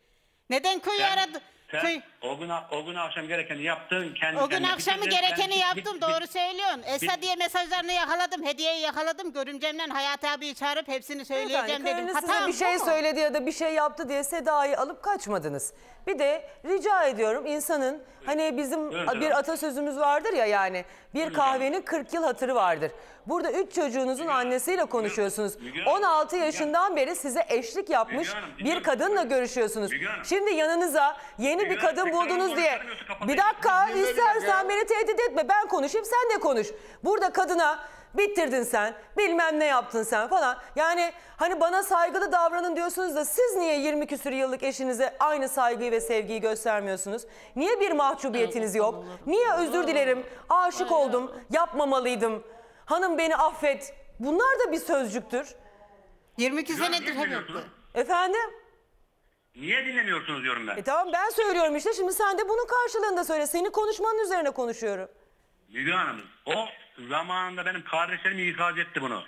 Neden köyü Sen, aradı? sen Köy... o gün o gün akşam gerekeni yaptın kendi O gün akşamı Bitirdin, gerekeni ben- yaptım. bit- Doğru bit- söylüyorsun. Esra diye mesajlarını yakaladım. Hediyeyi yakaladım. Görümcemle Hayat abiyi çağırıp hepsini söyleyeceğim Efendim, dedim. Hatam bir şey mu? söyledi ya da bir şey yaptı diye Seda'yı alıp kaçmadınız. Bir de rica ediyorum insanın hani bizim Buyurun bir atasözümüz vardır ya yani bir kahvenin 40 yıl hatırı vardır. Burada üç çocuğunuzun annesiyle konuşuyorsunuz. Müge Hanım, 16 Müge yaşından beri size eşlik yapmış bir kadınla görüşüyorsunuz. Şimdi yanınıza yeni Müge bir kadın buldunuz diye. Bir dakika istersen beni tehdit etme ben konuşayım sen de konuş. Burada kadına bittirdin sen bilmem ne yaptın sen falan. Yani hani bana saygılı davranın diyorsunuz da siz niye 20 küsur yıllık eşinize aynı saygıyı ve sevgiyi göstermiyorsunuz? Niye bir mahcubiyetiniz yok? Niye özür dilerim aşık oldum yapmamalıydım hanım beni affet bunlar da bir sözcüktür. 22 Müge Hanım, senedir hep? Efendim? Niye dinlemiyorsunuz diyorum ben. E tamam ben söylüyorum işte şimdi sen de bunun karşılığında söyle. Senin konuşmanın üzerine konuşuyorum. Müge Hanım o zamanında benim kardeşlerim ikaz etti bunu.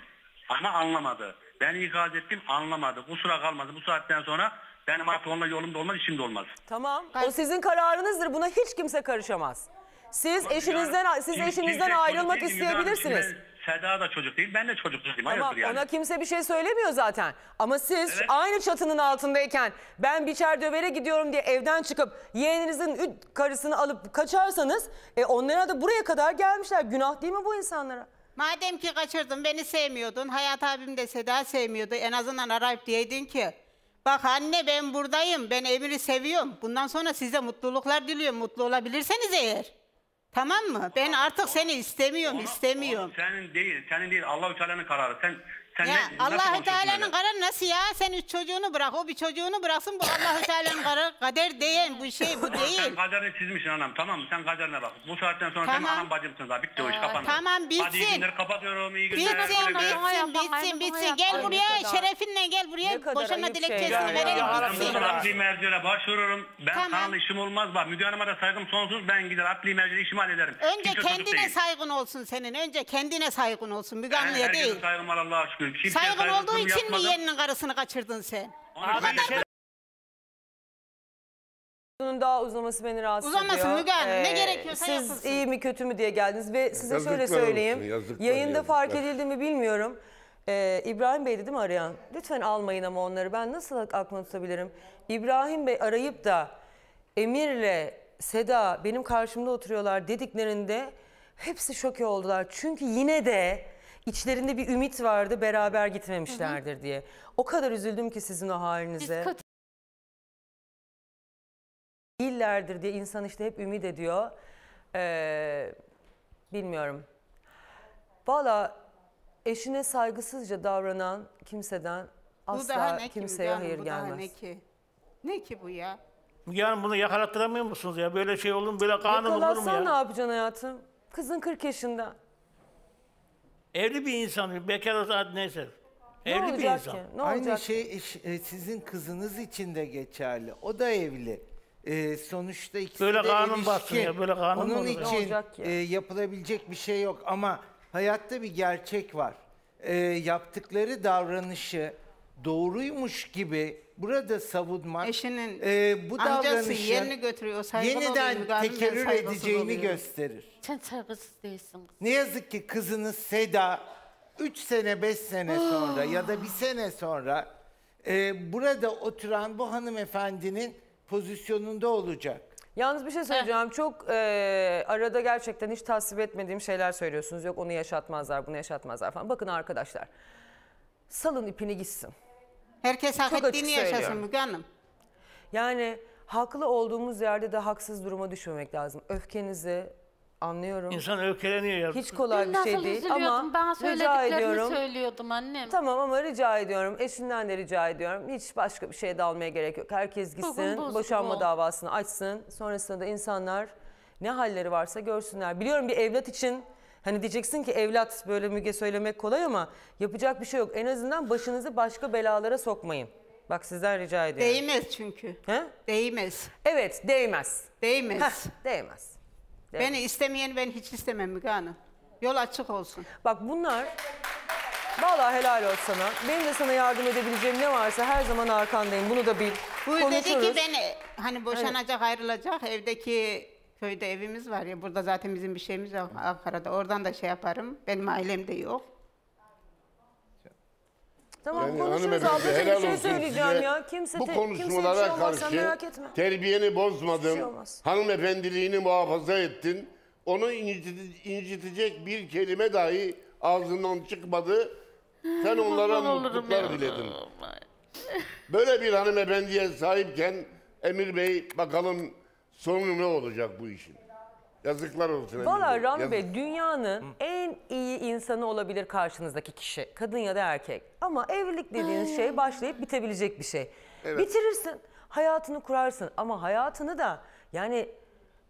Ama anlamadı. Ben ikaz ettim anlamadı. Kusura kalmadı. Bu saatten sonra benim artık onunla yolumda olmaz işimde olmaz. Tamam. O sizin kararınızdır. Buna hiç kimse karışamaz. Siz eşinizden siz Kim- eşinizden ayrılmak Müge Hanım. isteyebilirsiniz. Şimdi ben- Seda da çocuk değil ben de çocuk değilim. Hayırdır yani. ona kimse bir şey söylemiyor zaten. Ama siz Evet. aynı çatının altındayken ben biçer dövere gidiyorum diye evden çıkıp yeğeninizin üç karısını alıp kaçarsanız e, onlara da buraya kadar gelmişler. Günah değil mi bu insanlara? Madem ki kaçırdın beni sevmiyordun. Hayat abim de Seda sevmiyordu. En azından arayıp diyeydin ki bak anne ben buradayım. Ben Emir'i seviyorum. Bundan sonra size mutluluklar diliyorum. Mutlu olabilirseniz eğer. Tamam mı? Ben artık seni istemiyorum, Onu- istemiyorum. onu senin değil, senin değil. Allahü Teala'nın kararı. Sen sen Ya ne, nasıl konuşuyorsun Teala'nın öyle? kararı nasıl ya? Sen üç çocuğunu bırak, o bir çocuğunu bıraksın. Bu Allahü Teala'nın kararı. Kader değil, bu şey bu Sen değil. kaderini çizmişsin anam tamam mı? Sen kaderine bak. Bu saatten sonra senin Tamam. anam bacımsın daha. Bitti o iş kapandı. tamam, bitsin. Hadi iyi günler kapatıyorum. iyi günler. Bitsin, Güle güle. bitsin, bitsin, bitsin. Gel buraya, kadar- şerefinle gel ne buraya. kadar Boşanma ayıp dilekçesini şeyler ya. verelim, Ya, Ben bitsin. burada adli mercilere başvururum. Ben Tamam. kanlı işim olmaz bak. Müge Hanım'a da saygım sonsuz. Ben gider adli mercile işimi hallederim. Önce çocuk kendine değil. saygın olsun senin. Önce kendine saygın olsun. Ben Müganlı'ya herkese değil. saygım var Allah'a şükür. Kimseye Saygın olduğu için mi yapmadım. yeğeninin karısını kaçırdın sen? Onu Abi, ben- bir şey- Bunun daha uzaması beni rahatsız Uzamasın ediyor. Ee, Müge Hanım, ne gerekiyorsa Siz yapılsın. iyi mi kötü mü diye geldiniz ve size Yazıklar şöyle söyleyeyim. olsun, yazıklar, Yayında yazıklar. fark edildi mi bilmiyorum. Ee, İbrahim Bey'di değil mi arayan? Lütfen almayın ama onları. Ben nasıl aklımda tutabilirim? İbrahim Bey arayıp da Emir'le Seda benim karşımda oturuyorlar dediklerinde hepsi şoke oldular. Çünkü yine de içlerinde bir ümit vardı beraber gitmemişlerdir diye. O kadar üzüldüm ki sizin o halinize. Biz değillerdir diye insan işte hep ümit ediyor. Ee, bilmiyorum. Valla eşine saygısızca davranan kimseden asla ne ki kimseye Müge Hanım, hayır bu daha gelmez. ne ki? Ne ki bu ya? Yani bunu yakalattıramıyor musunuz ya? Böyle şey olur mu? Böyle kanun olur mu Yakalatsan ne ya? yapacaksın hayatım? Kızın 40 yaşında. Evli bir insan, bekar olsa neyse. Ne Evli bir olacak insan. ki? Ne Aynı olacak? şey eş- e, sizin kızınız için de geçerli. O da evli. E, sonuçta ikisi Böyle de kanun bassın ya, böyle kanun mu Onun olur? Ne için olacak ki? e, yapılabilecek bir şey yok ama hayatta bir gerçek var. E, yaptıkları davranışı doğruymuş gibi burada savunmak Eşinin e, bu amcası davranışın yeğenini götürüyor, saygılı oluyor, yeniden ben tekerrür saygısız edeceğini oluyorum. gösterir. sen saygısız değilsin. Ne yazık ki kızınız Seda 3 sene 5 sene sonra ya da bir sene sonra e, burada oturan bu hanımefendinin pozisyonunda olacak. Yalnız bir şey söyleyeceğim. Çok e, arada gerçekten hiç tasvip etmediğim şeyler söylüyorsunuz. Yok onu yaşatmazlar, bunu yaşatmazlar falan. Bakın arkadaşlar. Salın ipini gitsin. Herkes hak Çok açık ettiğini yaşasın söylüyorum. Müge Hanım. Yani haklı olduğumuz yerde de haksız duruma düşmemek lazım. Öfkenizi anlıyorum. İnsan öfkeleniyor ya. Hiç kolay bir Nasıl şey değil üzülüyordum, ama bana rica söylediklerini ediyorum. söylüyordum annem. Tamam ama rica ediyorum. Eşinden de rica ediyorum. Hiç başka bir şeye dalmaya gerek yok. Herkes Bugün gitsin, boşanma davasını açsın. Sonrasında da insanlar ne halleri varsa görsünler. Biliyorum bir evlat için hani diyeceksin ki evlat böyle Müge söylemek kolay ama yapacak bir şey yok. En azından başınızı başka belalara sokmayın. Bak sizden rica ediyorum. Değmez çünkü. He? Değmez. Evet, değmez. Değmez. Heh, değmez. Değmez. Beni istemeyeni ben hiç istemem Müge Hanım. Yol açık olsun. Bak bunlar Vallahi helal olsun sana. Benim de sana yardım edebileceğim ne varsa her zaman arkandayım. Bunu da bil. Bu dedi Konuşuruz. ki beni hani boşanacak ayrılacak evdeki köyde evimiz var ya burada zaten bizim bir şeyimiz yok Ankara'da oradan da şey yaparım benim ailem de yok. Tamam Yani konuşuruz hanımefendi, ablacığım. Bir helal şey olsun söyleyeceğim size. ya. Kimse Bu te- kimseye bir şey konuşmalara olmaz, sen karşı merak etme. terbiyeni bozmadım. Bir şey olmaz. Hanımefendiliğini muhafaza ettin. Onu incit- incitecek bir kelime dahi ağzından çıkmadı. Sen onlara mutluluklar diledin. Böyle bir hanımefendiye sahipken Emir Bey bakalım sonu ne olacak bu işin? Yazıklar olsun Valla. Rami yazık. Bey dünyanın en iyi insanı olabilir karşınızdaki kişi. Kadın ya da erkek. Ama evlilik dediğiniz şey başlayıp bitebilecek bir şey. Evet. Bitirirsin. Hayatını kurarsın. Ama hayatını da yani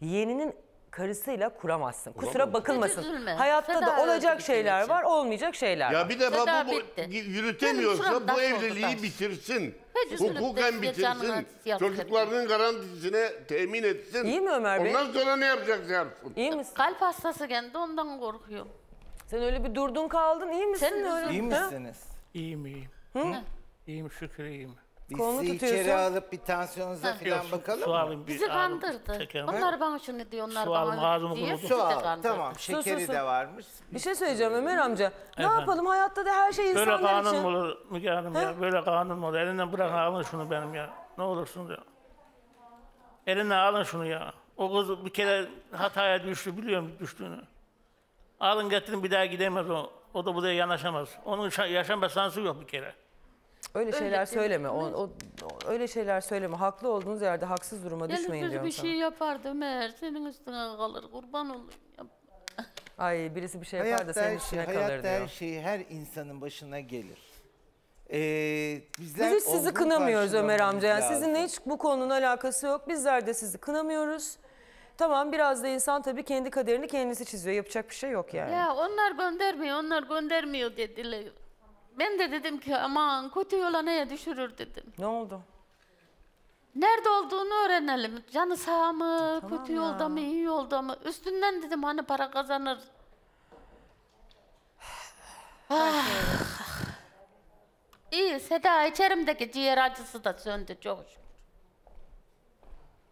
yeğeninin karısıyla kuramazsın. Kusura bakılmasın. Üzülme. Hayatta Feda da olacak öldü şeyler bitecek. var, olmayacak şeyler var. Ya bir defa Seda bu, bu bitti. yürütemiyorsa Benim şuram bu taş oldu, evliliği bitirsin. Hiç üzülüp de Hukuken bitirsin. yazık Çocuklarının garantisine temin etsin. İyi mi Ömer Bey? Ondan sonra ne yapacaksa yapsın. İyi misin? Kalp hastası kendi ondan korkuyorum. Sen öyle bir durdun kaldın. İyi misin? Sen öyle? İyi Ha? misiniz? İyiyim iyiyim. İyiyim şükür iyiyim. Biz Kolunu sizi tutuyorsun. içeri alıp bir tansiyonunuza Ha. falan su, bakalım su mı? alayım bir Bizi kandırdı. çekerim. Onlar bana şunu diyor, onlar Su alın, bana ağzımı diyor. kurudu. Bizi Su al. kandırdı. Tamam Su, şekeri su, su. de varmış. Bir şey söyleyeceğim Ömer amca. Ne Efendim? yapalım? Hayatta da her şey Böyle insanlar kanun için. mu olur Müge Hanım ya? Böyle kanun mu olur? Elinden bırakın alın şunu benim ya. Ne olursun ya. Elinden alın şunu ya. O kız bir kere hataya düştü biliyorum düştüğünü. Alın getirin bir daha gidemez o. O da buraya yanaşamaz. Onun şa- yaşama şansı yok bir kere. Öyle şeyler Öyle söyleme. O, o- öyle şeyler söyleme. Haklı olduğunuz yerde haksız duruma Gelip düşmeyin diyorum bir sana. şey yapardı Ömer. Senin üstüne kalır. Kurban olayım. Ay birisi bir şey yapar da senin her üstüne şey, kalır hayatta her diyor. şey her insanın başına gelir. Ee, bizler Biz hiç sizi olgun kınamıyoruz Ömer karşılamamız amca. Yani lazım. sizinle hiç bu konunun alakası yok. Bizler de sizi kınamıyoruz. Tamam biraz da insan tabii kendi kaderini kendisi çiziyor. Yapacak bir şey yok yani. ya onlar göndermiyor, onlar göndermiyor dediler. Ben de dedim ki aman kötü yola neye düşürür dedim. Ne oldu? Nerede olduğunu öğrenelim. Canı sağ mı, Tamam kötü ya. yolda mı, iyi yolda mı? Üstünden dedim hani para kazanır. Ah. İyi Seda içerimdeki ciğer acısı da söndü çok şükür.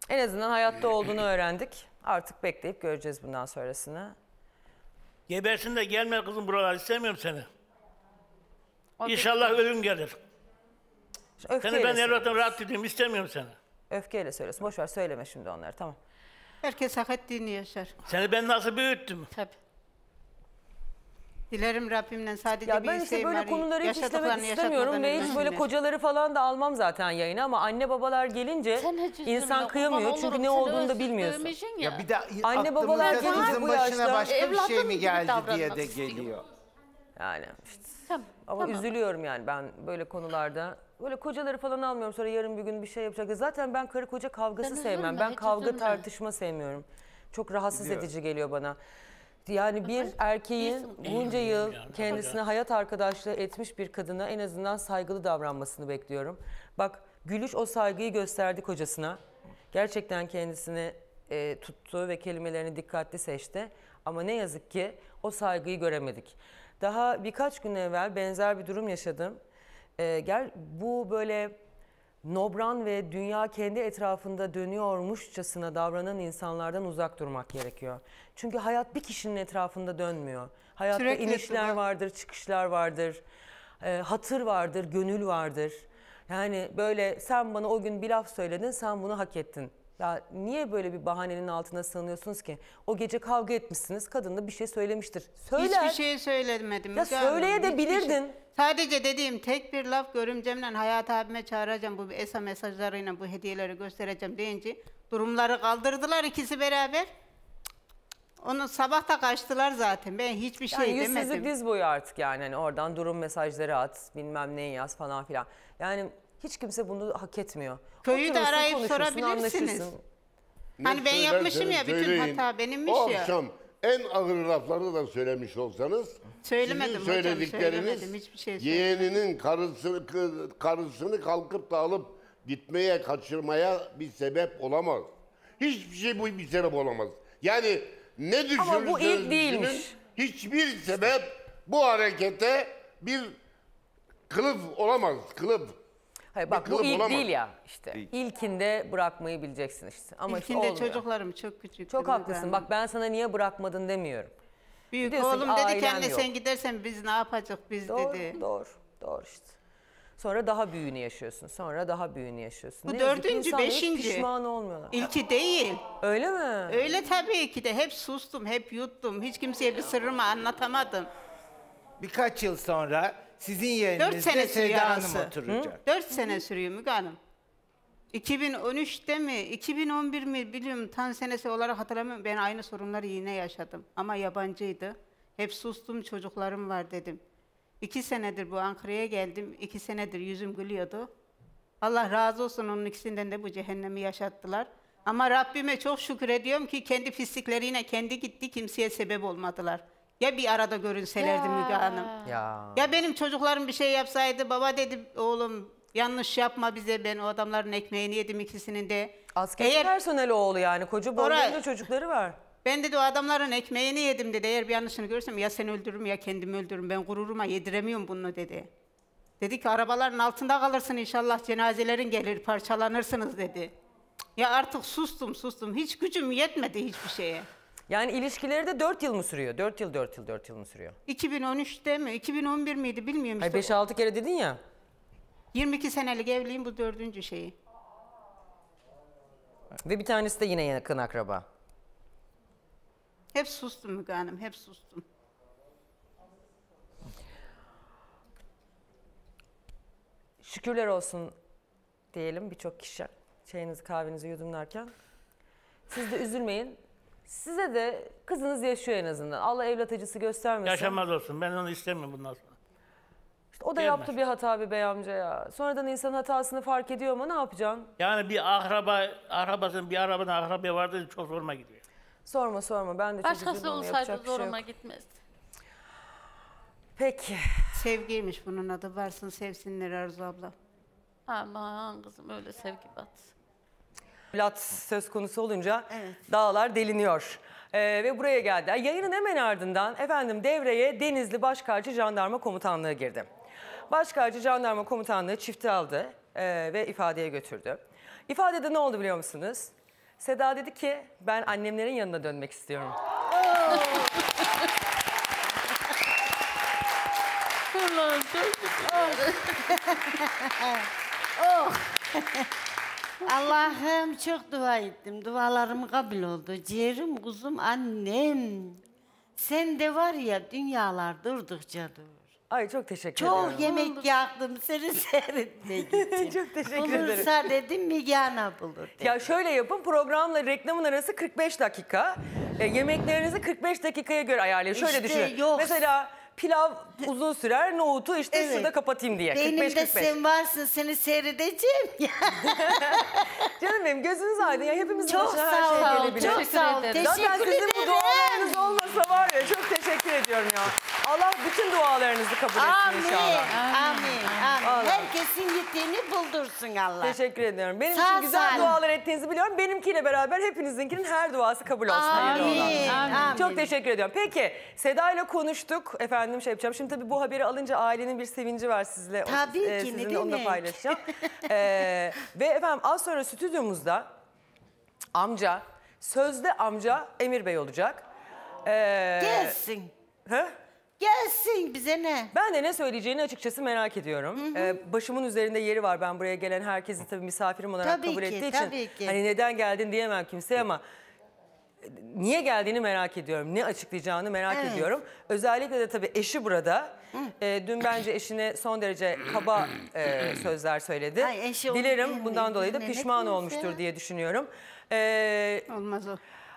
En azından hayatta olduğunu öğrendik. Artık bekleyip göreceğiz bundan sonrasını. Gebersin de gelme kızım buralar istemiyorum seni. İnşallah ölüm gelir. Öfkeyle, Seni ben evlatım rahat edeyim istemiyorum seni. Öfkeyle söylüyorsun. Boş ver söyleme şimdi onları tamam. Herkes hak ettiğini yaşar. Seni ben nasıl büyüttüm? Tabii. Dilerim Rabbimden sadece Ya bir ben işte isteğim böyle var. konuları hiç Yaşadıklarını işlemek istemiyorum yaşatmadan ve hiç böyle kocaları falan da almam zaten yayına ama anne babalar gelince Sen hiç üzülme, insan kurban kıyamıyor çünkü olurum. ne Seni olduğunu da özsüz bilmiyorsun. dövmüşsün Ya bir de Anne babalar aklımıza gelince kızın bu başına yaşta başka bir şey mi gibi geldi diye davranmak de istiyor. geliyor. Yani işte. Ama tamam. üzülüyorum yani ben böyle konularda. Böyle kocaları falan almıyorum sonra yarın bir gün bir şey yapacak. Zaten ben karı koca kavgası Sen sevmem. üzülme, Ben hiç kavga üzülme. tartışma sevmiyorum. Çok rahatsız Biliyorum. edici geliyor bana. Yani bir erkeğin bunca yıl kendisine hayat arkadaşlığı etmiş bir kadına en azından saygılı davranmasını bekliyorum. Bak Gülüş o saygıyı gösterdi kocasına. Gerçekten kendisini e, tuttu ve kelimelerini dikkatli seçti. Ama ne yazık ki o saygıyı göremedik. Daha birkaç gün evvel benzer bir durum yaşadım. E, gel bu böyle nobran ve dünya kendi etrafında dönüyormuşçasına davranan insanlardan uzak durmak gerekiyor. Çünkü hayat bir kişinin etrafında dönmüyor. Hayatta Sürekli inişler duvar. vardır, çıkışlar vardır, e, hatır vardır, gönül vardır. Yani böyle sen bana o gün bir laf söyledin sen bunu hak ettin. Ya niye böyle bir bahanenin altına sığınıyorsunuz ki? O gece kavga etmişsiniz kadın da bir şey söylemiştir. Söyler. Hiçbir şey söylemedim. Ya Müge Hanım, söyleye de hiçbir şey. bilirdin. Sadece dediğim tek bir laf görümcemle Hayat abime çağıracağım. Bu ESA mesajlarıyla bu hediyeleri göstereceğim deyince durumları kaldırdılar ikisi beraber. Onu sabah da kaçtılar zaten. Ben hiçbir Yani şey yüzsüzlük demedim. diz boyu artık yani. Hani oradan durum mesajları at, bilmem ne yaz falan filan. Yani hiç kimse bunu hak etmiyor. Köyü de Oturursun, arayıp konuşursun, sorabilirsiniz. anlaşırsın. Hani ben yapmışım ya, bütün söyleyin. hata benimmiş o ya. akşam en ağır lafları da söylemiş olsanız Söylemedim sizin hocam, söyledikleriniz söylemedim, hiçbir şey söylemedim. yeğeninin karısını, kı- karısını kalkıp da alıp gitmeye, kaçırmaya bir sebep olamaz. Hiçbir şey bu bir sebep olamaz. Yani ne düşünürseniz Ama bu ilk düşünün, değilmiş. hiçbir sebep bu harekete bir kılıf olamaz. Kılıf. Hayır bak bu ilk olamaz. değil ya işte. İlkinde bırakmayı bileceksin işte. Ama işte İlkinde olmuyor. çocuklarım çok küçük. Çok haklısın. Bak ben sana niye bırakmadın demiyorum. Büyük Diyorsun ki, oğlum dedi ki "Ailem anne yok." sen gidersen biz ne yapacak biz Doğru, dedi. doğru, doğru işte. Sonra daha büyüğünü yaşıyorsun. Sonra daha büyüğünü yaşıyorsun. Bu Ne yazık dördüncü, hiç beşinci. pişman olmuyorlar. İlki değil. Öyle mi? Öyle tabii ki de hep sustum, hep yuttum. Hiç kimseye bir sırrımı anlatamadım. Birkaç yıl sonra sizin Dört yerinizde sene sürüyor Seda Hanım oturacak. Dört sene sürüyor Müge Hanım. 2013'te mi, 2011 mi biliyorum tam senesi olarak hatırlamıyorum. Ben aynı sorunları yine yaşadım. Ama yabancıydı. Hep sustum çocuklarım var dedim. İki senedir bu Ankara'ya geldim. iki senedir yüzüm gülüyordu. Allah razı olsun onun ikisinden de bu cehennemi yaşattılar. Ama Rabbime çok şükür ediyorum ki kendi pislikleriyle kendi gitti kimseye sebep olmadılar. Ya bir arada görünselerdi Müge Hanım. Ya. Ya benim çocuklarım bir şey yapsaydı baba dedi oğlum yanlış yapma bize ben o adamların ekmeğini yedim ikisinin de. Askeri Eğer- personel oğlu yani. Koca Oraya- çocukları var. Ben dedi o adamların ekmeğini yedim dedi. Eğer bir yanlışını görürsem ya seni öldürürüm ya kendimi öldürürüm. Ben gururuma yediremiyorum bunu dedi. Dedi ki arabaların altında kalırsın inşallah cenazelerin gelir parçalanırsınız dedi. Ya artık sustum sustum. Hiç gücüm yetmedi hiçbir şeye. Yani ilişkileri de 4 yıl mı sürüyor? 4 yıl, 4 yıl, 4 yıl mı sürüyor? 2013'te mi 2011 miydi bilmiyorum işte. 5-6 kere dedin ya. 22 senelik evliyim bu dördüncü şeyi. Ve bir tanesi de yine yakın akraba. Hep sustum Müge Hanım hep sustum. Şükürler olsun diyelim birçok kişi çayınızı kahvenizi yudumlarken. Siz de üzülmeyin. Size de kızınız yaşıyor en azından. Allah evlat acısı göstermesin. Yaşamaz olsun. Ben onu istemiyorum bundan sonra. İşte o da Gelmez. yaptı bir hata bir bey amca ya. Sonradan insan hatasını fark ediyor ama ne yapacaksın? Yani bir akraba, arabasının bir arabanın akrabaya vardı çok zoruma gidiyor. Sorma sorma ben de Başkası olsaydı yapacak bir şey zoruma yok. gitmezdi. Peki. Sevgiymiş bunun adı. Varsın sevsinler Arzu abla. Aman kızım öyle sevgi bat. Evlat söz konusu olunca dağlar deliniyor. Ee, ve buraya geldi. Yayının hemen ardından efendim devreye Denizli Başkarcı Jandarma Komutanlığı girdi. Başkarcı Jandarma Komutanlığı çifti aldı ee, ve ifadeye götürdü. İfadede ne oldu biliyor musunuz? Seda dedi ki ben annemlerin yanına dönmek istiyorum. Çok <laughs> Oh. <laughs> Allah'ım çok dua ettim. Dualarım kabul oldu. Ciğerim, kuzum, annem. Sen de var ya dünyalar durdukça dur. Ay çok teşekkür Çok ederim. yemek yaktım seni <laughs> seyretmek <laughs> için. Çok teşekkür ederim. Bulursa dedim Migana bulur. dedim. Ya şöyle yapın programla reklamın arası 45 dakika. E, yemeklerinizi 45 dakikaya göre ayarlayın. Şöyle İşte düşünün. yok. Mesela pilav uzun sürer, nohutu işte Evet. şurada kapatayım diye. Beynimde 45-45. sen varsın seni seyredeceğim. <laughs> Canım benim gözünüz aydın ya hepimizin Çok başına sağ her şey ol, gelebilir. çok sağ ol. Teşekkür Zaten sizin bu ederim. dualarınız olmasa var ya çok teşekkür ediyorum ya. Allah bütün dualarınızı kabul etsin Amin. inşallah. Amin. Amin. Vallahi. Herkesin gittiğini buldursun Allah. Teşekkür ediyorum. Benim Sağ için güzel salim. dualar ettiğinizi biliyorum. Benimkiyle beraber hepinizinkinin her duası kabul olsun. Amin. olan. Amin. Çok teşekkür ediyorum. Peki Seda ile konuştuk. Efendim şey yapacağım. Şimdi tabii bu haberi alınca ailenin bir sevinci var sizle. O- Tabii ki, ne sizinle onu da demek. paylaşacağım. Ee, <laughs> ve efendim az sonra stüdyomuzda amca, sözde amca Emir Bey olacak. Ee, Gelsin. He? Gelsin bize ne? Ben de ne söyleyeceğini açıkçası merak ediyorum. Ee, başımın üzerinde yeri var. Ben buraya gelen herkesi tabii misafirim olarak Tabii kabul ki, ettiği için. tabii ki. Hani neden geldin diyemem kimseye ama e, niye geldiğini merak ediyorum. Ne açıklayacağını merak Evet. ediyorum. Özellikle de tabii eşi burada. Ee, dün bence eşine son derece kaba e, sözler söyledi. Ay, eşi Dilerim bundan dolayı da pişman olmuştur diye düşünüyorum. Ee, Olmaz o.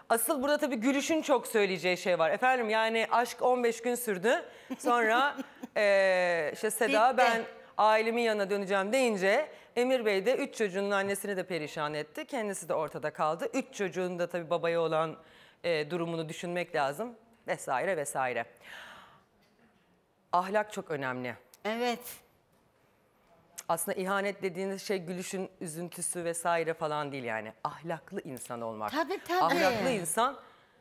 Asıl burada tabii Gülüş'ün çok söyleyeceği şey var. Efendim yani aşk 15 gün sürdü. Sonra <laughs> eee işte Seda Bitti. ben ailemin yanına döneceğim deyince Emir Bey de 3 çocuğunun annesini de perişan etti. Kendisi de ortada kaldı. 3 çocuğun da tabii babaya olan eee, durumunu düşünmek lazım. Vesaire vesaire. Ahlak çok önemli. Evet. Aslında ihanet dediğiniz şey gülüşün üzüntüsü vesaire falan değil yani. Ahlaklı insan olmak. Tabii, tabii. Ahlaklı insan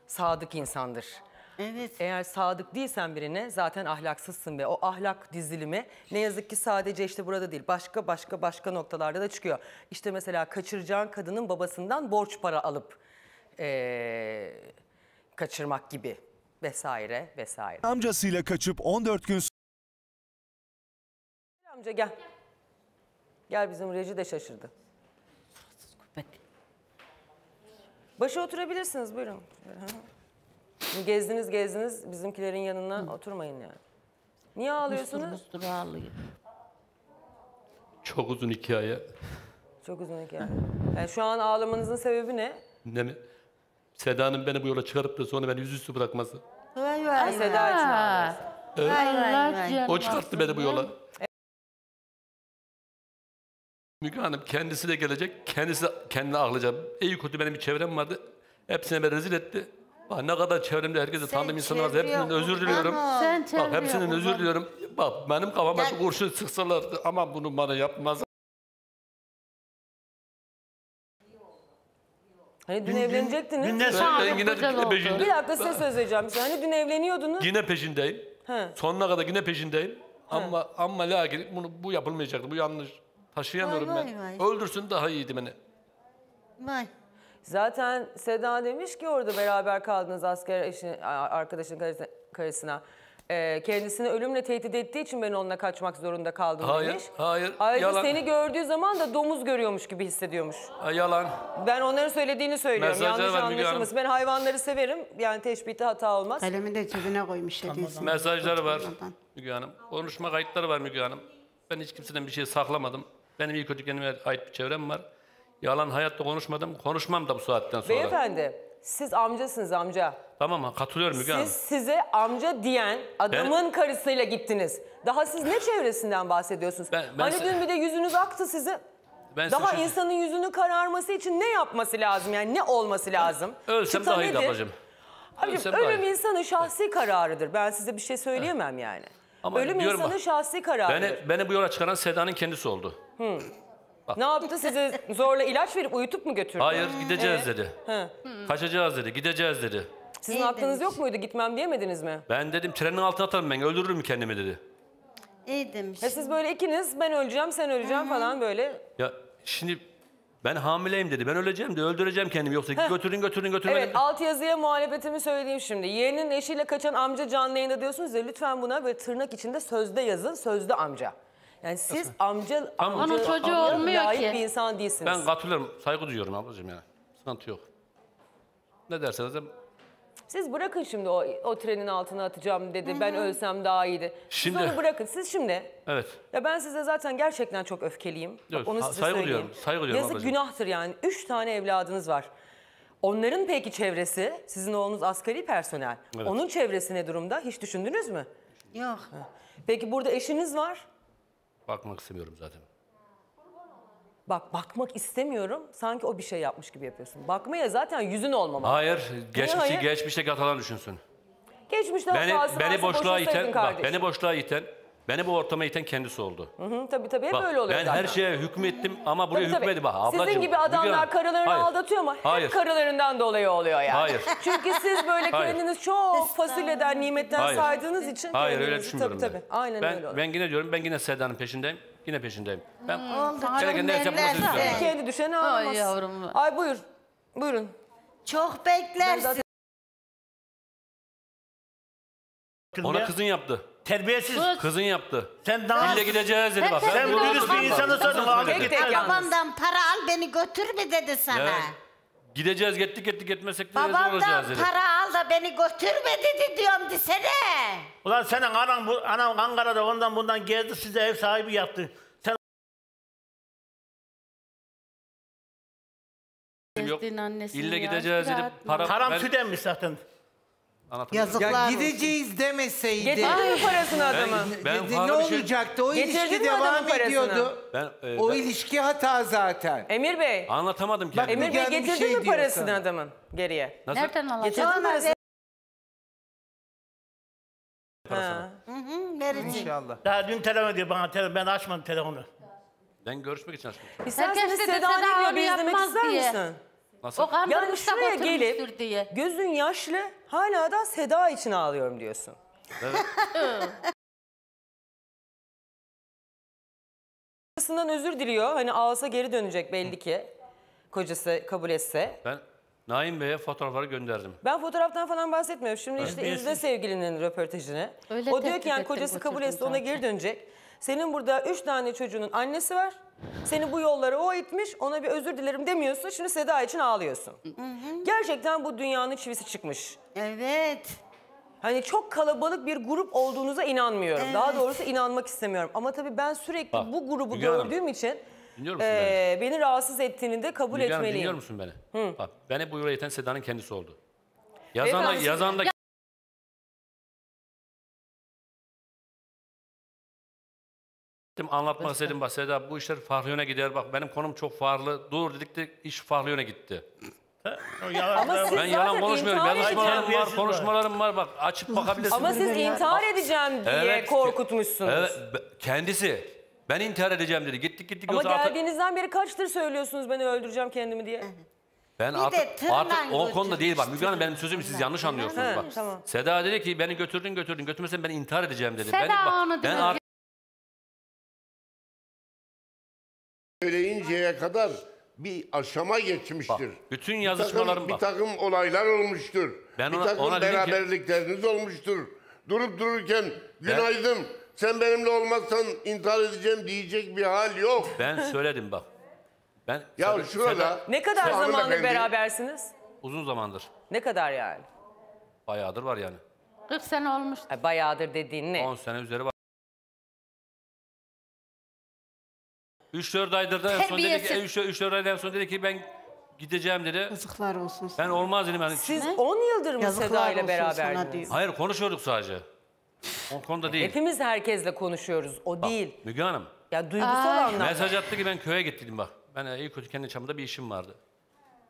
sadık insandır. Evet. Eğer sadık değilsen birine zaten ahlaksızsın ve o ahlak dizilimi ne yazık ki sadece işte burada değil başka başka başka noktalarda da çıkıyor. İşte mesela kaçıracağın kadının babasından borç para alıp eee, kaçırmak gibi vesaire vesaire. Amcasıyla kaçıp 14 gün Amca gel. Gel bizim reji de şaşırdı. Başa oturabilirsiniz buyurun. Gezdiniz gezdiniz bizimkilerin yanına oturmayın yani. Niye ağlıyorsunuz? Mustur ağlıyor. Çok uzun hikaye. Çok uzun hikaye. Yani şu an ağlamanızın sebebi ne? Ne mi? Seda'nın beni bu yola çıkarıp da sonra beni yüzüstü bırakması. Vay Ha, vay Seda vay. için ağlıyorsun. Evet. Vay vay vay. O çıkarttı beni bu yola. Müge Hanım kendisi de gelecek. Kendisi kendine ağlayacak. İyi kötü benim bir çevrem vardı. Hepsine beni rezil etti. Bak ne kadar çevremde herkese tanıdığım insanlar vardı. Hepsinden özür diliyorum. Sen Bak hepsinden özür diliyorum. Bak benim kafama bir kurşun sıksalardı ama bunu bana yapmaz. Hani dün evlenecektiniz. Dün ne Ben, yine oldu. Bir peşindeyim. dakika size söz vereceğim. Size hani dün evleniyordunuz. Yine peşindeyim. He. Sonuna kadar yine peşindeyim. Ama ama lakin bunu bu yapılmayacaktı. Bu yanlış. Taşıyamıyorum Vay, ben. vay, Öldürsün daha iyiydi beni. Vay. Zaten Seda demiş ki orada beraber kaldınız asker eşi, arkadaşın karısı- karısına. Ee, kendisini ölümle tehdit ettiği için ben onunla kaçmak zorunda kaldım Hayır, demiş. hayır, Ayrıca yalan. seni gördüğü zaman da domuz görüyormuş gibi hissediyormuş. Ha, yalan. Ben onların söylediğini söylüyorum. Mesajlar Yanlış var Müge Hanım. anlaşılmasın. Ben hayvanları severim. Yani teşbihte hata olmaz. Kalemi de cebine koymuş hediyesini. Mesajları var Oturmadan. Müge Hanım. Konuşma kayıtları var Müge Hanım. Ben hiç kimseden bir şey saklamadım. Benim iyi kötü kendime ait bir çevrem var. Yalan hayatta konuşmadım. Konuşmam da bu saatten sonra. Beyefendi siz amcasınız amca. Tamam? Katılıyorum Müge Hanım. Siz size amca diyen adamın karısıyla gittiniz. Daha siz ne çevresinden bahsediyorsunuz? Ben- ben hani dün bir de yüzünüz aktı size. Ben size Daha şu- insanın yüzünün kararması için ne yapması lazım? Yani ne olması lazım? Ölsem Çıta daha nedir? ablacığım. Abicim, ölüm iyi. insanın şahsi kararıdır. Ben size bir şey söyleyemem yani. Ama ölüm diyorum insanın bak, şahsi kararıdır. Beni, beni bu yola çıkaran Seda'nın kendisi oldu. Ne yaptı size zorla ilaç verip uyutup mu götürdü? Hayır gideceğiz Ee? dedi. He. Kaçacağız dedi. Gideceğiz dedi. Sizin İyi aklınız demiş. yok muydu gitmem diyemediniz mi? Ben dedim trenin altına atarım ben. Öldürürüm kendimi dedi. İyi demiş. E siz böyle ikiniz ben öleceğim sen öleceğim falan böyle. Ya şimdi ben hamileyim dedi. Ben öleceğim de öldüreceğim kendimi. Yoksa götürün götürün götürün. Evet beni. alt yazıya muhalefetimi söyleyeyim şimdi. Yeğenin eşiyle kaçan amca canlı yayında diyorsunuz ya lütfen buna böyle tırnak içinde sözde yazın sözde amca. Yani siz amca, Tamam. amca Onun çocuğu amca olmuyor layık ki. bir insan değilsiniz. Ben katılıyorum. Saygı duyuyorum ablacığım yani. Sıkıntı yok. Ne derseniz de Siz bırakın şimdi o, o trenin altına atacağım dedi. Ben ölsem daha iyiydi. Şimdi- Siz onu bırakın. Siz şimdi evet. ya ben size zaten gerçekten çok öfkeliyim. Bak Yok, onu size saygı söyleyeyim. duyuyorum, saygı duyuyorum Yazık ablacığım. günahtır yani. Üç tane evladınız var. Onların peki çevresi, sizin oğlunuz asgari personel. Evet. Onun çevresi ne durumda? Hiç düşündünüz mü? Yok. Peki burada eşiniz var. Bakmak istemiyorum zaten. Bak bakmak istemiyorum. Sanki o bir şey yapmış gibi yapıyorsun. Bakmaya zaten yüzün olmamalı. Hayır. Geçmişi hayır? geçmişteki hatalar düşünsün. Geçmişte Beni hatası beni boşluğa iten, bak beni boşluğa iten, beni bu ortama iten kendisi oldu. Hı hı, tabii tabii hep Bak, öyle oluyor ben zaten. her şeye hükmettim ama buraya Tabii, hükmedi bak ablacığım. Sizin gibi adamlar karılarını hayır. aldatıyor ama hep Hayır. karılarından dolayı oluyor yani. Hayır. Çünkü siz böyle kendiniz çok fasulyeden, nimetten Hayır. saydığınız için Hayır öyle kendinizi- düşünmüyorum tabii. Tabii Aynen ben, öyle oluyor. Ben yine diyorum ben yine Seda'nın peşindeyim. Yine peşindeyim. Ben Oldu. gereken neyse bunu siz. Kendi düşeni ağlamaz. Ay yavrum. Ay buyur. Buyurun. Çok beklersin. Ona kızın yaptı. Terbiyesiz. Kızın yaptı. Sen daha... İlle gideceğiz dedi bak. Sen Ben- dürüst bir insanı sordun. Abi Tek git. tek. Babamdan para al beni götür mü dedi sana. Ya, Gideceğiz gittik gittik gitmesek de rezil Babamdan olacağız dedi. para al da beni götürme dedi diyorum desene. Ulan senin anan, bu, anan Ankara'da ondan bundan gezdi size ev sahibi yaptı. Sen Yok. Annesini İlle ya, gideceğiz dedi. Para, haram ben- südenmiş zaten. Anlatamıyorum. Ya Yazıklar olsun. gideceğiz demeseydi. Getirdin mi parasını adamın? Ben ne fazla bir şey- olacaktı? O Getirdin ilişki mi adamın devam parasını? ediyordu. Ben, e, O ben ilişki hata zaten. Emir Bey. anlatamadım ki. Bak, Emir Bey bir getirdin şey mi diyor parasını sana. adamın geriye? Nasıl? Nereden alacağım? Getirdin mi parasını? Parasını. Hı hı, verecek. İnşallah. Daha dün telefon ediyor bana. Telefon, ben açmadım telefonu. Ben görüşmek için açtım. İsterseniz Herkes de Seda ne diyor onu bir izlemek yapmaz ister diye. misin? Nasıl? O Yani şuraya gelip diye. gözün yaşlı hala da Seda için ağlıyorum diyorsun. <laughs> Kocasından özür diliyor. Hani ağlasa geri dönecek belli ki. Kocası kabul etse. Ben Naim Bey'e fotoğrafları gönderdim. Ben fotoğraftan falan bahsetmiyorum. Şimdi işte izle sevgilinin röportajını. Öyle o diyor tehdit ki yani ettim, kocası kabul götürdüm etse ona zaten. geri dönecek. Senin burada üç tane çocuğunun annesi var. Seni bu yollara o itmiş. Ona bir özür dilerim demiyorsun. Şimdi Seda için ağlıyorsun. Gerçekten bu dünyanın çivisi çıkmış. Evet. Hani çok kalabalık bir grup olduğunuza inanmıyorum. Daha doğrusu inanmak istemiyorum. Ama tabii ben sürekli Bak, bu grubu Müge Hanım, gördüğüm için Dinliyor musun eee, beni rahatsız ettiğini de kabul Müge Hanım etmeliyim. dinliyor musun beni? Bak beni bu yola iten Seda'nın kendisi oldu. Yazan da, Beyefendi, yazan da Dedim, anlatmak istedim bak Seda bu işler farklı yöne gider bak benim konum çok farklı dur dedik de iş farklı yöne gitti. O yalan- Ama siz Ben zaten yalan konuşmuyorum intihar yazışmalarım var konuşmalarım var bak açıp bakabilirsin. Ama siz intihar edeceğim diye Evet. korkutmuşsunuz. Evet be- kendisi ben intihar edeceğim dedi gittik gittik Ama yoksa geldiğinizden beri kaçtır söylüyorsunuz beni öldüreceğim kendimi diye. Ben Bir artık, artık o konuda değil bak götürmüş, Müge Hanım benim sözümü siz yanlış anlıyorsunuz He, bak. tamam. Seda dedi ki beni götürdün götürdün götürmesen ben intihar edeceğim dedi. Seda ben, bak, onu ben diyor. Söyleyinceye kadar bir aşama geçmiştir. bütün Bir yazışmalarım takım, bir bak. takım olaylar olmuştur. Ben bir ona- takım ona dedim ki- beraberlikleriniz olmuştur. Durup dururken günaydın sen benimle olmazsan intihar edeceğim diyecek bir hal yok. Ben söyledim bak. Ben Ya Seda- şurada Seda- Ne kadar zamandır berabersiniz? uzun zamandır. Ne kadar yani? Bayağıdır var yani. 40 sene olmuş. Ay, Bayağıdır dediğin ne? 10 sene üzeri var. 3-4 aydır da en son dedi ki, Terbiyesiz. 3-4 aydan en son dedi ki ben gideceğim dedi. Yazıklar olsun. Ben olmaz dedim yani. Siz 10 yıldır mı Yazıklar Seda ile olsun sana beraberdiniz? diyor. Hayır konuşuyorduk sadece. O konuda değil. Hepimiz herkesle konuşuyoruz. O Bak, değil. Müge Hanım Ya duygusal anlamda. mesaj attı ki ben köye gittim bak. Ben iyi kötü kendi çapımda bir işim vardı.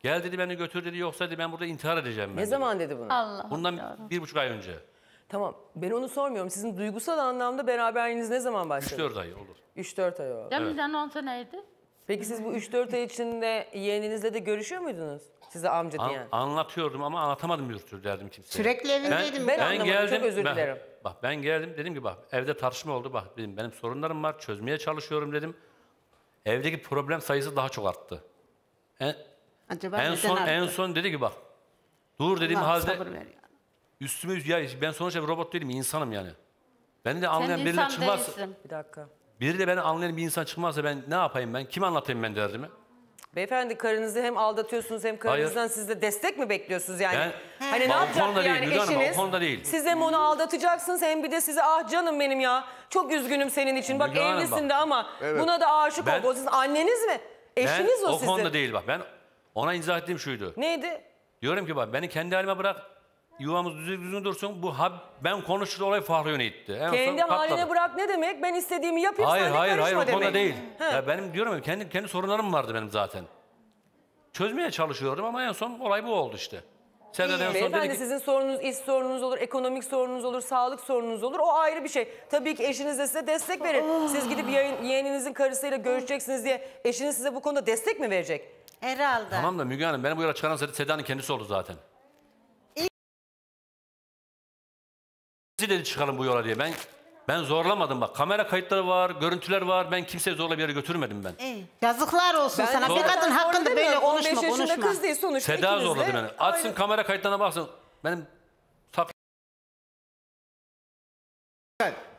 Gel dedi beni götür dedi yoksa dedi ben burada intihar edeceğim ben. Ne dedi. zaman dedi bunu? Allah Bundan bir buçuk ay önce. Tamam. Ben onu sormuyorum. Sizin duygusal anlamda beraberliğiniz ne zaman başladı? 3-4 ay olur. 3-4 ay oldu. Cemil'den 10 seneydi. Peki siz bu 3-4 ay içinde yeğeninizle de görüşüyor muydunuz? Size amca An- diyen. anlatıyordum ama anlatamadım bir türlü derdim kimseye. Sürekli evindeydim. Ben anlamadım, çok özür ben- dilerim. Bak ben geldim dedim ki bak evde tartışma oldu bak dedim benim sorunlarım var çözmeye çalışıyorum dedim. Evdeki problem sayısı daha çok arttı. En, Acaba en neden son arttı? en son dedi ki bak dur dediğim Allah halde sabır ver ya. Üstüme ya ben sonuçta bir robot değilim insanım yani. Beni de anlayan Sen biriyle insan çıkmaz. değilsin. Bir dakika. Biri de beni anlayan bir insan çıkmazsa ben ne yapayım ben? Kime anlatayım ben derdimi? Beyefendi karınızı hem aldatıyorsunuz hem karınızdan siz de destek mi bekliyorsunuz yani? Ben- hani ne Bak, o yapacaktı değil, yani Müge Hanım, o eşiniz? konuda değil. Siz hem onu aldatacaksınız hem bir de size ah canım benim ya çok üzgünüm senin için. Bak Müge Hanım evlisin bak. de ama Evet. buna da aşık Ben- ol. O sizin anneniz mi? Eşiniz ben, o, o sizin. konuda değil bak. Ben ona izah ettiğim şuydu. Neydi? Diyorum ki bak beni kendi halime bırak. Yuvamız düzgün düzgün dursun. Bu hab, ben konuştuğum olay farklı yöne gitti. En son Kendi haline patladı. bırak ne demek? Ben istediğimi yapayım Hayır sen de hayır hayır o demek. konuda değil. Ya benim diyorum ya kendi kendi sorunlarım vardı benim zaten. Çözmeye çalışıyordum ama en son olay bu oldu işte. Senden en son Beyefendi ki sizin sorununuz iş sorununuz olur, ekonomik sorunuz olur, sağlık sorunuz olur. O ayrı bir şey. Tabii ki eşiniz de size destek verir. Siz gidip yayın, yeğeninizin karısıyla görüşeceksiniz diye eşiniz size bu konuda destek mi verecek? Herhalde. tamam da Müge Hanım beni bu yola çıkaran Seda'nın kendisi oldu zaten. Dedi çıkalım bu yola diye. Ben ben zorlamadım bak. Kamera kayıtları var, görüntüler var. Ben kimseyi zorla bir yere götürmedim ben. İyi. Yazıklar olsun Ben sana. Bir zaten kadın hakkında böyle konuşma 15 yaşında konuşma. kız değil sonuçta. Seda ikiniz de zorladı beni. Açsın aynı- kamera kayıtlarına baksın. Benim sak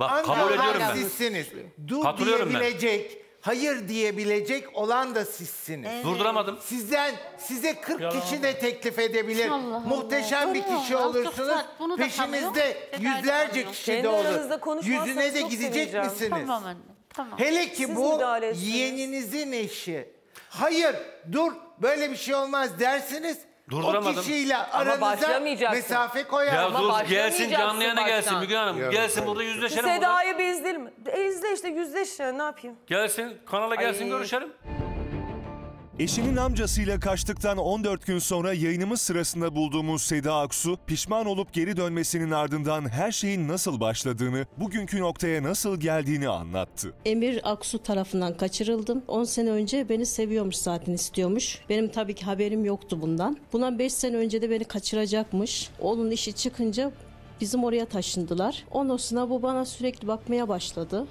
Bak, kabul ediyorum ben. sizsiniz. Dur Katılıyorum ben. diyebilecek, hayır diyebilecek olan da sizsiniz. Durduramadım. Sizden size 40 kişi de teklif edebilir. Allah Muhteşem bir Allah. kişi Al, olursunuz. çok. Bunu da Peşinizde tanıyor. yüzlerce Kendi kişi de olur. konuşmazsanız Yüzüne de çok gidecek sevineceğim. misiniz? Tamam anne. Tamam. Hele ki Siz bu müdahale etsiniz. yeğeninizin eşi. Hayır dur böyle bir şey olmaz dersiniz. O Durduramadım. kişiyle Ama aranıza başlamayacaksın. mesafe koyar. Ya Ama dur gelsin başlamayacaksın canlı yayına gelsin baştan. Müge Hanım. Yani, gelsin burada yüzleşelim burada. Seda'yı bir izleyelim. E, izle işte yüzleş ya ne yapayım? Gelsin kanala gelsin Ay. görüşelim. Eşinin amcasıyla kaçtıktan 14 gün sonra yayınımız sırasında bulduğumuz Seda Aksu, pişman olup geri dönmesinin ardından her şeyin nasıl başladığını, bugünkü noktaya nasıl geldiğini anlattı. Emir Aksu tarafından kaçırıldım. 10 sene önce beni seviyormuş zaten istiyormuş. Benim tabii ki haberim yoktu bundan. Bundan 5 sene önce de beni kaçıracakmış. Oğlun işi çıkınca bizim oraya taşındılar. Ondan sonra bu bana sürekli bakmaya başladı.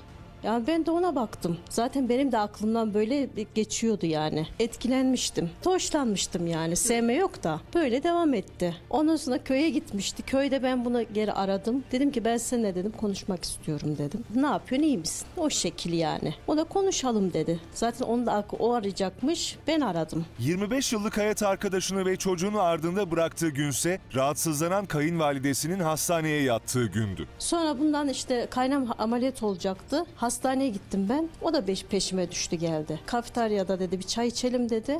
Yani ben de ona baktım. Zaten benim de aklımdan böyle geçiyordu yani. Etkilenmiştim. Hoşlanmıştım yani. Sevme yok da. Böyle devam etti. Ondan sonra köye gitmişti. Köyde ben bunu geri aradım. Dedim ki ben seninle dedim konuşmak istiyorum dedim. Ne yapıyorsun iyi misin? O şekil yani. O da konuşalım dedi. Zaten onu da o arayacakmış. Ben aradım. 25 yıllık hayat arkadaşını ve çocuğunu ardında bıraktığı günse, rahatsızlanan kayınvalidesinin hastaneye yattığı gündü. Sonra bundan işte kaynam ameliyat olacaktı. Hastaneye gittim ben. O da peşime düştü geldi. Kafeteryada dedi bir çay içelim dedi.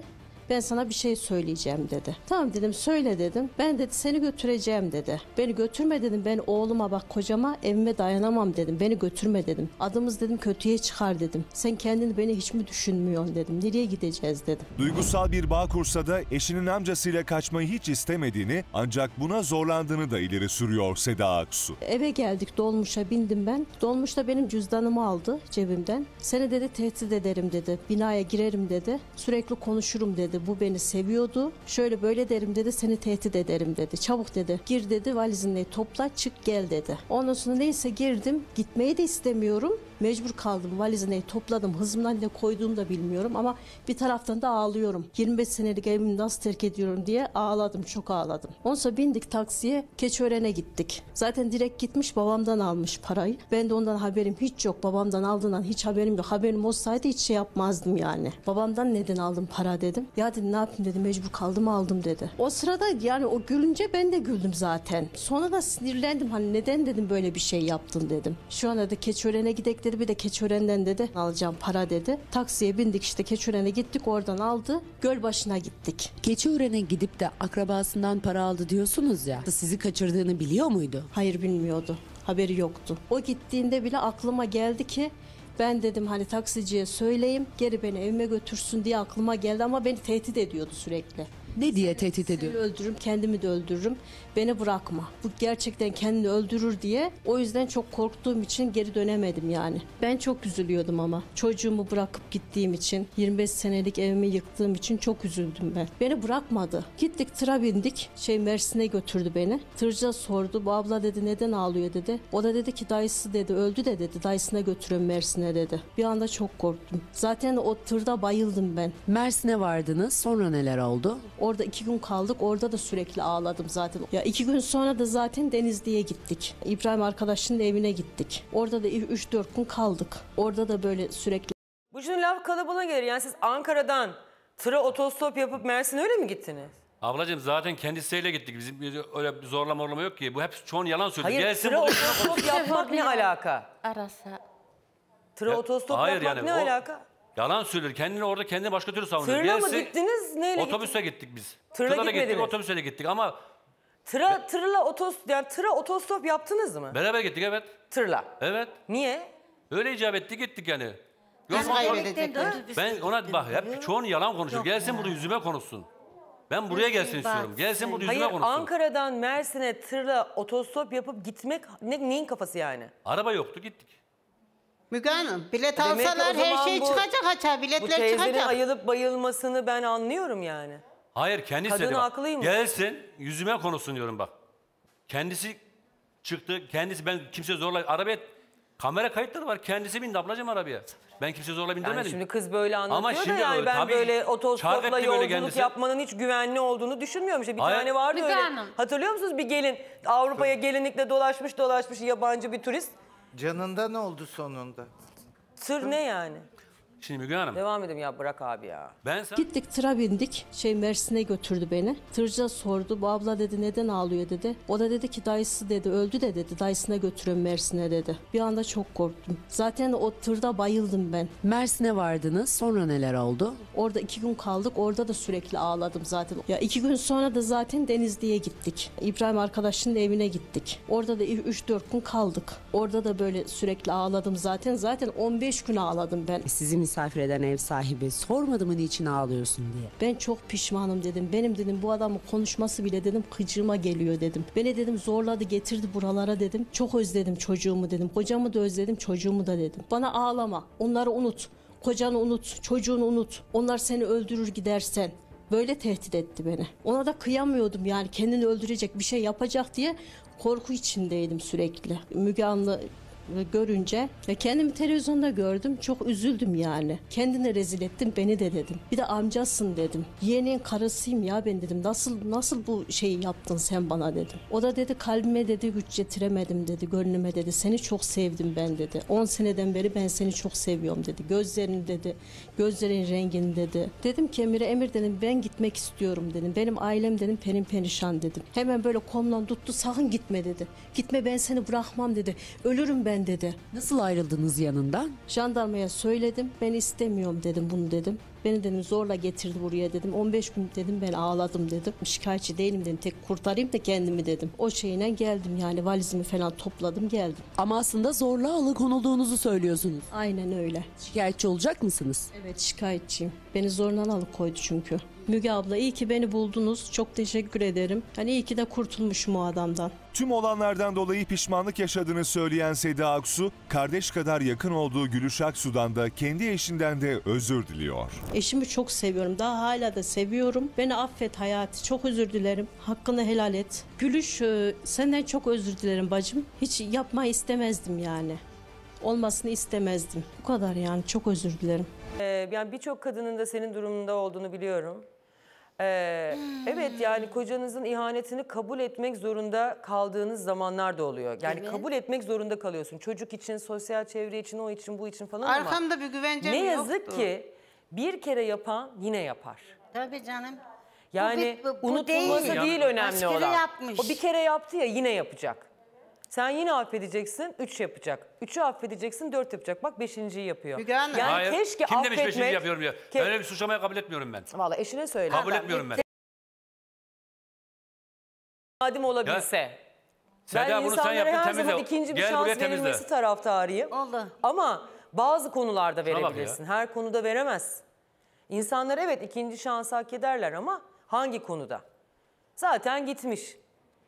Ben sana bir şey söyleyeceğim dedi. Tamam dedim söyle dedim. Ben dedi seni götüreceğim dedi. Beni götürme dedim. Ben oğluma bak kocama evime dayanamam dedim. Beni götürme dedim. Adımız dedim kötüye çıkar dedim. Sen kendini beni hiç mi düşünmüyorsun dedim. Nereye gideceğiz dedim. Duygusal bir bağ kursa da eşinin amcasıyla kaçmayı hiç istemediğini ancak buna zorlandığını da ileri sürüyor Seda Aksu. Eve geldik dolmuşa bindim ben. Dolmuşta benim cüzdanımı aldı cebimden. Seni dedi tehdit ederim dedi. Binaya girerim dedi. Sürekli konuşurum dedi. Bu beni seviyordu. Şöyle böyle derim dedi. Seni tehdit ederim dedi. Çabuk dedi. Gir dedi valizinle topla çık gel dedi. Ondan sonra neyse girdim. Gitmeyi de istemiyorum. Mecbur kaldım. Valizine topladım. Hızımdan ne koyduğumu da bilmiyorum ama bir taraftan da ağlıyorum. 25 senelik evimi nasıl terk ediyorum diye ağladım. Çok ağladım. Ondan bindik taksiye. Keçiören'e gittik. Zaten direkt gitmiş babamdan almış parayı. Ben de ondan haberim hiç yok. Babamdan aldığından hiç haberim yok. Haberim olsaydı hiç şey yapmazdım yani. Babamdan neden aldım para dedim. Ya dedim ne yapayım dedi. Mecbur kaldım aldım dedi. O sırada yani o gülünce ben de güldüm zaten. Sonra da sinirlendim. Hani neden dedim böyle bir şey yaptın dedim. Şu anda da Keçiören'e gidek dedi. Bir de Keçiören'den dedi alacağım para dedi. Taksiye bindik işte Keçiören'e gittik oradan aldı. Gölbaşı'na gittik. Keçiören'e gidip de akrabasından para aldı diyorsunuz ya. Sizi kaçırdığını biliyor muydu? Hayır bilmiyordu. Haberi yoktu. O gittiğinde bile aklıma geldi ki ben dedim hani taksiciye söyleyeyim geri beni evime götürsün diye aklıma geldi ama beni tehdit ediyordu sürekli. Ne diye tehdit ediyor? Seni öldürürüm, kendimi de öldürürüm. Beni bırakma. Bu gerçekten kendini öldürür diye. O yüzden çok korktuğum için geri dönemedim yani. Ben çok üzülüyordum ama. Çocuğumu bırakıp gittiğim için, 25 senelik evimi yıktığım için çok üzüldüm ben. Beni bırakmadı. Gittik tıra bindik. Şey Mersin'e götürdü beni. Tırca sordu. Bu abla dedi neden ağlıyor dedi. O da dedi ki dayısı dedi öldü de dedi. Dayısına götürüyorum Mersin'e dedi. Bir anda çok korktum. Zaten o tırda bayıldım ben. Mersin'e vardınız. Sonra neler oldu? Orada iki gün kaldık. Orada da sürekli ağladım zaten. Ya iki gün sonra da zaten Denizli'ye gittik. İbrahim arkadaşının evine gittik. Orada da 3-4 gün kaldık. Orada da böyle sürekli Bu şimdi laf kalıbına gelir. Yani siz Ankara'dan tıra otostop yapıp Mersin'e öyle mi gittiniz? Ablacığım zaten kendisiyle gittik. Bizim öyle bir zorlama zorlama yok ki. Bu hep çoğun yalan söylüyor. Hayır Gelsin tıra otostop <laughs> yapmak ne alaka? Arasa. Tıra Ya, otostop hayır yapmak yani ne o- alaka? Yalan söylüyor. Kendini orada kendini başka türlü savunuyor. Tırla mı gittiniz? Neyle Otobüse gittik biz. Tırla Tırla da gittik, gitmediniz. otobüse de gittik ama Tıra, tırla otos, yani tıra otostop yaptınız mı? beraber gittik evet. Tırla. Evet. Niye? Öyle icap etti gittik yani. Yok, Biz. Ben ona bak hep çoğunu yalan konuşuyor. Gelsin burada yüzüme konuşsun. Ben buraya gelsin istiyorum. Gelsin burada yüzüme Hayır konuşsun. Ankara'dan Mersin'e tırla otostop yapıp gitmek ne, neyin kafası yani? Araba yoktu gittik. Müge Hanım bilet Demek ki o alsalar her zaman şey bu- çıkacak haça Bu biletler teyzenin çıkacak. ayılıp bayılmasını ben anlıyorum yani. Hayır kendisi Kadın dedi bak. haklıymış. Gelsin yüzüme konuşsun diyorum bak. Kendisi çıktı. Kendisi ben kimse zorla arabaya kamera kayıtları var. Kendisi bindi ablacığım arabaya. Ben kimse zorla bindirmedim. Yani şimdi kız böyle anlatıyor Ama da şimdi yani öyle, ben tabii böyle şark otostopla etti böyle yolculuk kendisi. yapmanın hiç güvenli olduğunu düşünmüyorum. İşte bir Hayır. tane vardı Müge öyle. Hanım. Hatırlıyor musunuz bir gelin Avrupa'ya gelinlikle dolaşmış dolaşmış yabancı bir turist. Canında ne oldu sonunda? Tır ne yani? Şimdi Müge Hanım Devam edelim ya bırak abi ya. ben sana... Gittik tıra bindik. Şey Mersin'e götürdü beni. Tırcı sordu. Bu abla dedi neden ağlıyor dedi. O da dedi ki dayısı dedi öldü de dedi. Dayısına götürüyorum Mersin'e dedi. Bir anda çok korktum. Zaten o tırda bayıldım ben. Mersin'e vardınız. Sonra neler oldu? Orada iki gün kaldık. Orada da sürekli ağladım zaten. Ya iki gün sonra da zaten Denizli'ye gittik. İbrahim arkadaşının evine gittik. Orada da 3-4 gün kaldık. Orada da böyle sürekli ağladım zaten. Zaten 15 gün ağladım ben. Sizi misafir eden ev sahibi sormadı mı niçin ağlıyorsun diye. Ben çok pişmanım dedim. Benim dedim bu adamın konuşması bile dedim kıcığıma geliyor dedim. Beni dedim zorladı getirdi buralara dedim. Çok özledim çocuğumu dedim. Kocamı da özledim çocuğumu da dedim. Bana ağlama onları unut. Kocanı unut, çocuğunu unut. Onlar seni öldürür gidersen. Böyle tehdit etti beni. Ona da kıyamıyordum yani kendini öldürecek bir şey yapacak diye korku içindeydim sürekli. Müge Anlı görünce ve kendimi televizyonda gördüm. Çok üzüldüm yani. Kendini rezil ettin beni de dedim. Bir de amcasın dedim. Yeğenin karısıyım ya ben dedim. Nasıl nasıl bu şeyi yaptın sen bana dedim. O da dedi kalbime dedi güç getiremedim dedi. Gönlüme dedi. Seni çok sevdim ben dedi. 10 seneden beri ben seni çok seviyorum dedi. Gözlerin dedi. Gözlerin rengin dedi. Dedim ki Emir'e Emir dedim ben gitmek istiyorum dedim. Benim ailem dedim perin perişan dedim. Hemen böyle kolumdan tuttu sakın gitme dedi. Gitme ben seni bırakmam dedi. Ölürüm ben dedi. Nasıl ayrıldınız yanından? Jandarmaya söyledim. Ben istemiyorum dedim bunu dedim. Beni dedim zorla getirdi buraya dedim. 15 gün dedim ben ağladım dedim. Şikayetçi değilim dedim. Tek kurtarayım da kendimi dedim. O şeyine geldim yani valizimi falan topladım geldim. Ama aslında zorla alıkonulduğunuzu söylüyorsunuz. Aynen öyle. Şikayetçi olacak mısınız? Evet şikayetçiyim. Beni zorla alıkoydu çünkü. Müge abla iyi ki beni buldunuz. Çok teşekkür ederim. Hani iyi ki de kurtulmuşum o adamdan. Tüm olanlardan dolayı pişmanlık yaşadığını söyleyen Seda Aksu, kardeş kadar yakın olduğu Gülüş Aksu'dan da kendi eşinden de özür diliyor. Eşimi çok seviyorum. Daha hala da seviyorum. Beni affet Hayati. Çok özür dilerim. Hakkını helal et. Gülüş e, senden çok özür dilerim bacım. Hiç yapmayı istemezdim yani. Olmasını istemezdim. Bu kadar yani. Çok özür dilerim. Ee, yani birçok kadının da senin durumunda olduğunu biliyorum. Ee, evet yani kocanızın ihanetini kabul etmek zorunda kaldığınız zamanlar da oluyor. Yani Evet. kabul etmek zorunda kalıyorsun. Çocuk için, sosyal çevre için, o için, bu için falan ama Arkamda bir güvencem ne yazık yoktu. ki bir kere yapan yine yapar. Tabii canım. Yani bir- bu- bu unutulması değil. değil, önemli Askeri olan. yapmış. O bir kere yaptı ya yine yapacak. Sen yine affedeceksin, üç yapacak. Üçü affedeceksin, dört yapacak. Bak beşinciyi yapıyor. Müge Hanım. Yani Hayır. keşke Kim demiş affetmek... beşinci yapıyorum ya? Ke- öyle bir suçlamayı kabul etmiyorum ben. Valla eşine söyle. Kabul etmiyorum ben. Adim olabilse. Seda, ben bunu sen insanlara yaptın, her zaman ikinci bir Gel buraya şans temizle. verilmesi taraftarıyım. Oldu. Ama bazı konularda Şuna bak ya. verebilirsin. Her konuda veremez. İnsanlar evet ikinci şans hak ederler ama hangi konuda? Zaten gitmiş.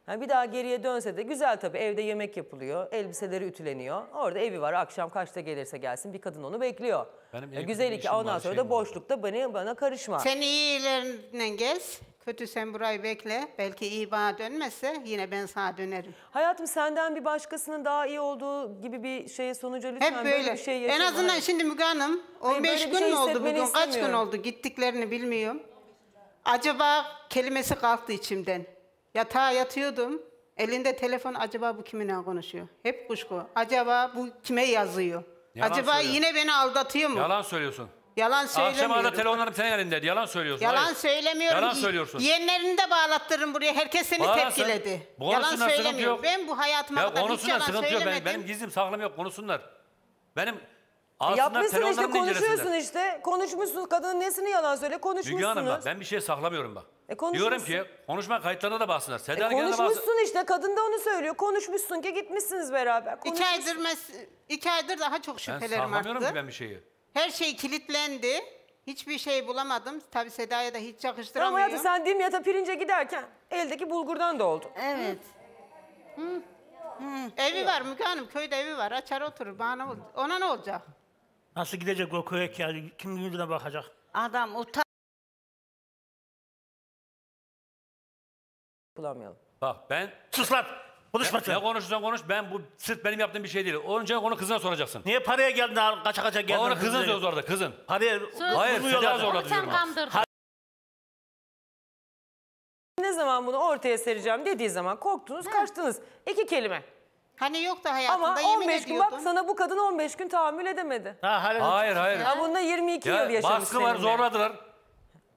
Ha, bir daha geriye dönse de güzel tabii evde yemek yapılıyor, elbiseleri ütüleniyor. Orada evi var akşam kaçta gelirse gelsin bir kadın onu bekliyor. Benim evde güzel iki ondan sonra da boşlukta bana, bana karışma. Sen iyilerinden gez. Kötü sen burayı bekle. Belki iyi bana dönmezse yine ben sana dönerim. Hayatım senden bir başkasının daha iyi olduğu gibi bir şeye sonuca lütfen Hep böyle böyle. bir şey en yaşama. azından şimdi Müge Hanım Hayır, 15 böyle bir gün şey mü oldu hissetmeni bugün? Kaç gün istemiyorum. oldu? Gittiklerini bilmiyorum. Acaba kelimesi kalktı içimden. Yatağa yatıyordum. Elinde telefon acaba bu kiminle konuşuyor? Hep kuşku. Acaba bu kime yazıyor? Yalan acaba söylüyor. yine beni aldatıyor mu? Yalan söylüyorsun. Yalan Akşam söylemiyorum. arada telefonlarım senin elindeydi. Yalan söylüyorsun. Yalan Hayır. söylemiyorum. Yalan söylüyorsun. Yeğenlerini de bağlattırırım buraya. Herkes seni Bağlansın. tepkiledi. Bu Yalan konuşsunlar, sıkıntı söylemiyorum. yok. Ben bu hayatıma Ya kadar hiç konuşsunlar yalan sıkıntı yok. söylemedim. Benim, benim gizlim saklım yok konuşsunlar. Benim alsınlar Yapmışsın işte telefonlarımı da konuşuyorsun incelesinler. işte. Konuşmuşsun kadının nesini yalan söyle Müge konuşmuşsunuz. Hanım bak ben bir şey saklamıyorum bak. E. Diyorum ki konuşma kayıtlarına da baksınlar. E, yanına baksın. konuşmuşsun işte kadın da onu söylüyor. Konuşmuşsun ki gitmişsiniz beraber. İki Konuşmuşsun. aydır, mes- iki aydır daha çok Ben şüphelerim saklamıyorum arttı. ki ben bir şeyi. Her şey kilitlendi. Hiçbir şey bulamadım. Tabii Seda'ya da hiç Tamam yakıştıramıyorum. hayatım sen Dimyat'a pirince giderken eldeki bulgurdan da oldu. Evet. Evi var Müge Hanım. Köyde evi var. Açar oturur. Bana ne ol- Ona ne olacak? Nasıl gidecek o köye ki? yani? Kim yüzüne bakacak? Adam utan. bulamayalım. Bak ben... Sus lan! Konuşmasın. Ne konuşursan konuş. Ben bu sırf benim yaptığım bir şey değil. Önce onu kızına soracaksın. Niye paraya geldin abi? Kaça kaça geldin? Onu kızın söz orada kızın. Paraya... Hayır Seda zorladı. Sen kandırdın. Ne zaman bunu ortaya sereceğim dediği zaman korktunuz, Hı. kaçtınız. İki kelime. Hani yok da hayatında Ama 15 gün bak sana bu kadın 15 gün tahammül edemedi. Ha, hayır hayır. hayır. Ha, bununla 22 ya, yıl yaşamış Baskı var seninle. zorladılar.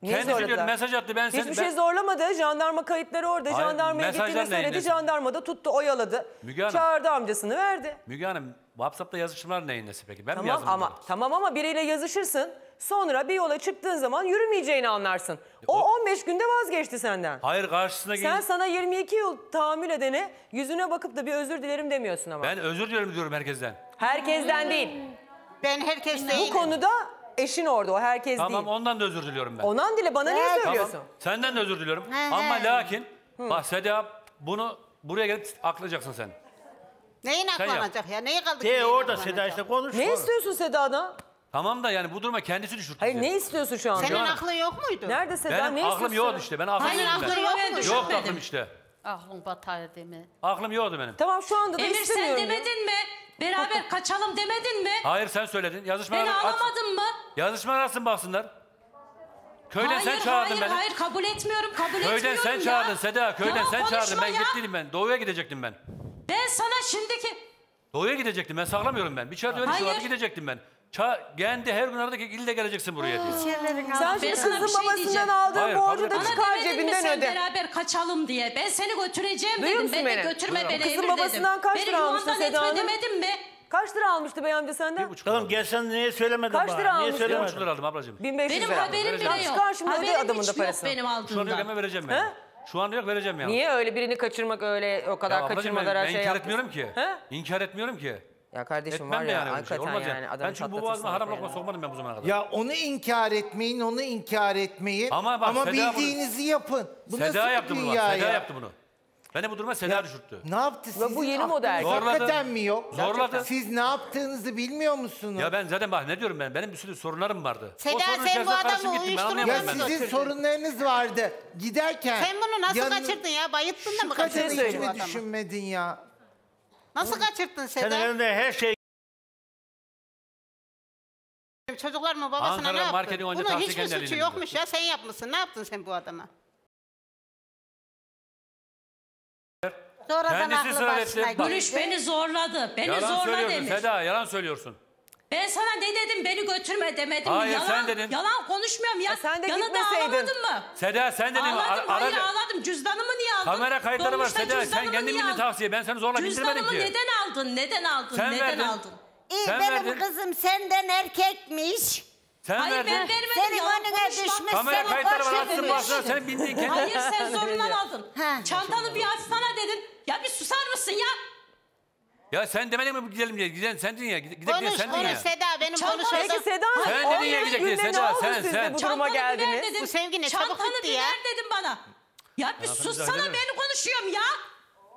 Niye Kendisi zorladılar? diyor mesaj attı ben seni... Hiçbir şey ben... şey zorlamadı. Jandarma kayıtları orada. Hayır, Jandarmaya gittiğini söyledi. Neyinlesi? Jandarma da tuttu, oyaladı. Müge Hanım, Çağırdı amcasını, verdi. Müge Hanım, WhatsApp'ta yazışmalar neyin nesi peki? Ben tamam, mi yazdım ama. Tamam ama biriyle yazışırsın. Sonra bir yola çıktığın zaman yürümeyeceğini anlarsın. E, o, o 15 günde vazgeçti senden. Hayır karşısına gel. Sen sana 22 yıl tahammül edene yüzüne bakıp da bir özür dilerim demiyorsun ama. Ben özür dilerim diyorum herkesten. Herkesten değil. Ben herkesten Bu konuda Eşin orada o herkes Tamam değil. ondan da özür diliyorum ben. Onan dile bana niye Evet. söylüyorsun? Tamam. Senden de özür diliyorum. He, Ama he. lakin bak Seda bunu buraya gelip aklayacaksın sen. Neyin aklanacak ya? Neyi kaldı? ki De neyin orada aklanacak? Seda işte konuş. Ne istiyorsun Seda'dan? Tamam da yani bu duruma kendisi düşürttü. Hayır ne istiyorsun şu anda? Senin aklın yok muydu? Nerede Seda? Benim ne aklım istiyorsun? yoktu işte. Ben aklım Hayır, yoktu. aklın yok mu? Yok aklım işte. Aklın batar değil mi? Aklım yoktu benim. Tamam şu anda da Emir sen istemiyorum. ya. demedin mi? Beraber kaçalım demedin mi? Hayır sen söyledin. Yazışma Beni at- mı? Yazışma arasın baksınlar. Köyden hayır, sen çağırdın hayır, beni. hayır kabul etmiyorum. Kabul Köyden etmiyorum sen ya. çağırdın Seda. Köyden Ya sen çağırdın. Ben ya. ben. Doğuya gidecektim ben. Ben sana şimdiki... Doğuya gidecektim ben saklamıyorum ben. Bir çağrı öyle şey vardı gidecektim ben. Ça kendi her gün arada ki ille geleceksin buraya diyor. Sen şimdi kızın şey babasından diyeceğim. aldığın Hayır, borcu kabul da etmem. çıkar Bana demedin sen beraber kaçalım diye? Ben seni götüreceğim Duyuyor dedim. Ben de götürme beni Kızın babasından dedim. kaç lira almıştın Seda Hanım? demedim mi? Kaç lira almıştı bey amca senden? Bir buçuk lira Oğlum aldım. gel sen niye söylemedin Kaç bana? lira niye almış? Bir buçuk söylemedin? lira aldım ablacığım. 1500 Benim lira. haberim bile yok. Çıkar şimdi, öde Haberim adamın da hiç yok parasını. benim Şu an yok aldığımdan. hemen vereceğim ben. He? Şu an yok vereceğim yani. Niye öyle birini kaçırmak öyle o kadar Ya ablacığım ben, kaçırmalara ben inkar etmiyorum ki. İnkar etmiyorum ki. Ya kardeşim Etmem var ya yani öyle şey. yani. adamı Ben çünkü bu patlatırsın boğazıma haram lokma sokmadım ben bu zamana kadar. Ya onu inkar etmeyin, onu inkar etmeyin. Ama Ama, bak, Seda bunu- yapın. Bu Seda yaptı bunu bak. Seda ya? yaptı bunu. Beni bu duruma Seda düşürttü. Ne yaptı siz? bu yeni model. Zorladı. Hakikaten mi yok? Zorladı. Siz ne yaptığınızı bilmiyor musunuz? Ya ben zaten bak ne diyorum ben. Benim bir sürü sorunlarım vardı. Seda, sorun sen bu adamı karışıp Ya ben. sizin kaçırdın? sorunlarınız vardı. Giderken Sen bunu nasıl yanını- kaçırdın ya? Bayıttın da Şu mı kadını kaçırdın hiç mi düşünmedin ya? Nasıl kaçırttın Sedat? Senin elinde her şey Çocuklar mı babasına Ankara ne yaptı? marketing oyuncu Bunun hiçbir suçu elinde. yokmuş ya. Sen yapmışsın. Ne yaptın sen bu adama? Sonradan Kendisi aklı ısrar etti. Gülüş beni zorladı. Beni yalan zorla söylüyorsun. Seda yalan söylüyorsun. Ben sana ne dedim beni götürme demedim. Hayır yalan, sen dedin. Yalan konuşmuyorum ya. E sen de Yana da ağlamadın mı? Seda sen dedin. Ağladım ara, hayır ağladım cüzdanımı niye aldın? Kamera kayıtları var Seda sen kendin bildin tavsiye ben seni zorla bindirmedim ki. Cüzdanımı neden aldın neden aldın sen neden verdin. aldın? İyi sen benim verdin. kızım senden erkekmiş. Sen Hayır verdin. ben vermedim. Senin önüne düşmüş. Kamera kayıtları var atsın başına sen bindin kendin. Hayır sen zorundan aldın. Çantanı bir açsana dedin. Ya bir susar mısın ya? Ya sen demedin mi gidelim diye. Giden sen dedin ya. Gidek diye sen dedin konuş ya. Seda benim konuş Peki Seda Sen Hanım, dedin ya 15 gidecek diye, Seda, sen- sen. bu duruma Çantanı bir ver dedim. Bu sevgi ne çabuk Çantanı gitti bir ya. ver dedim bana. Ya bir sus sana ben konuşuyorum ya.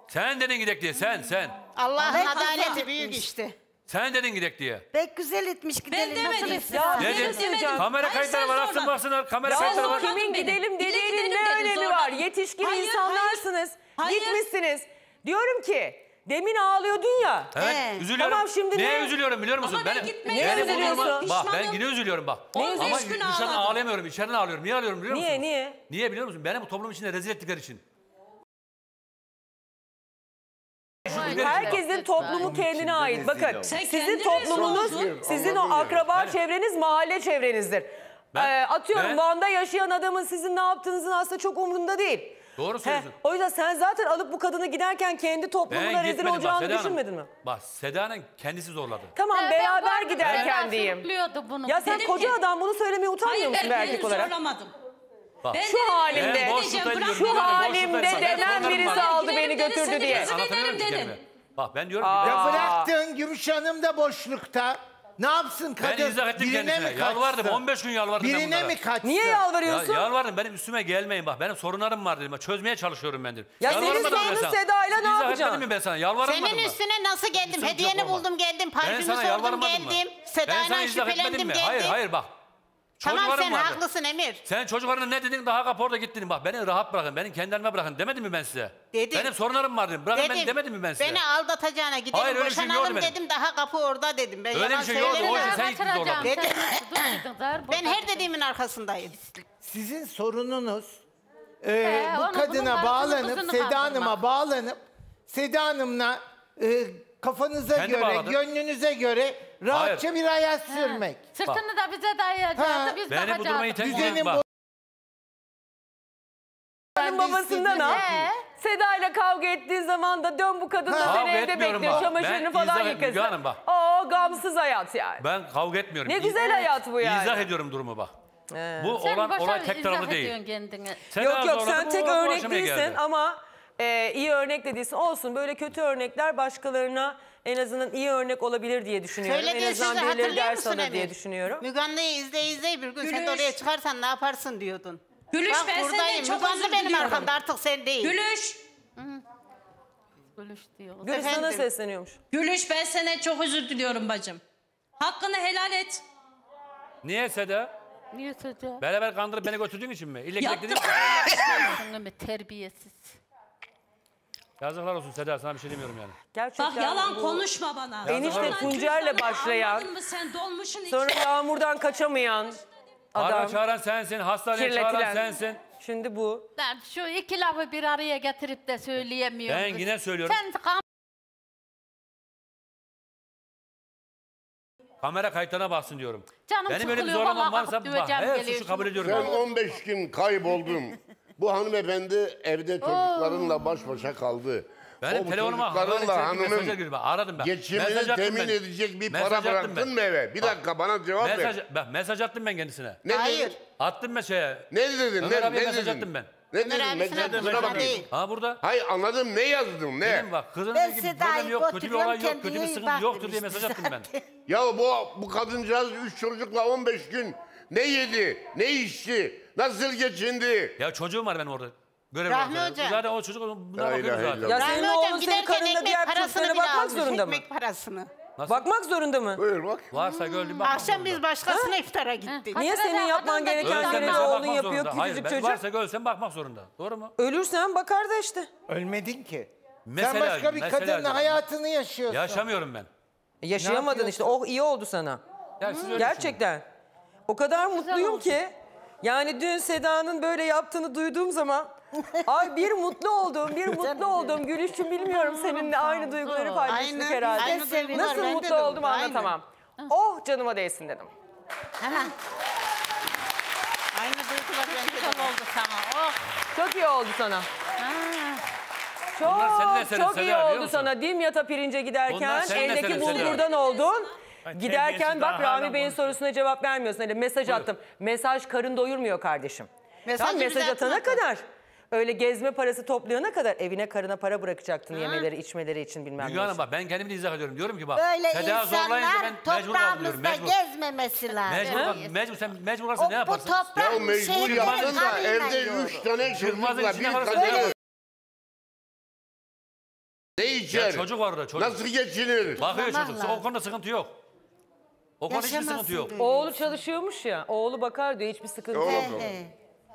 Sen dedin gidek diye sen sen. Allah'ın adaleti büyük işte. Sen dedin gidek diye. Pek güzel etmiş gidelim Ben gidelim. demedim. iftira? Ne dedin? demedim. Kamera kayıtları var atsın zorla. baksınlar. Kamera kayıtları var. kimin gidelim dediğinin ne dedim, önemi var? Yetişkin insanlarsınız. Gitmişsiniz. Diyorum ki Demin ağlıyordun ya. Evet. Ee. Üzülüyorum. Tamam şimdi Neye ne? üzülüyorum biliyor musun? Ama ben Benim- gitmeye benim üzülüyorum. oğlum- Bak ben Pişmanım. yine üzülüyorum bak. Neye Ama üzülüyorsun? dışarıdan Ağladım. ağlayamıyorum. içeriden ağlıyorum. Niye ağlıyorum biliyor musun? Niye niye? Niye biliyor musun? Beni bu toplum içinde rezil ettikleri için. Herkesin toplumu kendine ait. Bakın Sen sizin kendine toplumunuz, sordun. sizin o akraba çevreniz mahalle çevrenizdir. Ben- Ee, atıyorum ben- Van'da yaşayan adamın sizin ne yaptığınızın aslında çok umrunda değil. Doğru söylüyorsun. He, o yüzden sen zaten alıp bu kadını giderken kendi toplumuna rezil olacağını Seda düşünmedin mi? Bak Seda'nın kendisi zorladı. Tamam ben beraber giderken diyeyim. Bunu. Ya sen Dedim koca ki, adam bunu söylemeye utanmıyor musun erkek olarak? Hayır ben zorlamadım. Bak. Ben şu halimde, şu halimde denen birisi aldı beni götürdü diye. Bak ben diyorum ki... Ya bıraktın Gümüş Hanım da boşlukta. Ne yapsın kadın? Ben izah ettim Birine kendisine. Yalvardım 15 gün yalvardım. Birine ben mi kaçtı? Niye yalvarıyorsun? Ya, yalvardım benim üstüme gelmeyin bak benim sorunlarım var dedim. Çözmeye çalışıyorum ben dedim. Ya senin sorunun Seda ile ne yapacaksın? İzah etmedim mi ben sana yalvaramadım Senin üstüne nasıl geldim? Üstüm Hediyeni buldum geldim. Parfümü sordum geldim. Seda'yla şüphelendim geldim. Hayır hayır bak Tamam sen vardı. haklısın Emir. Sen çocuklarına ne dedin daha kapı kaporda gittin. Bak beni rahat bırakın, beni kendi bırakın demedim mi ben size? Dedim. Benim sorunlarım vardı. Bırakın dedim. beni demedim mi ben size? Beni aldatacağına gidelim Hayır, öyle bir şey boşanalım dedim daha kapı orada dedim. Ben öyle bir şey yoktu. O sen gittin zorla. Dedim. <laughs> ben her dediğimin arkasındayım. Sizin sorununuz e, ee, bu kadına bağlanıp, Seda Hanım'a bağlanıp, Seda Hanım'la e, kafanıza Kendi göre, bağladım. gönlünüze göre rahatça Hayır. bir hayat sürmek. Sırtını da bize dayayacaktı. Ha. Biz Beni bu duruma bakacaktık. iten Düzenin bak. Senin babasından al. Ee? Seda ile kavga ettiğin zaman da dön bu kadın da Kavga seni evde etmiyorum bekliyor. bak. Çamaşırını Ben falan izah- yıkasın. Müge Hanım bak. Oo gamsız hayat yani. Ben kavga etmiyorum. Ne İz- güzel hayat bu yani. İzah ediyorum durumu bak. Bu Sen olan boşa olay tek izah taraflı değil. ediyorsun kendine. Seda yok yok zorladı, sen bu- tek bu örnek aşamaya değilsin geldi. ama e, iyi örnek de değilsin. Olsun böyle kötü örnekler başkalarına en azından iyi örnek olabilir diye düşünüyorum. Söylediğin en azından sözü birileri hatırlıyor ders musun alır diye düşünüyorum. Müge Anlı'yı izle izle bir gün sen Gülüş. oraya çıkarsan ne yaparsın diyordun. Gülüş, Bak ben senden buradayım. çok Müge Anlı özür benim diliyorum. arkamda artık sen değil. Gülüş. Gülüş diyor. Gülüş sana Efendim? sesleniyormuş. Gülüş ben sana çok özür diliyorum bacım. Hakkını helal et. Niye Seda? Niye çocuğa? Beraber kandırıp beni götürdüğün için mi? İllek Yaptım. Sana terbiyesiz. Yazıklar olsun Seda sana bir şey demiyorum yani. Gerçekten Bak yalan bu- konuşma bana. Enişte Yalan Tuncer'le cüzdanı başlayan, mı sen dolmuşun Sonra yağmurdan kaçamayan Ara adam. çağıran sensin, hastaneye çağıran kirletilen. sensin. Şimdi bu. Ben şu iki lafı bir araya getirip de söyleyemiyorum. Ben yine söylüyorum. Sen kam- Kamera kayıtlarına baksın diyorum. Canım Benim öyle bir sıkılıyor, zorlamam vallahi varsa bak, döveceğim her geliyor suçu kabul şimdi. ediyorum. Sen ben. 15 gün kayboldun. Bu hanımefendi evde çocuklarınla baş başa kaldı. Benim o telefonuma çocuklarınla hanımın girdi. Aradım ben. geçimini Mesaj attım temin ben. edecek bir Mesaj para attım bıraktın ben. mı eve? Bir Bak, dakika bana cevap Mesaj, ver. bak, mesaj attım ben kendisine. Ne Hayır. dedin? Attım mesajı. Ne dedin? Ömer Ne, abiye ne mesaj dedin? attım ben. Ne Ömer dedin? Mesaj kusura kusura değil. Ha burada. Hayır anladım ne yazdın ne? Dedim bak kızın Ben dedi ki problem yok, kötü bir olay yok, kötü bir kendine iyi sıkıntı bak yoktur diye mesaj attım ben. zaten. Ya bu bu kadıncağız 3 çocukla 15 gün ne yedi, ne içti, nasıl geçindi? Ya çocuğum var benim orada. Görev Rahmi olarak. Hoca. Zaten o çocuk bunlara La bakıyoruz ilahe zaten. Ya senin Rahmi oğlun hocam senin giderken karınla ekmek diğer parasını çocuklara bile bakmak almış. zorunda mı? Ekmek parasını. Nasıl? Bakmak zorunda mı? Buyur bak. Varsa gördüğüm bakmak Akşam zorunda. biz başkasına iftara gittik. Niye senin yapman gereken Ölsem görevi mesela oğlun bakmak yapıyor zorunda. Hayır, küçücük ben çocuk? varsa ölsem bakmak zorunda. Doğru mu? Ölürsen bakar da işte. Ölmedin ki. Mesela, Sen başka bir mesela kadınla diyorum. hayatını yaşıyorsun. Yaşamıyorum ben. Yaşayamadın işte. Oh iyi oldu sana. Ya siz öyle Gerçekten. O kadar mutluyum ki. Yani dün Seda'nın böyle yaptığını duyduğum zaman <laughs> ay bir mutlu oldum, bir mutlu oldum. Gülüşüm bilmiyorum seninle aynı duyguları paylaştık Aynı, herhalde. aynı duygular Nasıl mutlu de oldum oldu, aynı. anlatamam. Oh canıma değsin dedim. Aynı duygular bende de oldu sana. Oh. Çok iyi oldu sana. Çok çok iyi oldu sana. Dimyat'a pirince giderken Bunlar senin eldeki bulgurdan oldun. Ay, Giderken bak Rami Bey'in sorusuna cevap vermiyorsun. Öyle mesaj attım. Mesaj karın doyurmuyor kardeşim. Mesajı Tam mesaj atana kadar. Öyle gezme parası toplayana kadar evine karına para bırakacaktın yemeleri içmeleri için bilmem ne. Hanım bak ben kendimi de izah ediyorum. Diyorum ki bak. Böyle Seda zorlayınca insanlar ben mecbur gezmemesi lazım. Mecbur, bak, mecbur sen mecbur olursa O, ne bu yaparsın? toprak Ya mecbur yaptın da evde. 3 tane çocukla bir varsa kadın ne ne Ya içer? çocuk var orada çocuk. Nasıl geçinir? Bakıyor çocuk. O konuda sıkıntı yok. O konuda hiçbir sıkıntı yok. Oğlu çalışıyormuş ya. Oğlu bakar diyor hiçbir sıkıntı Oğlum yok.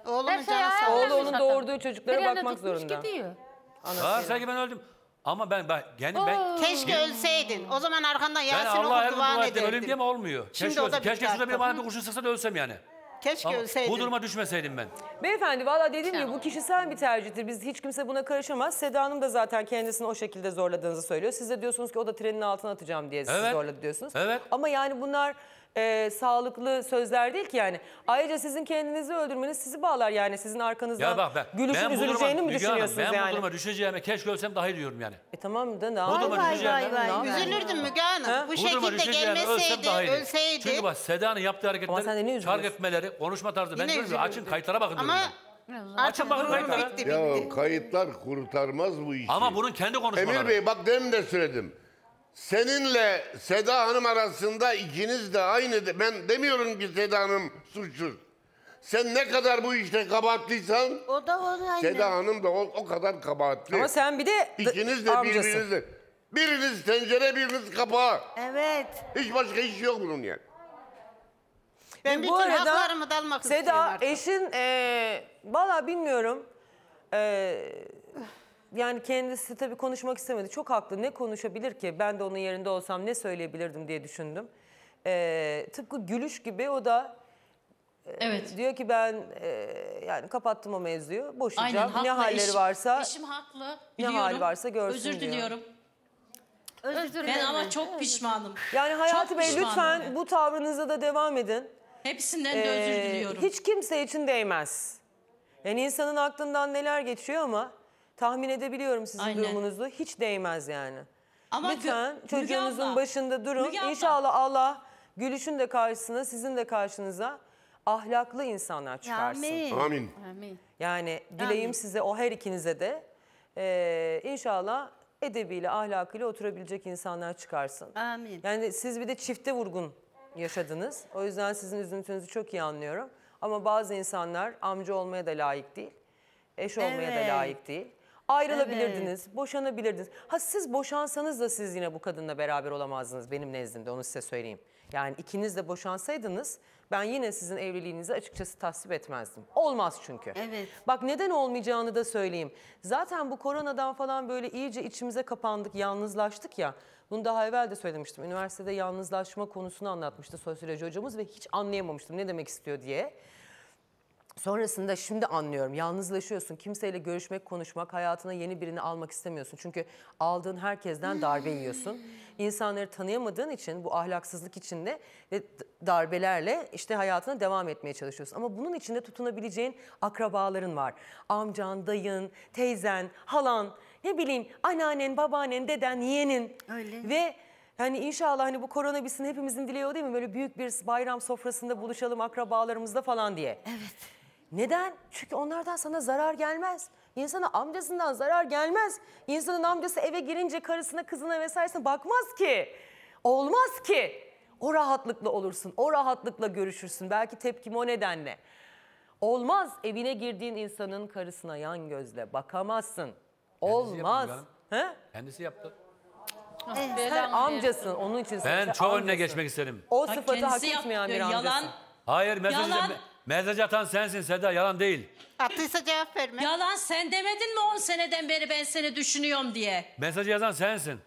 da. Oğlumun Her şey canı sağ. Oğlu onun zaten. doğurduğu çocuklara Bir yana bakmak tutmuş zorunda. gidiyor. Ha sanki ben öldüm. Ama ben ben yani ben Keşke ölseydin. O zaman arkandan ben Yasin Allah'a duan dua ettim öleyim diye ederdin. mi olmuyor? Şimdi Keşke, o da ölsem. Keşke bitti şurada artık. bana bir kurşun sıksa da ölsem yani. Keşke Ama ölseydin. bu duruma düşmeseydim ben. Beyefendi valla dediğim gibi bu kişisel bir tercihtir. Biz hiç kimse buna karışamaz. Seda Hanım da zaten kendisini o şekilde zorladığınızı söylüyor. Siz de diyorsunuz ki o da trenin altına atacağım diye sizi Evet. zorladı diyorsunuz. Evet. Ama yani bunlar e, sağlıklı sözler değil ki yani. Ayrıca sizin kendinizi öldürmeniz sizi bağlar yani. Sizin arkanızdan Ya bak ben, gülüşün ben bu duruma, üzüleceğini mi Müge Hanım, düşünüyorsunuz ben yani? bu duruma düşeceğime keşke ölsem daha iyi diyorum yani. E tamam da ne Bu duruma Vay, düşeceğime, vay, vay. Üzülürdüm Müge Hanım. Ha? Bu bu şekilde gelmeseydi, ölseydi. Çünkü bak Seda'nın yaptığı Ama sen de ne hareketler, üzülüyorsun? çark etmeleri, konuşma tarzı. Ben Yine diyorum ya açın kayıtlara bakın diyorum Ama ben. artık bakın kayıtlara. Ya kayıtlar kurtarmaz bu işi. Ama bunun kendi konuşmaları. Emir Bey bak demin de söyledim. Seninle Seda Hanım arasında ikiniz de aynı. de- Ben demiyorum ki Seda Hanım suçsuz. Sen ne kadar bu işte kabahatliysen O da onu aynı. Seda Hanım da o, o kadar kabahatli. Ama sen bir de İkiniz de amcasın. birbirinizi. Biriniz tencere biriniz kapağı. Evet. Hiç başka iş yok bunun yani. Ben bütün bu arada haklarımı da almak istiyorum Seda artık. eşin e, valla bilmiyorum. E, yani kendisi tabii konuşmak istemedi. Çok haklı. Ne konuşabilir ki? Ben de onun yerinde olsam ne söyleyebilirdim diye düşündüm. E, tıpkı gülüş gibi o da e, Evet. diyor ki ben e, yani kapattım o mevzuyu. Aynen Boşayacağım. haklı. ne halleri Eşim- varsa Eşim haklı. ne Biliyorum. hali varsa görsün Özür diyor. diliyorum. Özür Ben ama çok pişmanım. Yani Hayati Çok Bey lütfen ben. bu tavrınıza da devam edin. Hepsinden de Ee, özür diliyorum. Hiç kimse için değmez. Yani insanın aklından neler geçiyor ama tahmin edebiliyorum sizin Aynen. durumunuzu. Hiç değmez yani. Ama Lütfen çocuğunuzun abla, başında durun. Müge abla. İnşallah Allah Gülüş'ün de karşısına, sizin de karşınıza ahlaklı insanlar çıkarsın. Amin. Amin. Amin. Yani dileğim Amin. size o her ikinize de eee, inşallah edebiyle, ahlakıyla oturabilecek insanlar çıkarsın. Amin. Yani siz bir de çifte vurgun yaşadınız. O yüzden sizin üzüntünüzü çok iyi anlıyorum. Ama bazı insanlar amca olmaya da layık değil. Eş olmaya Evet. da layık değil. Ayrılabilirdiniz, boşanabilirdiniz. Ha siz boşansanız da siz yine bu kadınla beraber olamazdınız benim nezdimde onu size söyleyeyim. Yani ikiniz de boşansaydınız ben yine sizin evliliğinizi açıkçası tasvip etmezdim. Olmaz çünkü. Evet. Bak neden olmayacağını da söyleyeyim. Zaten bu koronadan falan böyle iyice içimize kapandık, yalnızlaştık ya. Bunu daha evvel de söylemiştim. Üniversitede yalnızlaşma konusunu anlatmıştı sosyoloji hocamız ve hiç anlayamamıştım ne demek istiyor diye. Sonrasında şimdi anlıyorum. Yalnızlaşıyorsun. Kimseyle görüşmek, konuşmak, hayatına yeni birini almak istemiyorsun. Çünkü aldığın herkesten darbe yiyorsun. İnsanları tanıyamadığın için bu ahlaksızlık içinde ve darbelerle işte hayatına devam etmeye çalışıyorsun. Ama bunun içinde tutunabileceğin akrabaların var. Amcan, dayın, teyzen, halan, ne bileyim anneannen, babaannen, deden, yeğenin. Öyle. Ve hani inşallah hani bu korona bitsin hepimizin dileği o değil mi? Böyle büyük bir bayram sofrasında buluşalım akrabalarımızla falan diye. Evet. Neden? Çünkü onlardan sana zarar gelmez. İnsana amcasından zarar gelmez. İnsanın amcası eve girince karısına, kızına vesairesine bakmaz ki. Olmaz ki. O rahatlıkla olursun. O rahatlıkla görüşürsün. Belki tepkim o nedenle. Olmaz evine girdiğin insanın karısına yan gözle bakamazsın. Olmaz. He? Kendisi yaptı. Sen amcasın onun için. Ben sen çok önüne geçmek isterim. O sıfatı hak kendisi etmeyen bir yaptı, amcasın. yalan. Hayır mesaj, Yalan. Mesaj atan sensin Seda yalan değil. Attıysa cevap verme. Yalan sen demedin mi 10 seneden beri ben seni düşünüyorum diye? Mesajı yazan sensin.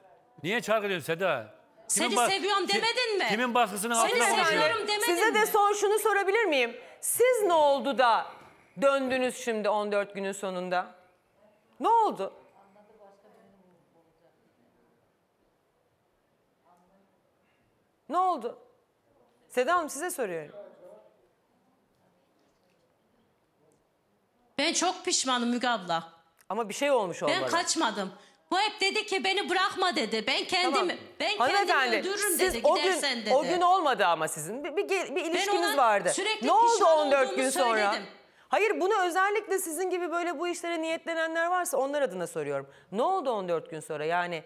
Niye çarpılıyorsun Seda? Seni bas- seviyorum ki- demedin mi? Kimin baskısının Seni altında seviyorum konuşuyorsun? demedin Size de son şunu sorabilir miyim? Siz ne oldu da döndünüz şimdi 14 günün sonunda? Ne oldu? Ne oldu? Seda Hanım size soruyorum. Ben çok pişmanım Müge abla. Ama bir şey olmuş olmalı. Ben kaçmadım. Bu hep dedi ki beni bırakma dedi. Ben kendimi Tamam. ben kendimi Hanımefendi, öldürürüm siz dedi o gidersen gün, dedi. O gün olmadı ama sizin. Bir, bir, ge- bir ilişkiniz ona vardı. sürekli Ne oldu pişman 14 olduğumu gün sonra? söyledim. Hayır bunu özellikle sizin gibi böyle bu işlere niyetlenenler varsa onlar adına soruyorum. Ne oldu 14 gün sonra? Yani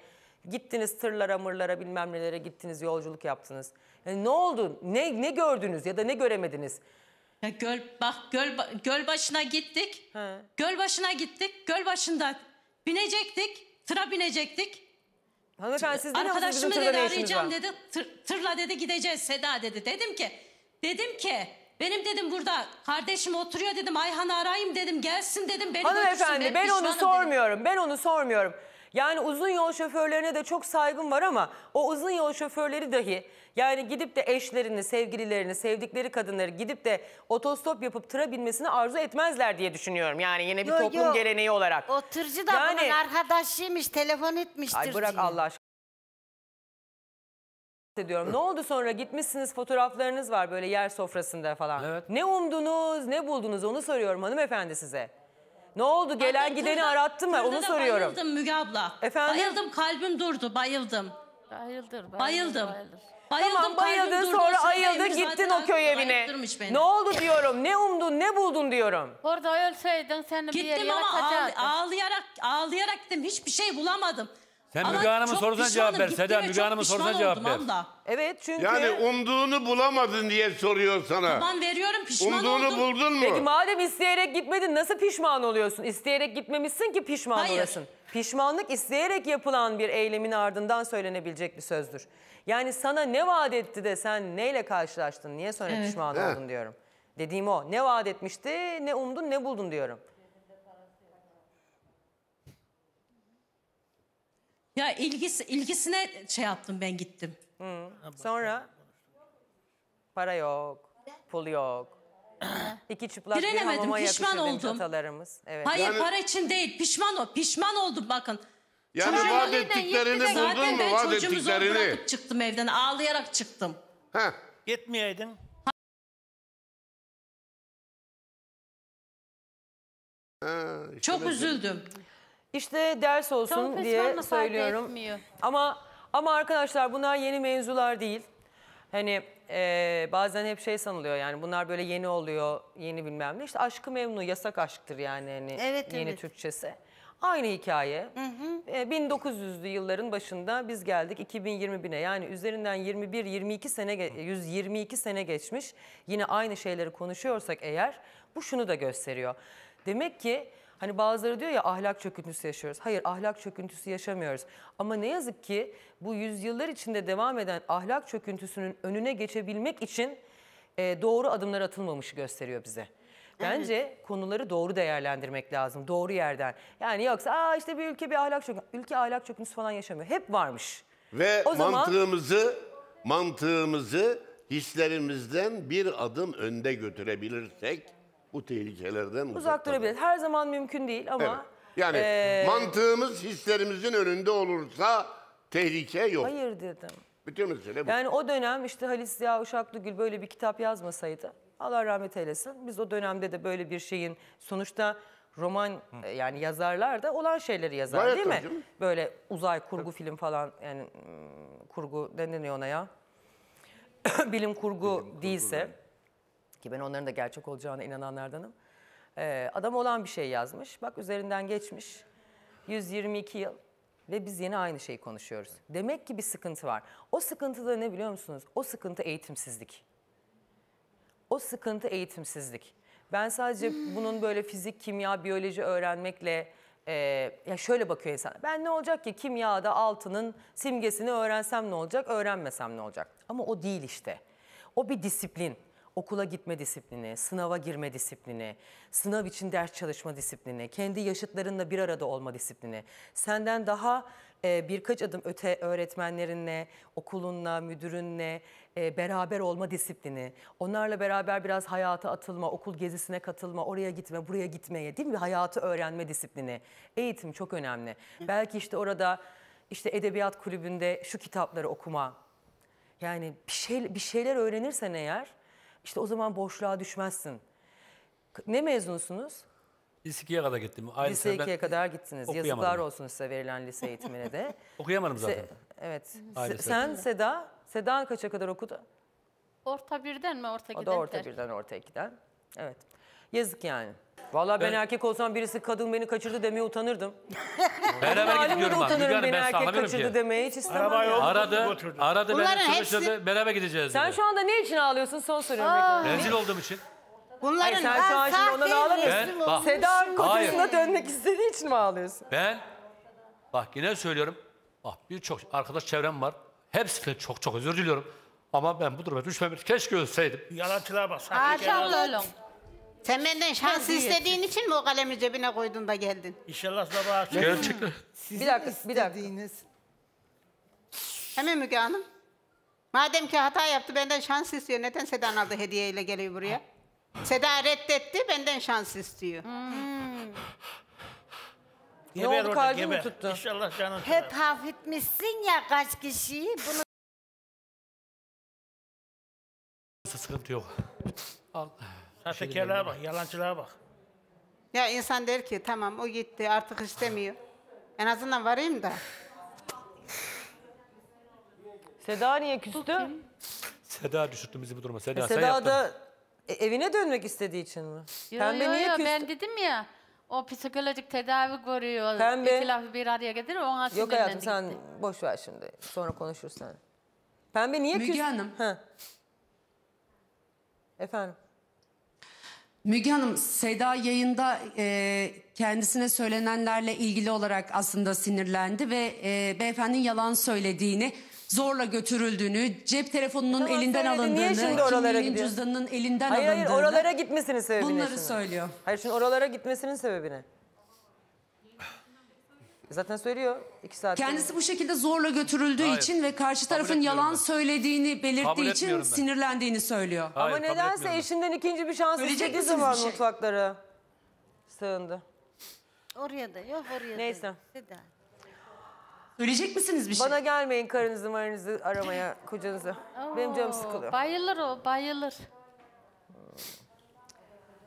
gittiniz tırlara mırlara bilmem nelere gittiniz yolculuk yaptınız. Yani ne oldu? Ne, ne gördünüz ya da ne göremediniz? Ya göl bak göl göl başına gittik. Göl başına gittik. Göl başında binecektik. Tıra binecektik. Hanımefendi siz bizim Arkadaşımı dedi arayacağım dedi. Tır- tırla dedi gideceğiz Seda dedi. Dedim ki dedim ki benim dedim burada kardeşim oturuyor dedim Ayhan'ı arayayım dedim gelsin dedim beni götürsün, Hanımefendi ben onu pişmanım dedim. sormuyorum. Ben onu sormuyorum. Yani uzun yol şoförlerine de çok saygım var ama o uzun yol şoförleri dahi yani gidip de eşlerini, sevgililerini, sevdikleri kadınları gidip de otostop yapıp tıra binmesini arzu etmezler diye düşünüyorum. Yani yine bir Yo, toplum yo. geleneği olarak. O tırcı da Yani- bunun arkadaşıymış. Telefon etmiştir. Ay bırak Allah aşkına. diyorum. Ne oldu sonra? Gitmişsiniz fotoğraflarınız var böyle yer sofrasında falan. Ne umdunuz, ne buldunuz onu soruyorum hanımefendi size. Ne oldu? Gelen Zaten gideni tırda- arattı mı? tırda Onu da soruyorum. Bayıldım Müge abla. Efendim? Bayıldım kalbim durdu bayıldım. Bayıldır, bayıldır, Bayıldım. bayıldır. Bayıldım tamam bayıldın durdu. sonra Emir gittin o köy evine. Ne oldu diyorum? Ne umdun, ne buldun diyorum. Orada ölseydin seni bir yere Gittim ama ağl- ağlayarak ağlayarak gittim. Hiçbir şey bulamadım. Sen Müge Hanım'ın çok sorusuna cevap ver. Seda Gittiğime Müge çok Hanım'ın pişman sorusuna cevap oldum ver. abla. Evet çünkü... Yani umduğunu bulamadın diye soruyor sana. Tamam veriyorum pişman Umduğunu oldum. buldun mu? Peki madem isteyerek gitmedin nasıl pişman oluyorsun? İsteyerek gitmemişsin ki pişman Hayır. olasın. Pişmanlık isteyerek yapılan bir eylemin ardından söylenebilecek bir sözdür. Yani sana ne vaat etti de sen neyle karşılaştın? Niye sonra Evet. pişman He. oldun diyorum. Dediğim o. Ne vaat etmişti, ne umdun, ne buldun diyorum. Ya ilgisi, ilgisine şey yaptım ben gittim. Sonra para yok, pul yok. İki çıplak bir Direnemedim, hamama pişman oldum. Evet. Hayır Yani- para için değil pişman o pişman oldum bakın. Yani Çocuğum vaat ettiklerini buldun zaten mu? ben Vaat çocuğumu zor ettiklerini. bırakıp çıktım evden ağlayarak çıktım. Heh. Gitmeyeydin. Ha, işte Çok mesela- üzüldüm. İşte ders olsun Tamam, diye söylüyorum. etmiyor. Ama ama arkadaşlar bunlar yeni mevzular değil. Hani e, bazen hep şey sanılıyor yani bunlar böyle yeni oluyor, yeni bilmem ne. İşte aşkı memnu, yasak aşktır yani hani Evet, yeni evet. Türkçesi. Aynı hikaye. E, 1900'lü yılların başında biz geldik 2021'e yani üzerinden 21 22 sene ge- 122 sene geçmiş. Yine aynı şeyleri konuşuyorsak eğer bu şunu da gösteriyor. Demek ki hani bazıları diyor ya ahlak çöküntüsü yaşıyoruz. Hayır ahlak çöküntüsü yaşamıyoruz. Ama ne yazık ki bu yüzyıllar içinde devam eden ahlak çöküntüsünün önüne geçebilmek için e, doğru adımlar atılmamışı gösteriyor bize. Bence konuları doğru değerlendirmek lazım. Doğru yerden. Yani yoksa Aa işte bir ülke bir ahlak çöküntüsü. Ülke ahlak çöküntüsü falan yaşamıyor. Hep varmış. Ve O zaman- mantığımızı mantığımızı hislerimizden bir adım önde götürebilirsek bu tehlikelerden uzak, Uzak durabilir. Her zaman mümkün değil ama... Evet. Yani e, mantığımız hislerimizin önünde olursa tehlike yok. Hayır dedim. Bütün mesele bu. Yani o dönem işte Halis Ziya Uşaklıgül böyle bir kitap yazmasaydı Allah rahmet eylesin. Biz o dönemde de böyle bir şeyin sonuçta roman e, yani yazarlar da olan şeyleri yazar Gayet değil mi? tabii canım. Böyle uzay kurgu film falan yani mm, kurgu deniyor ona ya? <coughs> Bilim kurgu değilse ki ben onların da gerçek olacağına inananlardanım. Ee, adam olan bir şey yazmış. Bak üzerinden geçmiş. 122 yıl ve biz yine aynı şeyi konuşuyoruz. Demek ki bir sıkıntı var. O sıkıntı da ne biliyor musunuz? O sıkıntı eğitimsizlik. O sıkıntı eğitimsizlik. Ben sadece bunun böyle fizik, kimya, biyoloji öğrenmekle e, ya şöyle bakıyor insan. Ben ne olacak ki kimyada altının simgesini öğrensem ne olacak, öğrenmesem ne olacak? Ama o değil işte. O bir disiplin. Okula gitme disiplini, sınava girme disiplini, sınav için ders çalışma disiplini, kendi yaşıtlarınla bir arada olma disiplini. Senden daha e, birkaç adım öte öğretmenlerinle, okulunla, müdürünle e, beraber olma disiplini. Onlarla beraber biraz hayata atılma, okul gezisine katılma, oraya gitme, buraya gitmeye değil mi? Hayatı öğrenme disiplini. Eğitim çok önemli. Belki işte orada işte edebiyat kulübünde şu kitapları okuma. Yani bir, şey, bir şeyler öğrenirsen eğer işte o zaman boşluğa düşmezsin. Ne mezunsunuz? Lise 2'ye kadar gittim. Aynı lise sene ben 2'ye kadar gittiniz. Yazıklar olsun size verilen lise eğitimine de. <laughs> Okuyamadım Se- zaten. evet. Se- sene. sen Seda, Seda kaça kadar okudu? Orta birden mi orta O giden da orta birden orta ikiden. Evet. Yazık yani. Vallahi ben, Ben- erkek olsam birisi kadın beni kaçırdı demeye utanırdım. <laughs> Beraber Halimle gidiyorum bak. utanırım beni ben erkek kaçırdı ki. demeye hiç istemem. Arabayı yani. Aradı, aradı Bunların beni hepsi-. Beraber gideceğiz Sen dedi. şu anda ne için ağlıyorsun son soruyorum. Rezil olduğum için. Bunların Hayır, sen şu an şimdi ondan ağlamıyorsun. Ben- bak. Seda'nın Hayır. kocasına dönmek istediği için mi ağlıyorsun? Ben bak yine söylüyorum. Bak birçok arkadaş çevrem var. Hepsine çok çok özür diliyorum. Ama ben bu duruma düşmemiş. Keşke ölseydim. Yalancılığa bak. Sahtekar. çok- Oğlum. Sen benden şans istediğin için mi o kalemi cebine koydun da geldin? İnşallah sabah Gerçekten. Bir dakika, bir dakika. Hemen Müge Hanım. Madem ki hata yaptı benden şans istiyor. Neden Seda'nın aldığı hediyeyle geliyor buraya? Seda reddetti benden şans istiyor. Ne oldu, kalbin mi tuttu? İnşallah canın Hep hafifmişsin ya kaç kişiyi. Bunu Sıkıntı yok. Al. Sahtekarlığa bak, yalancılığa bak. Ya insan der ki tamam o gitti artık istemiyor. En azından varayım da. Seda niye küstü? Seda düşürttü bizi bu duruma. Seda, E, sen Seda yaptın. da e, evine dönmek istediği için mi? Yo, Pembe yo, niye yo, küstü? ben dedim ya o psikolojik tedavi görüyor. Pembe. İki lafı bir araya getirir ona Yok hayatım sinirlendi sen gitti. boş ver şimdi. Sonra konuşuruz sen. Pembe niye Müge küstü? Hanım. Ha. Efendim. Müge Hanım, Seda yayında e, kendisine söylenenlerle ilgili olarak aslında sinirlendi ve e, beyefendinin yalan söylediğini, zorla götürüldüğünü, cep telefonunun Tamam, elinden söyledi. Niye alındığını, şimdi oralara kimliğinin gidiyor? cüzdanının elinden Hayır hayır alındığını. oralara gitmesinin sebebi Bunları şimdi? söylüyor. Hayır şimdi oralara gitmesinin sebebi ne? Zaten söylüyor iki saat. Kendisi bu şekilde zorla götürüldüğü Hayır. için ve karşı tarafın yalan ben. söylediğini Kabul belirttiği için ben. sinirlendiğini söylüyor. Ama Hayır, kabul nedense eşinden ikinci bir şans istediği zaman şey? mutfaklara sığındı. oraya da yok oraya da Neyse. Söyleyecek misiniz bir şey? Bana gelmeyin karınızı marınızı aramaya kocanızı. Benim canım Oo, sıkılıyor. Bayılır o, bayılır.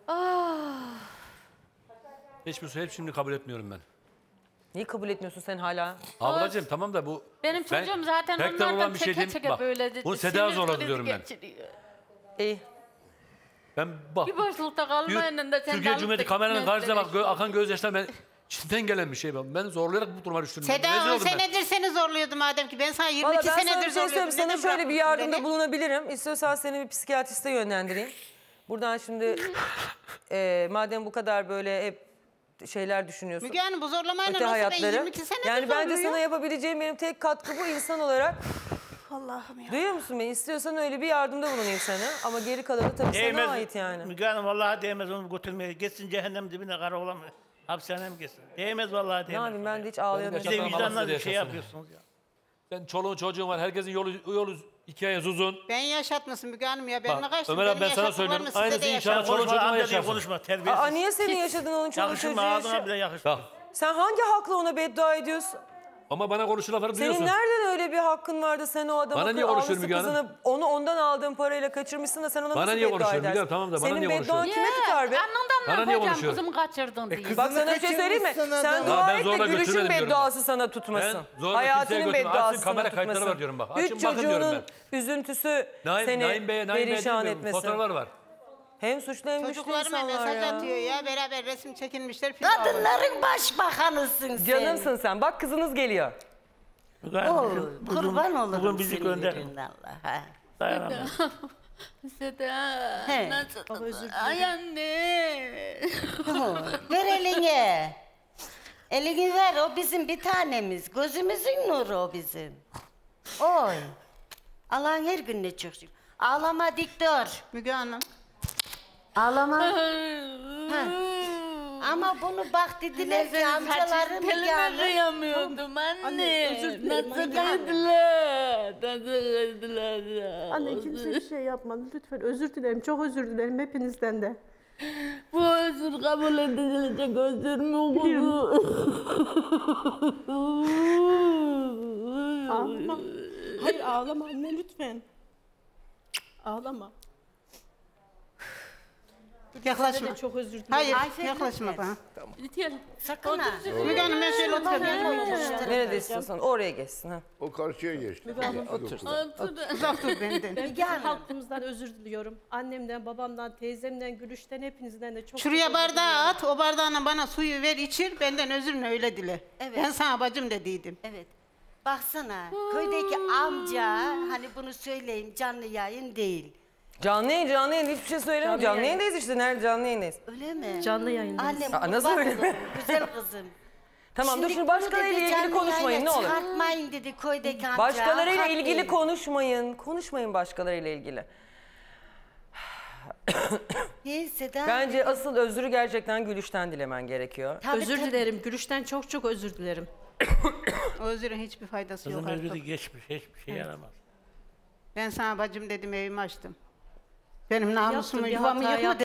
Ah. Hiçbir şey hep şimdi kabul etmiyorum ben. Niye kabul etmiyorsun sen hala? Ablacığım tamam da bu... Benim ben çocuğum zaten pek de onlardan olan bir şey çeke Bak, böyle dedi. Bunu Seda zorladı diyorum ben. İyi. Ben bak... Bir boşlukta kalmayın da sen Türkiye Cumhuriyeti kameranın karşısına bak gö- akan gözyaşlar ben içimden gelen bir şey. Ben, ben zorlayarak bu duruma düştüm. Seda Rezil 10 oldum ben. senedir seni zorluyordu madem ki ben sana 22 Valla ben sana senedir bir şey söyleyeyim. zorluyordum. Sana Neden şöyle bir bıraktın yardımda beni? bulunabilirim. İstiyorsan seni bir psikiyatriste yönlendireyim. Buradan şimdi <laughs> e, madem bu kadar böyle hep şeyler düşünüyorsun. Müge Hanım bu zorlamayla öte nasıl ben hayatları. 22 senedir Yani bence zorluyor. sana yapabileceğim benim tek katkı bu insan olarak. Allah'ım ya. Duyuyor musun beni? İstiyorsan öyle bir yardımda bulunayım sana. Ama geri kalanı tabii sana ait yani. Müge Hanım vallahi değmez onu götürmeye. Gitsin cehennem dibine karakola mı? Hapishaneye mi gitsin? Değmez vallahi Ne değmez. yapayım ben de hiç Bir ağlayamıyorum. de vicdanla bir yaşasın şey ya. yapıyorsunuz ya. Sen çoluğun çocuğun var. Herkesin yolu, yolu iki aya uzun. Ben yaşatmasın Müge Hanım ya. Ben Bak, ne kaçtım? Ömer abi ben sana söylüyorum. Aynısı inşallah çoluk Konuşma çocuğuna amca diye yaşarsın. konuşma terbiyesiz. Aa, niye senin yaşadığın onun çoluk Yakışır çocuğu mı ağzına yaşıyor? bile yakışır. Bak. Sen hangi hakla ona beddua ediyorsun? Ama bana konuşu lafları Senin duyuyorsun. nereden öyle bir hakkın vardı sen o adama Bana niye Müge Hanım? kızını, onu ondan aldığın parayla kaçırmışsın da sen ona Bana nasıl niye beddua konuşuyorsun edersin? Hanım? Tamam da bana Senin niye bedduan konuşuyorsun? kime tutar be? Bana ne niye yapacağım konuşuyorsun? kızımı kaçırdın diye. Bak sana bir şey söyleyeyim mi? kaçırmışsın Sen adamı. dua ben et de zorla gülüşün götürmedim diyorum bedduası sana tutmasın. Ben zorla kimseye Hayatının götürmedim. bedduası Açın, kamera sana kayıtları tutmasın. var diyorum bak. Üç Açın, bakın diyorum çocuğunun üzüntüsü Naim, seni Naim Bey'e, Naim Bey'e perişan değil mi? etmesin. Fotoğraflar var. Hem suçlu hem güçlü Çocuklarıma insanlar mesaj ya. atıyor ya. Beraber resim çekinmişler. film almışlar. Kadınların başbakanısın sen. Canımsın sen. Bak kızınız geliyor. Bugün- kurban olurum Bugün bizi senin gönder. yerine Allah'a. Dayanamam. <laughs> Seda He. nasıl? Ay anne. ver elini. Elini ver o bizim bir tanemiz. Gözümüzün nuru o bizim. Oy. Allah'ın her gününe çok şükür. Ağlama dik dur. Müge Hanım. Ağlama. Ha. Ama bunu bak dediler ki amcaları mı Kelime geldi? duyamıyordum anne. Anne, özür dilerim, Nasıl anne. kaydılar? Nasıl kaydılar? Anne kimse bir şey yapmadı. Lütfen özür dilerim. Çok özür dilerim hepinizden de. Bu özür kabul edilecek özür mü bu? <laughs> Ağlama. Hayır ağlama anne lütfen. Ağlama. Yaklaşma. Çok özür dilerim. Hayır Ayfer, yaklaşma lütfen. bana. Lütfen. Sakın ha. Müge Hanım ben şöyle oturayım. Nerede istiyorsan oraya geçsin. Ha. O karşıya geçti. Otur. Uzak dur benden. Ben bütün halkımızdan özür diliyorum. Annemden, babamdan, teyzemden, Gülüş'ten hepinizden de çok Şuraya bardağı at, o bardağına bana suyu ver içir, benden özür öyle dile. Evet. Ben sana bacım dediydim. Evet. Baksana köydeki amca hani bunu söyleyeyim canlı yayın değil. Canlı yayın, canlı yayın hiçbir şey söyleme. Canlı Canlı, yayın. yayındayız işte. Nerede canlı yayındayız? Öyle mi? Canlı yayındayız. Annem Aa, nasıl öyle? olurum, Güzel kızım. Tamam dur Şimdi şimdi bunu başkalarıyla ilgili konuşmayın ne olur. Çıkartmayın dedi köydeki amca. Başkalarıyla hak ilgili konuşmayın. Konuşmayın başkalarıyla ilgili. Değil Seda. Bence asıl özrü gerçekten Gülüş'ten dilemen gerekiyor. Tabii, özür tabii. dilerim. Gülüş'ten çok çok özür dilerim. <coughs> Özürün hiçbir faydası yok Kızım özürü artık. geçmiş. Hiçbir şey yaramaz. Ben sana bacım dedim evimi açtım. Benim namusumu, bir yuvamı hata yıkma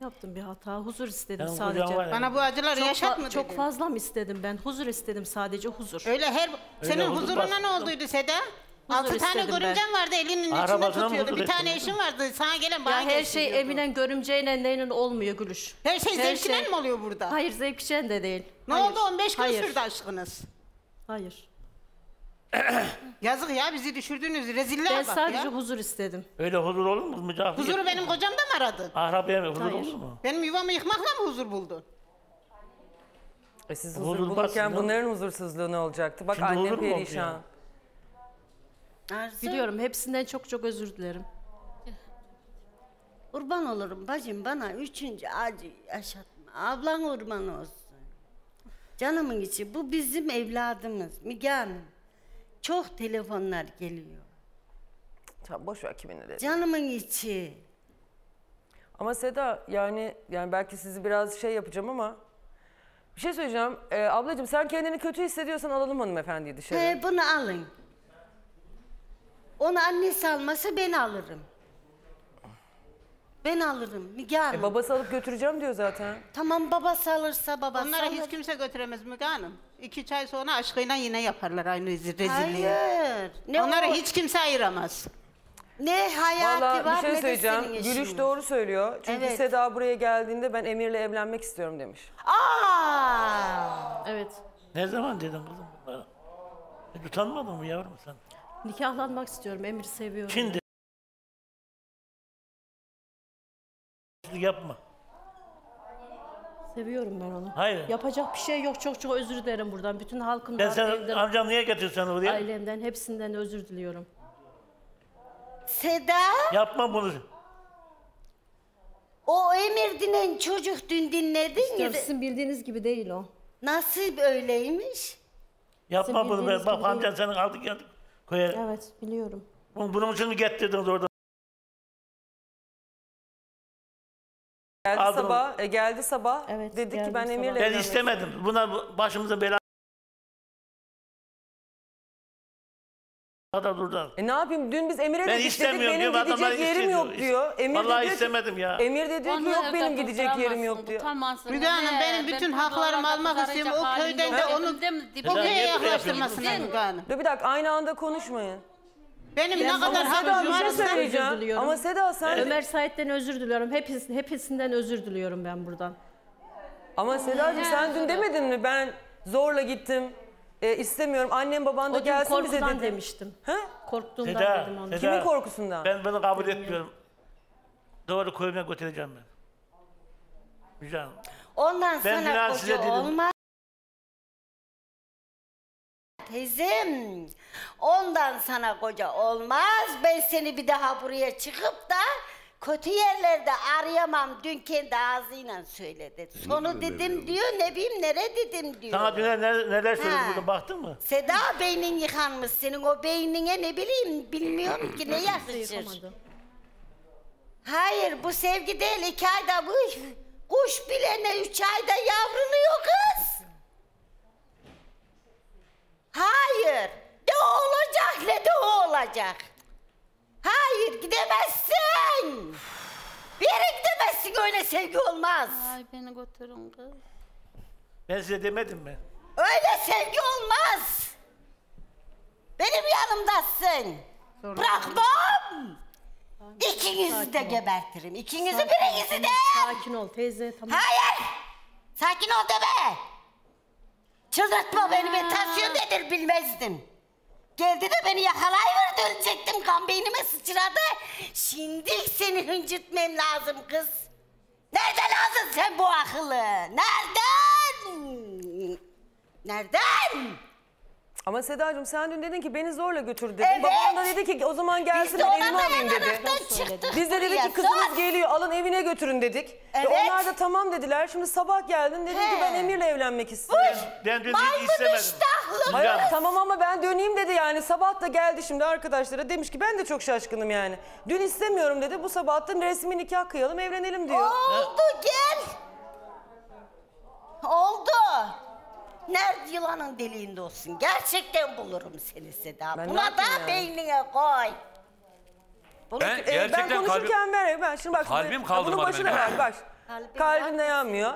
yaptım. bir hata. Huzur istedim Senin sadece. var ya. Bana bu acıları Çok, yaşat fa- mı çok fazla mı istedim ben? Huzur istedim sadece huzur. Öyle her... Senin huzur huzuruna ne olduydu Seda? Altı tane istedim ben. görümcen vardı elinin içinde Arabasına mı tutuyordu. huzur Bir tane eşin vardı sana gelen bana Ya her gelsin şey diyordu. Eminen görümceyle neyle olmuyor Gülüş. Her şey Her şey- mi oluyor burada? Hayır zevkçen de değil. Ne Hayır. oldu 15 gün Hayır. sürdü aşkınız. Hayır. <coughs> Yazık ya bizi düşürdüğünüz reziller Ben bak sadece ya. huzur istedim. Öyle huzur olur mu? Mücahit. Huzuru benim kocamda mı aradın? Ahrabeye mi? Huzur Hayır. olur mu? Benim yuvamı yıkmakla mı huzur buldun? E siz Huzur huzur bulurken basın, bunların huzursuzluğu ne olacaktı? Bak Şimdi annem huzur mu oldu perişan. ya? Arzu, Biliyorum hepsinden çok çok özür dilerim. Kurban olurum bacım bana üçüncü acı yaşatma. Ablan kurban olsun. Canımın içi bu bizim evladımız Müge Hanım. Çok telefonlar geliyor. Tamam boş ver kimin ne dedi. Canımın içi. Ama Seda yani yani belki sizi biraz şey yapacağım ama bir şey söyleyeceğim. Ee, ablacığım sen kendini kötü hissediyorsan alalım hanımefendiyi dışarı. He bunu alın. Onu annesi almasa ben alırım. Ben alırım Müge Hanım. E, babası alıp götüreceğim diyor zaten. Tamam babası alırsa babası Onları alır. hiç kimse götüremez Müge Hanım. İki çay sonra aşkıyla yine yaparlar aynı rezilliği. Hayır. Ne Onları o- hiç kimse ayıramaz. Ne hayatı Valla var bir şey ne de söyleyeceğim. senin Gülüş eşin. doğru söylüyor. Çünkü Evet. Seda buraya geldiğinde ben Emir'le evlenmek istiyorum demiş. Aa! Evet. Ne zaman dedim kızım bunlara? Hiç utanmadın mı yavrum sen? Nikahlanmak istiyorum. Emir'i seviyorum. Şimdi yapma. Seviyorum ben onu. Hayır. Yapacak bir şey yok. Çok çok özür dilerim buradan. Bütün Ben halkımdan, sen evden, amcam niye getirsen oraya? ailemden, hepsinden özür diliyorum. Seda Yapma bunu. o Emir dinen çocuk dün dinledin ya. İstiyorum, Sizin bildiğiniz gibi değil o. Nasıl öyleymiş? Yapma Sizin bunu. Ben, gibi bak amcan değil. senin aldık geldik. Koyar. Evet biliyorum. Bunun için mi getirdiniz orada? Geldi Aldım sabah, e, geldi sabah. Evet, dedi ki geldim ben sabah. Emir'le Ben evlenmek istemedim. Buna bu- başımıza bela kadar durdu. E ne yapayım? Dün biz Emir'e Ben de git dedik istemiyorum benim diyor, adamlar gidecek yerim istiyor. yok diyor. Emir de Vallahi diyor ki- istemedim ya. Emir de diyor ki yok benim gidecek yerim yok diyor. Müge Hanım benim bütün haklarımı almak istiyorum. O köyden de onu o köye yaklaştırmasınlar Müge Hanım. Dur bir dakika aynı anda konuşmayın. Benim ne kadar hakkım Seda, bir şey varsa söyleyeceğim. Özür diliyorum. Ama Seda sen... Ömer Sait'ten özür diliyorum. Hepsi, hepsinden özür diliyorum ben buradan. Ama Sedacığım sen dün demedin mi ben zorla gittim e, istemiyorum annem baban da O gün gelsin bize korkudan demiştim. He? Korktuğumdan Seda, dedim onu. Seda. Kimin korkusundan? Ben bunu kabul etmiyorum. Doğru köyüme götüreceğim ben. Hanım. Ondan Ben biraz koca size dedim. olmaz. Teyzem, ondan sana koca olmaz. Ben seni bir daha buraya çıkıp da kötü yerlerde arayamam. Dün kendi ağzıyla söyledi. Sonu dedim diyor, ne bileyim nere dedim diyor. Sana dün neler, neler söyledi Ha. burada baktın mı? Seda beynin yıkanmış senin o beynine ne bileyim bilmiyorum ki ne yakışır. Yıkamadı. Hayır bu sevgi değil iki ayda bu kuş bile ne üç ayda yavruluyor kız. Hayır ne olacak ne de olacak. Hayır gidemezsin. Bir yere gidemezsin öyle sevgi olmaz. Ay beni götürün kız. Ben size demedim mi? Öyle sevgi olmaz. Benim yanımdasın. Bırakmam. İkinizi de gebertirim. İkinizi birinizi de. Sakin ol teyze tamam. Hayır. Sakin ol deme. Çıldırtma beni. Ben tansiyon nedir bilmezdim. Geldi de beni yakalayıverdi ölecektim. Kan beynime sıçradı. Şimdi seni hıncıtmam lazım kız. Nereden aldın sen bu akıllı? Nereden? Nereden? Ama Sedacığım sen dün dedin ki beni zorla götür dedin. Evet. Babam da dedi ki o zaman gelsin Biz de ben ona evime alayım dedi. çıktık Biz de dedik buraya. ki kızınız Sus. geliyor alın evine götürün dedik. Evet. Ve onlar da tamam dediler. Şimdi sabah geldin dedin ki He. ben Emir'le evlenmek istiyorum. Ben dün hiç istemedim. iştahlı Hayır tamam ama ben döneyim dedi yani. Sabah da geldi şimdi arkadaşlara demiş ki ben de çok şaşkınım yani. Dün istemiyorum dedi. Bu sabah da resmi nikah kıyalım evlenelim diyor. Oldu gel. Oldu. Nerede yılanın deliğinde olsun. Gerçekten bulurum seni Seda. Ben ne Buna da yapayım yani? beynine koy. Bunu, Ben Ee, gerçekten ben konuşurken ver. Ben şimdi bak. Kalbim şimdi- kaldırmadı Bunun başına beni. ver bak. <laughs> Kalbin dayanmıyor.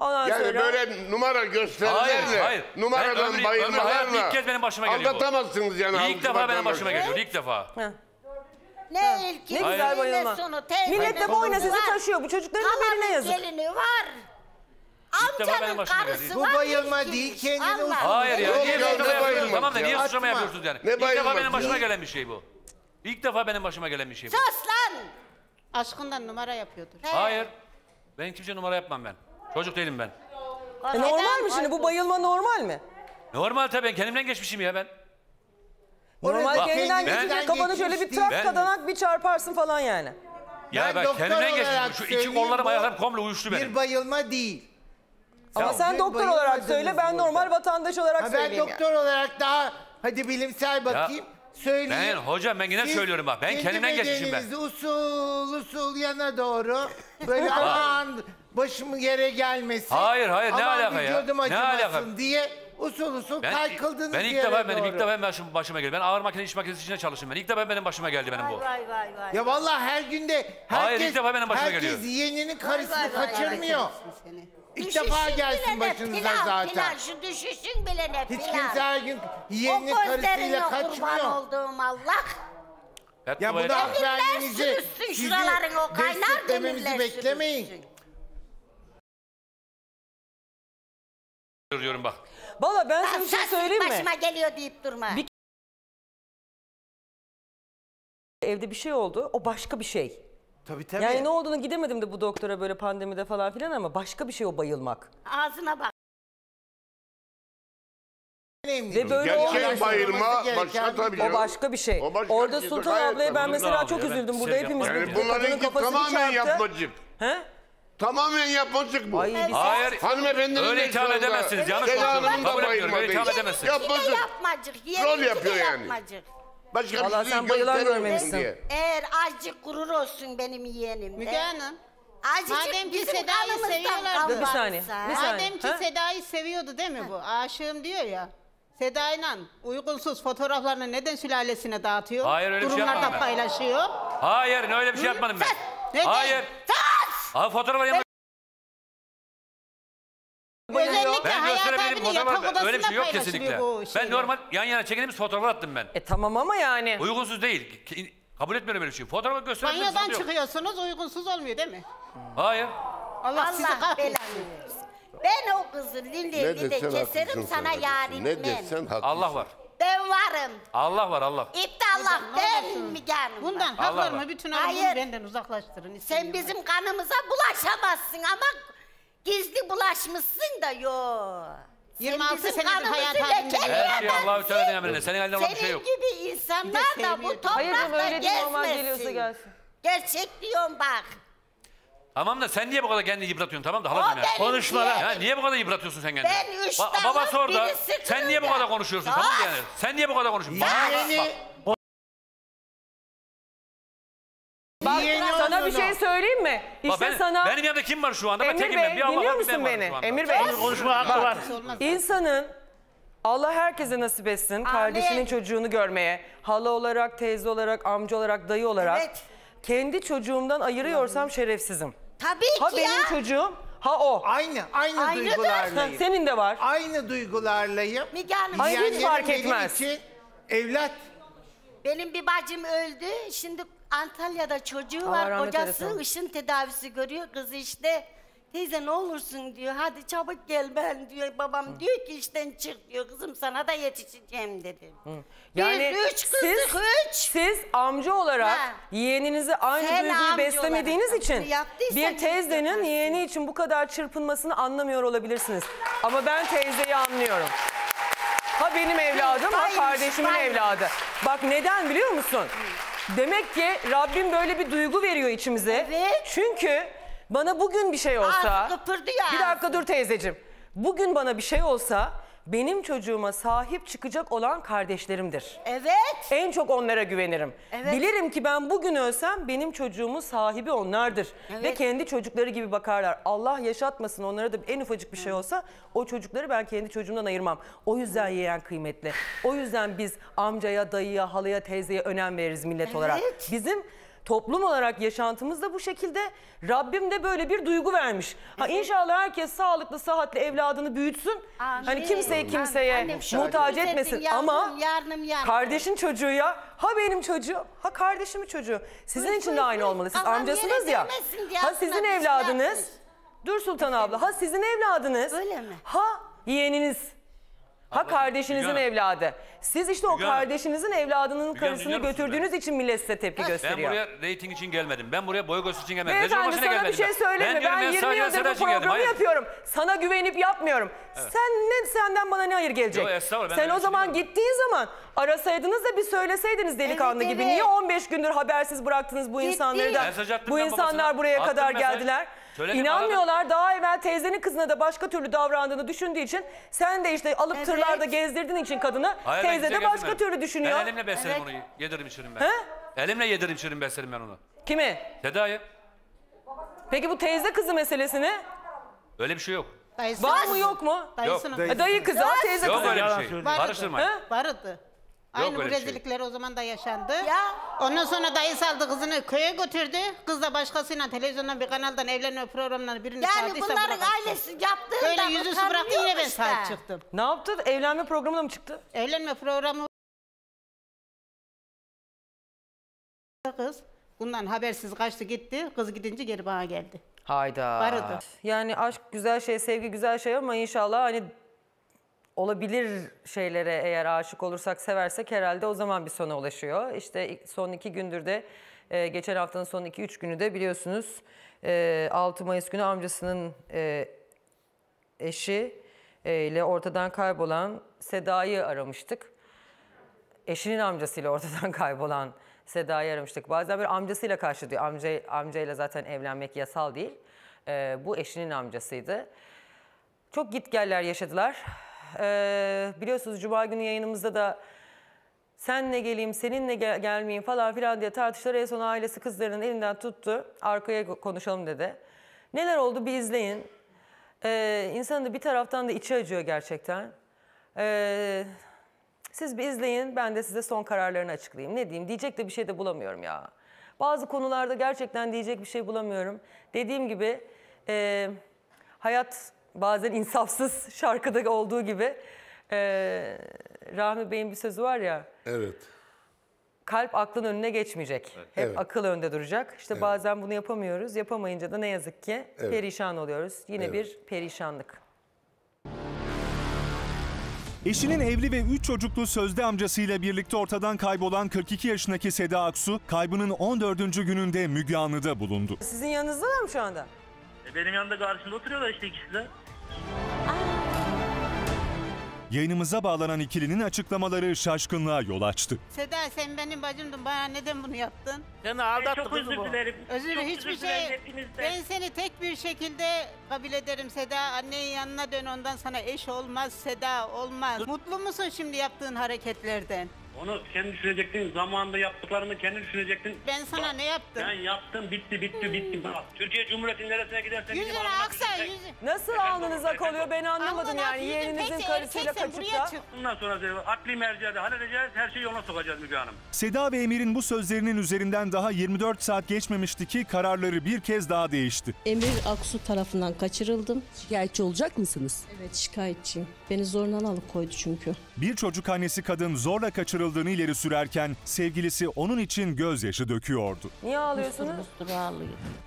Ondan Yani sonra... böyle numara gösterilerle, Hayır, hayır. Ben numaradan ömrü- ömrü bayılmalarla hayatımda ilk kez benim başıma geliyor bu. aldatamazsınız yani. İlk defa benim vatandaşı. başıma geliyor. ilk defa. Heh. Ne ilki Ne güzel bayılma. sonu Millet de boyuna sizi var. taşıyor. Bu çocukların da Halanın beline yazık. gelini var. Amcanın başıma karısı geldi. Bu bayılma değil, kendini Allah. Hayır ya. Niye ya, suçlama yapıyorsunuz? Tamam da niye suçlama yapıyorsunuz yani? Ne İlk defa benim başıma gelen bir şey bu. İlk defa benim başıma gelen bir şey bu. Sus lan. Aşkından numara yapıyordur. Hayır. Ben kimse numara yapmam ben. Çocuk değilim ben. E normal mi şimdi? Bu bayılma normal mi? Normal tabii ben kendimden geçmişim ya ben. Normal Bak, kendinden kendinden geçince kafanı şöyle bir trak kadanak bir çarparsın falan yani. Ya Ben ben, kendimden geçmişim. Şu iki kollarım ayaklarım komple uyuştu benim. Bir bayılma değil. Ama Ya, sen doktor olarak söyle ben burada. normal vatandaş olarak Ha, ben söyleyeyim. doktor olarak daha hadi bilimsel bakayım. Söyleyeyim. Ben hocam ben yine Siz söylüyorum bak. Ben kendi kendimden geçmişim ben. bedeninizi usul usul yana doğru böyle <laughs> aman başımın yere gelmesin. Hayır, hayır, ne aman alaka ya? vücudum Ne acımasın alaka? diye Usul usul Ben, kaykıldınız ben ilk yere defa benim doğru. ilk defa benim başım, başıma geldi. Ben ağır makine iş makinesi içinde çalıştım ben. İlk defa benim başıma geldi benim bu. Vay vay vay. Ya vallahi her günde herkes, Hayır, ilk defa benim başıma herkes geliyor. yeğeninin karısını Vay vay vay. kaçırmıyor. İlk Düşüşün defa gelsin bile ne başınıza pilav, zaten. Pilav, şu düşüşün bile ne Hiç pilav. kimse her gün O yeğeninin gözlerine karısıyla kurban kaçmıyor. olduğum Allah. Hep Ya bu dua da et- vermenizi, sürüsün sizi şuraların o kaynar desteklememizi demirler beklemeyin. diyorum bak. Valla ben sana bir şey söyleyeyim mi? Başıma geliyor deyip durma. Bir- Evde bir şey oldu. O başka bir şey. Tabii tabii. Yani ne olduğunu gidemedim de bu doktora böyle pandemide falan filan ama başka bir şey o bayılmak. Ağzına bak. Ve böyle Gerçek bayılma başka bir- tabii O başka bir şey. O başka Orada bir şey. Sultan Gayet ablaya ben tabii. mesela çok ben üzüldüm. Burada şey hepimiz yapmam. Yani kafasını tamamen çarptı. yapmacık. He? Tamamen yapmacık bu. Ay, biz- Hayır. Hanımefendinin Öyle itham anda edemezsiniz. Yanlış konuşuyorsunuz. Kabul etmiyorum. bayılma Öyle itham edemezsiniz. Yapmacık. Rol yapıyor yani. yapmacık. Başka Vallahi bir şey sen bayılan gösteremiyorsun görmemişsin. diye. Eğer azıcık gurur olsun benim yeğenim de. Müge Hanım. Azıcık Madem ki bizim Seda'yı kanımızdan seviyorlardı. kan Bir saniye, varsa. bir saniye. Madem ki Ha? Seda'yı seviyordu değil mi bu? Aşığım diyor ya. Seda'yla uygunsuz fotoğraflarını neden sülalesine dağıtıyor? Hayır, öyle bir şey Durumlarda yapmadım ben. paylaşıyor. Hayır öyle bir şey yapmadım ben. Neden? Hayır. Abi fotoğrafı yanına... Özellikle Ben Hayat gösterebilirim abinin yatak odasında Öyle bir şey yok paylaşılıyor kesinlikle. bu Ben şeyler. normal yan yana çekilmiş fotoğrafı attım ben. E tamam ama yani. Uygunsuz değil. Ki- Kabul etmiyorum öyle bir şey. Fotoğrafı gösterebilirim. Banyodan sıkıntı yok. çıkıyorsunuz uygunsuz olmuyor değil mi? Hayır. Allah, sizi Allah kahretsin. belanı versin. Ben o kızı Ne de desen keserim haklısın sana sen yarim Ne desen haklısın. Allah var. Ben varım. Allah var Allah. İptallah ben Müge Hanım. Bundan Allah haklarımı Allah. bütün Hayır. alımını benden uzaklaştırın. Sen istemiyorum. bizim kanımıza bulaşamazsın ama gizli bulaşmışsın da yo. Sen 26 bizim senedir kanımızı hayat halinde Her şey. Allahü Teala'nın emrinde. Senin elinde olan bir şey Senin yok. gibi insanlar da bu Hayır canım, toprakta öyle değil normal gezmesin. geliyorsa gelsin. Gerçek diyorum bak. Tamam da sen niye bu kadar kendini yıpratıyorsun tamam da halacığım O ya. benim Konuşma lan. Ya niye bu kadar yıpratıyorsun sen kendini? Ben üç Ba- dalak, babası orada. birisi Sen niye bu kadar konuşuyorsun tamam mı yani? Sen niye bu kadar konuşuyorsun? Bak, bak, Yeğeni bir şey söyleyeyim mi? İşte ben- sana... Benim yanımda kim var şu anda? Ben Emir tekim Bey ben. Bir Allah dinliyor ben musun beni? Emir Bey. Konuşma hakkı var. İnsanın Allah herkese nasip etsin kardeşinin çocuğunu görmeye. Hala olarak, teyze olarak, amca olarak, dayı olarak. Evet. Kendi çocuğumdan ayırıyorsam şerefsizim. Tabii Ha ki benim ya. çocuğum, ha o. Aynı, aynı Aynıdır. Duygularlayım. senin de var. Aynı duygularlayım. Müge Hanım, Ay, hiç fark benim etmez. için evlat. Benim bir bacım öldü. Şimdi Antalya'da çocuğu Allah var. rahmet Kocası eylesin. ışın tedavisi görüyor. Kızı işte teyze ne olursun diyor. Hadi çabuk gel ben diyor. Babam diyor ki işten çık diyor. Kızım sana da yetişeceğim dedi. Yani Biz üç kızdık siz, üç. siz amca olarak Ha. yeğeninizi aynı Sen duyguyu amca olarak için bunu yaptıysan bir teyzenin yeğeni için bu kadar çırpınmasını anlamıyor olabilirsiniz. Ama ben teyzeyi anlıyorum. Ha benim evladım ha Baymış, kardeşimin baymış. evladı. Bak neden biliyor musun? Demek ki Rabbim böyle bir duygu veriyor içimize. Evet. Çünkü bana bugün bir şey olsa... Ağzı kıpırdıyor Bir dakika dur teyzeciğim. Bugün bana bir şey olsa benim çocuğuma sahip çıkacak olan kardeşlerimdir. Evet. En çok onlara güvenirim. Evet. Bilirim ki ben bugün ölsem benim çocuğumun sahibi onlardır. Ve Evet. kendi çocukları gibi bakarlar. Allah yaşatmasın onlara da en ufacık bir şey olsa o çocukları ben kendi çocuğumdan ayırmam. O yüzden yeğen kıymetli. O yüzden biz amcaya, dayıya, halaya, teyzeye önem veririz millet olarak. Evet. Bizim toplum olarak yaşantımız da bu şekilde. Rabbim de böyle bir duygu vermiş. Ha inşallah herkes sağlıklı, sıhhatli evladını büyütsün. Amin. Hani kimseyi Amin. kimseye Annem muhtaç etmesin yavrum, ama yarnım, yarnım. kardeşin çocuğu ya ha benim çocuğum ha kardeşimin çocuğu. Sizin Fıy, için fıy, de aynı fıy. olmalı. Siz Kafam amcasınız ya. Ha sizin şey evladınız. Dur Sultan abla. Ha sizin evladınız. Öyle mi? Ha yeğeniniz. Ha kardeşinizin Hanım. evladı. Siz işte o Hanım. kardeşinizin evladının Hanım, karısını dinliyor musun götürdüğünüz için millet size tepki Ben gösteriyor. buraya reyting için gelmedim. Ben buraya boy gösterisi için gelmedim. Beyefendi olmasına sana bir gelmedim şey ben. söyleme. Ben, diyorum, 20 sadece yıldır bu için geldim. programı Hayır. yapıyorum. Sana güvenip yapmıyorum. Sen ne senden bana ne hayır gelecek? Yo, estağfurullah, ben Sen öyle o bir şey zaman demiyorum. gittiğin zaman arasaydınız da bir söyleseydiniz delikanlı Evet, gibi. evet. Niye 15 gündür habersiz bıraktınız bu Gitti. insanları da? Mesaj attım Bu ben insanlar babasına. buraya Attım kadar mesaj. geldiler. Söyledim, İnanmıyorlar. Daha evvel teyzenin kızına da başka türlü davrandığını düşündüğü için sen de işte alıp Evet. tırlarda gezdirdiğin için kadını Hayır, ben teyze de başka gezdirmedim. türlü düşünüyor. Ben elimle beslerim Evet. onu. Yediririm içirim ben. He? Elimle yediririm içirim beslerim ben onu. Kimi? Seda'yı. Peki bu teyze kızı meselesini? Öyle bir şey yok. Dayısı Var mı yok mu? Dayısının Yok. Dayı kızı, Var. teyze Yok kızı. öyle bir şey. Vardı. Karıştırmayın. Ha? Vardı. Aynı bu öyle bir şey. rezillikler o zaman da yaşandı. Ondan sonra dayısı aldı kızını köye götürdü. Kız da başkasıyla televizyondan bir kanaldan evlenme programlarından birini Yani çağırdı. İşte bunların bıraktı. ailesi yaptığında Böyle yüzüstü bıraktı yine ben sahip çıktım. Ne yaptı? Evlenme programına mı çıktı? Evlenme programı kız bundan habersiz kaçtı gitti. Kız gidince geri bana geldi. Hayda. Vardı. Yani aşk güzel şey, sevgi güzel şey ama inşallah hani olabilir şeylere eğer aşık olursak, seversek herhalde o zaman bir sona ulaşıyor. İşte son iki gündür de e, geçen haftanın son iki üç günü de biliyorsunuz e, 6 Mayıs günü amcasının e, eşi e, ile ortadan kaybolan Seda'yı aramıştık. Eşinin amcasıyla ortadan <laughs> kaybolan Seda'yı aramıştık. Bazen bir amcasıyla karşılıyor. Amca, amcayla zaten evlenmek yasal değil. Bu eşinin amcasıydı. Çok gitgeller yaşadılar. Ee, biliyorsunuz Cuma günü yayınımızda da senle geleyim, seninle gel- gelmeyeyim falan filan diye tartıştılar. En son ailesi kızlarının elinden tuttu. Arkaya konuşalım dedi. Neler oldu bir izleyin. Ee, insanın da bir taraftan da içi acıyor gerçekten. Ee, siz bir izleyin, ben de size son kararlarını açıklayayım. Ne diyeyim, diyecek de bir şey de bulamıyorum ya. Bazı konularda gerçekten diyecek bir şey bulamıyorum. Dediğim gibi e, hayat bazen insafsız şarkıda olduğu gibi. E, Rahmi Bey'in bir sözü var ya, Evet. kalp aklın önüne geçmeyecek. Hep Evet. akıl önde duracak. İşte bazen bunu yapamıyoruz. Yapamayınca da ne yazık ki Evet. perişan oluyoruz. Yine Evet. bir perişanlık. Eşinin evli ve 3 çocuklu sözde amcasıyla birlikte ortadan kaybolan 42 yaşındaki Seda Aksu, kaybının 14. gününde Müge Anlı'da bulundu. Sizin yanınızdalar mı şu anda? E, Benim yanımda karşımda oturuyorlar işte ikisi de. Yayınımıza bağlanan ikilinin açıklamaları şaşkınlığa yol açtı. Seda sen benim bacımdın bana neden bunu yaptın? Seni aldattı çok kızım özür dilerim. Özür Çok hiçbir dilerim şey. hepinizden. Ben seni tek bir şekilde kabul ederim Seda. Annenin yanına dön ondan sana eş olmaz Seda olmaz. Mutlu musun şimdi yaptığın hareketlerden? Onu kendi düşünecektin. Zamanında yaptıklarını kendi düşünecektin. Ben sana ne yaptım? Ben yaptım bitti bitti bitti. Bak, Türkiye Cumhuriyeti'nin neresine gidersen Yüzüne benim alnıma aksa gidecek. yüzü. Nasıl alnınız ak oluyor ben anlamadım Alnına yani. yüzün Yeğeninizin peki, karısıyla erkeksen kaçıp buraya da... çık. Bundan sonra de- adli mercede halledeceğiz. Her şeyi yoluna sokacağız Müge Hanım. Seda ve Emir'in bu sözlerinin üzerinden daha 24 saat geçmemişti ki kararları bir kez daha değişti. Emir Aksu tarafından kaçırıldım. Şikayetçi olacak mısınız? Evet şikayetçiyim. Beni zorla alıp koydu çünkü. Bir çocuk annesi kadın zorla kaçırıldığını ileri sürerken sevgilisi onun için gözyaşı döküyordu. Niye ağlıyorsunuz?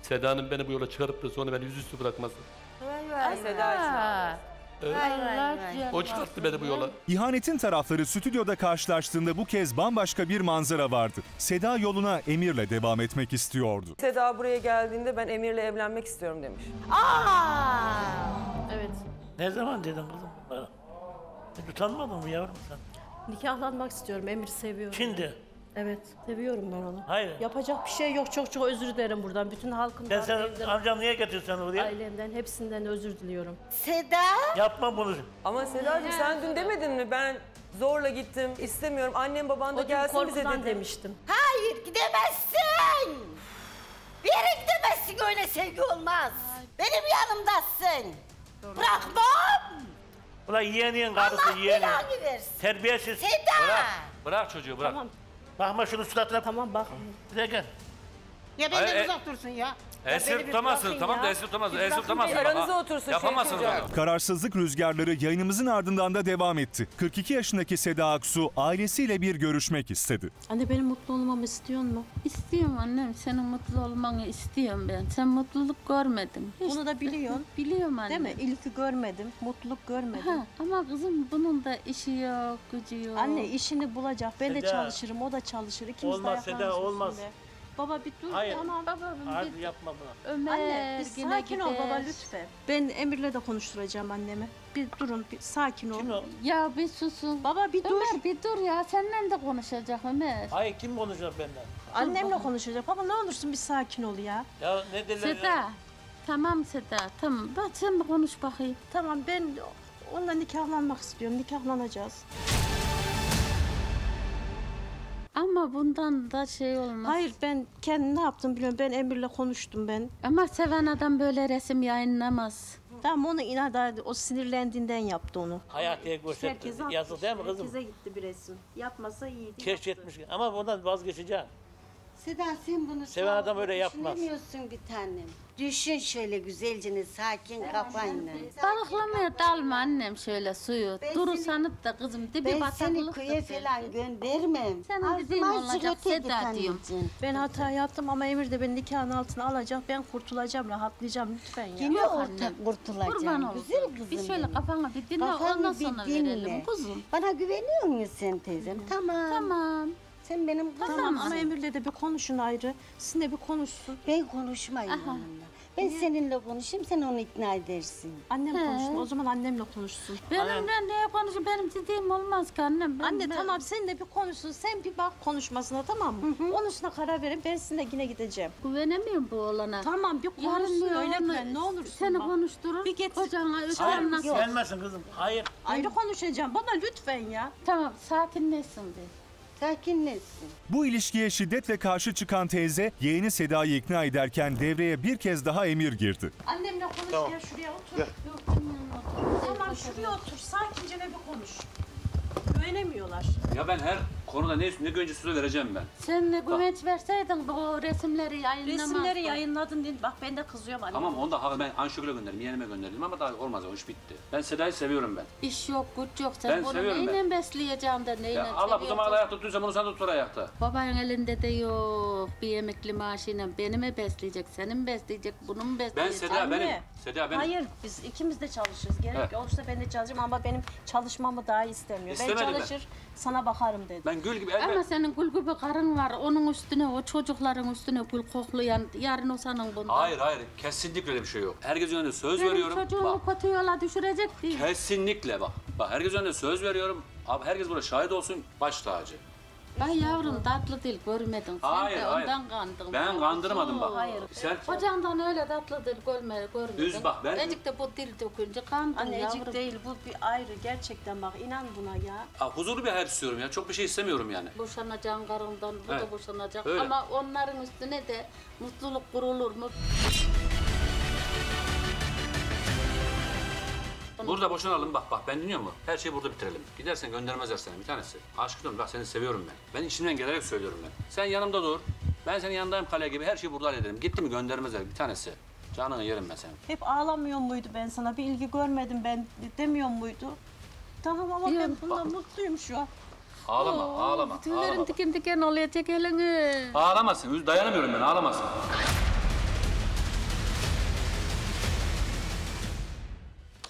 Seda'nın beni bu yola çıkarıp da sonra beni yüzüstü bırakması. Ay Seda için. Evet. O çıkarttı beni bu yola. İhanetin tarafları stüdyoda karşılaştığında bu kez bambaşka bir manzara vardı. Seda yoluna Emir'le devam etmek istiyordu. Seda buraya geldiğinde ben Emir'le evlenmek istiyorum demiş. Evet. Ne zaman dedim kızım utanmadın mı yavrum sen? Nikahlanmak istiyorum. Emir'i seviyorum. Şimdi. Evet. Seviyorum ben onu. Hayır. Yapacak bir şey yok. Çok çok özür dilerim buradan. Bütün halkımdan, Ben sen evden, amcam niye getirsen oraya? ailemden, hepsinden özür diliyorum. Seda Yapma bunu. Ama Sedacığım sen dün demedin mi ben zorla gittim istemiyorum annem baban da O gün gelsin bize korkudan dedi. demiştim. hayır gidemezsin. Bir yere gidemezsin öyle sevgi olmaz. Benim yanımdasın. Bırakmam. Ulan yeğenin karısı Allah yeğenin. belanı versin. Terbiyesiz. Seda. Bırak. Bırak çocuğu bırak. Tamam. Bakma şunun suratına. Tamam bak. Bize gel. Ya benden Hayır, e- uzak dursun ya. Esir beni bir tutamazsınız bırakın tamam ya. da esir tutamazsınız. Bir Esir bırakın tutamazsınız. beni. Aranıza otursun Yapamazsınız Şevket onu. Kararsızlık rüzgarları yayınımızın ardından da devam etti. 42 yaşındaki Seda Aksu ailesiyle bir görüşmek istedi. Anne benim mutlu olmamı istiyor mu? İstiyorum annem. Senin mutlu olmanı istiyorum ben. Sen mutluluk görmedin. Hiç- Bunu da biliyorsun. <laughs> Biliyorum anne. Değil mi? İlki görmedim. Mutluluk görmedim. Ha, ama kızım bunun da işi yok, gücü yok. Anne işini bulacak. Ben de Seda. çalışırım, o da çalışır. İkimiz Olmaz de Seda, ayaklarımızın olmaz. Baba bir dur Hayır. tamam. Baba Hadi bir yapma bunu. Ömer Anne bir yine sakin ol gider. baba lütfen. Ben Emir'le de konuşturacağım annemi. Bir durun, bir sakin ol. Kim o? Ya bir susun. Baba bir dur. Ömer bir dur ya. Seninle de konuşacak Ömer. Hayır kim konuşacak benden? Annemle konuşacak. Baba ne olursun bir sakin ol ya. Ya ne derler ya? Seda. Tamam Seda tamam. Bak sen bir konuş bakayım. Tamam ben onunla nikahlanmak istiyorum. Nikahlanacağız. Ama bundan da şey olmaz. Hayır ben kendim ne yaptım biliyorum. Ben Emir'le konuştum ben. Ama seven adam böyle resim yayınlamaz. Tamam onu inat o sinirlendiğinden yaptı onu. Hayatiye gösterdi. Yazık değil mi kızım? Herkese gitti bir resim. Yapmasa iyiydi. Keşfetmiş. Ama bundan vazgeçeceğim. Seda sen bunu Seven adam öyle yapmaz. Düşünemiyorsun bir tanem. Düşün şöyle güzelcine sakin kafayla. Balıklamaya dalma annem şöyle suyu. Ben Duru seni- sanıp da kızım dibi Ben seni bataklık. köye falan göndermem. Senin Ağzıma dediğin olacak açık öteki Seda diyorum. Ben hata yaptım ama Emir de beni nikahın altına alacak. Ben kurtulacağım, rahatlayacağım lütfen ya. Yine Yok ortak annem. kurtulacağım. Kurban olsun. Güzel kızım Bir şöyle benim. kafana bir dinle Kafanı ondan bir sonra dinle. verelim kuzum. Bana güveniyor musun sen teyzem? Tamam. Tamam. Sen benim kızımsın. Tamam ama Emir'le de bir konuşun ayrı. Sizinle bir konuşsun. Ben konuşmayayım onunla. Ben seninle konuşayım sen onu ikna edersin. Annem He. konuşsun. O zaman annemle konuşsun. Benimle neye konuşayım? Benim dediğim olmaz ki annem. Ben, Anne ben- tamam seninle bir konuşsun. Sen bir bak konuşmasına tamam mı? Onun üstüne karar verin. Ben sizinle yine gideceğim. Güvenemiyorum bu oğlana. Tamam bir konuşsun öyle. Ne olursun Seni bak. konuşturur. Bir git. Kocana Hayır, nasıl? gelmesin kızım. Hayır. Ayrı konuşacağım. Bana lütfen ya. Tamam sakinleşsin bir. Sakinleşsin. Bu ilişkiye şiddetle karşı çıkan teyze yeğeni Seda'yı ikna ederken devreye bir kez daha Emir girdi. Annemle konuş Tamam. gel şuraya otur. Gel. Tamam şuraya otur. Sakince ne bir konuş. Güvenemiyorlar. Ya ben her konuda ne, ne önce söz vereceğim ben. Sen ne güvenç verseydin bu resimleri yayınlamazdın. Resimleri yayınladın değil. Bak ben de kızıyorum anne. Tamam onu da ha- ben Anşugül'e gönderdim, yeğenime gönderdim ama daha olmaz o iş bitti. Ben Seda'yı seviyorum ben. İş yok, güç yok. Sen Ben bunu seviyorum neyle besleyeceğim de neyle Ya Allah bu zamana seviyorsun? ayakta tutuyorsa bunu sen de tutur ayakta. Babanın elinde de yok. Bir emekli maaşıyla beni mi besleyecek, seni mi besleyecek, bunu mu Ben besleyecek? Seda benim. Seda benim. Hayır biz ikimiz de çalışırız. Gerek He. olursa ben de çalışırım ama benim çalışmamı daha istemiyor. İstemedim ben ben. Çalışır sana bakarım dedi. Ben gül gibi Ama elbet. senin gül gibi karın var. Onun üstüne, o çocukların üstüne gül koklayan. Yarın o senin bundan. Hayır hayır kesinlikle öyle bir şey yok. Herkes önünde söz Benim veriyorum. çocuğumu Bak kötü yola düşürecek değil. kesinlikle bak. Bak herkes önünde söz veriyorum. Abi herkes burada şahit olsun baş tacı. Ay yavrum tatlı dil görmedin. Sen Hayır, de hayır. ondan kandın. Ben kandırmadım bak. Hayır. Sen- Kocandan öyle tatlı dil görme, görmedin. Üz bak, ben- Ecik de bu dil dökünce kandın Annecik yavrum. değil bu bir ayrı gerçekten bak inan buna ya. Ha, huzurlu bir hayat istiyorum ya. Çok bir şey istemiyorum yani. Boşanacaksın karından, bu da Evet, boşanacak. öyle. Ama onların üstüne de mutluluk kurulur mu? Burada boşanalım bak bak ben dinliyor mu? Her şeyi burada bitirelim. Gidersen göndermezler seni bir tanesi. Aşkım bak seni seviyorum ben. Ben içimden gelerek söylüyorum ben. Sen yanımda dur. Ben senin yanındayım kale gibi her şeyi burada hallederim. Gitti mi göndermezler bir tanesi. Canını yerim ben senin. Hep ağlamıyor muydu ben sana bir ilgi görmedim ben demiyor muydu? Tamam ama ben bundan mutluyum şu an. Ağlama ağlama. Tüylerin ağlama. diken diken oluyor çek elini. Ağlamasın. Üz- Dayanamıyorum ben ağlamasın.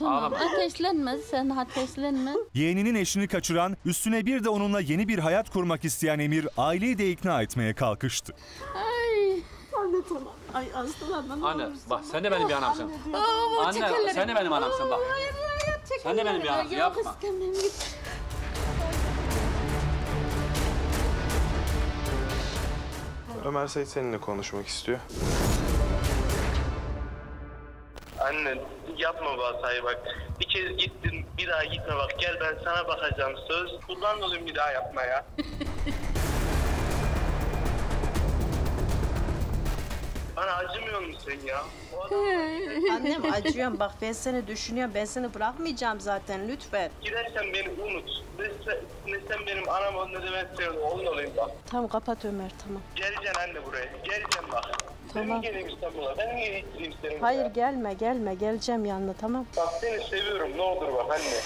Tamam Ağlama. ateşlenme sen ateşlenme. Yeğeninin eşini kaçıran, üstüne bir de onunla yeni bir hayat kurmak isteyen Emir aileyi de ikna etmeye kalkıştı. Ay. Anne tamam. Ay aslanım ne Anne olursun. bak sen de benim bir anamsın. Aa, Anne sen de benim anamsın bak. Hayır hayır Sen de benim bir anamsın, yapma. Ömer Sait seninle konuşmak istiyor. Anne yapma bu hatayı bak. Bir kez gittin bir daha gitme bak. Gel ben sana bakacağım söz. Kurban olayım bir daha yapma ya. <laughs> Bana acımıyor musun sen ya? Annem <laughs> acıyorum bak ben seni düşünüyorum ben seni bırakmayacağım zaten lütfen. Gidersen beni unut. Ne sen, benim anam ol ne de ben senin oğlun olayım bak. Tamam kapat Ömer tamam. Geleceksin anne buraya. Geleceğim bak. Ben Tamam. mi geleyim İstanbul'a? Ben mi geleyim seni Hayır buraya? gelme gelme geleceğim yanına tamam. Bak seni seviyorum ne olur bak anne.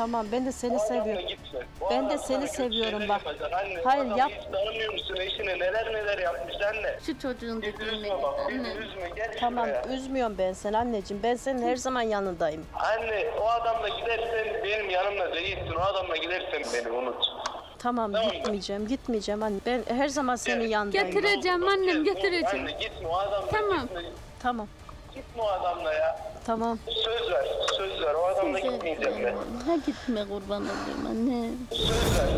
Tamam ben de seni seviyorum. gitme. O Ben de seni kötü seviyorum şeyler bak. Anne, Hayır, adamı yap- Hiç tanımıyor musun eşine neler neler yapmış anne. Şu çocuğun dediğine Üzme bak anne. üzme gel Tamam şuraya. üzmüyorum ben seni anneciğim. Ben senin her zaman yanındayım. Anne o adamla gidersen benim yanımda değilsin. O adamla gidersen beni unut. Tamam gitmeyeceğim gitmeyeceğim anne. Ben her zaman senin yanındayım. Getireceğim annem getireceğim. Anne gitme o adamla Tamam. gitme. Tamam Gitme o adamla ya. Tamam. Söz ver söz ver o adamla gitmeyeceğim ben. Ha gitme kurban olayım anne. Söz ver.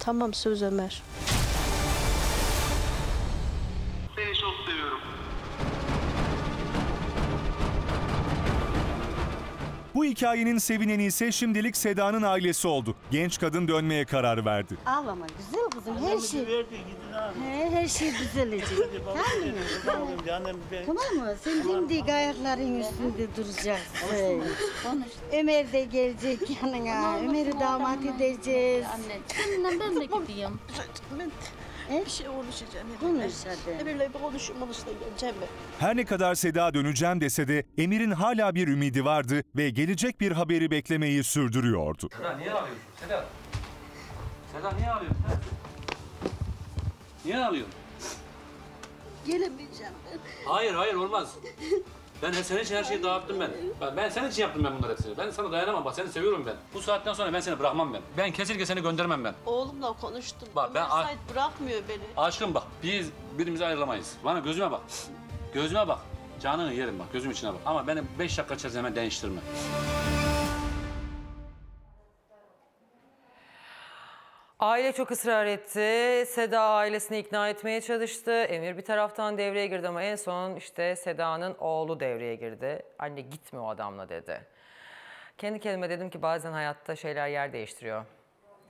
Tamam söz Ömer. Bu hikayenin sevineni ise şimdilik Seda'nın ailesi oldu. Genç kadın dönmeye karar verdi. Ağlama güzel kızım her şey. He, her şey düzelecek. tamam mı? Annem ben Tamam mı? Sen dimdik ayakların üstünde duracaksın. Ömer de gelecek yanına. Ömer'i damat edeceğiz. Seninle ben de gideyim. He? Bir şey konuşacağım. Konuş hadi. Emir'le bir konuşayım konuşta geleceğim ben. Her ne kadar Seda döneceğim dese de Emir'in hala bir ümidi vardı ve gelecek bir haberi beklemeyi sürdürüyordu. Seda niye ağlıyorsun? Seda. Seda niye ağlıyorsun? ha? Niye ağlıyorsun? Gelemeyeceğim ben. Hayır hayır olmaz. <laughs> Ben senin için her şeyi dağıttım ben. Ben senin için yaptım ben bunları hepsini. Ben sana dayanamam bak seni seviyorum ben. Bu saatten sonra ben seni bırakmam ben. Ben kesinlikle seni göndermem ben. Oğlumla konuştum. Bak, ben- Ömer Sait bırakmıyor beni. Aşkım bak biz birbirimizi ayrılamayız. Bana gözüme bak. Gözüme bak. Canını yerim bak gözüm içine bak. Ama beni beş dakika içerisinde hemen değiştirme. Aile çok ısrar etti. Seda ailesini ikna etmeye çalıştı. Emir bir taraftan devreye girdi ama en son işte Seda'nın oğlu devreye girdi. Anne gitme o adamla dedi. Kendi kendime dedim ki bazen hayatta şeyler yer değiştiriyor.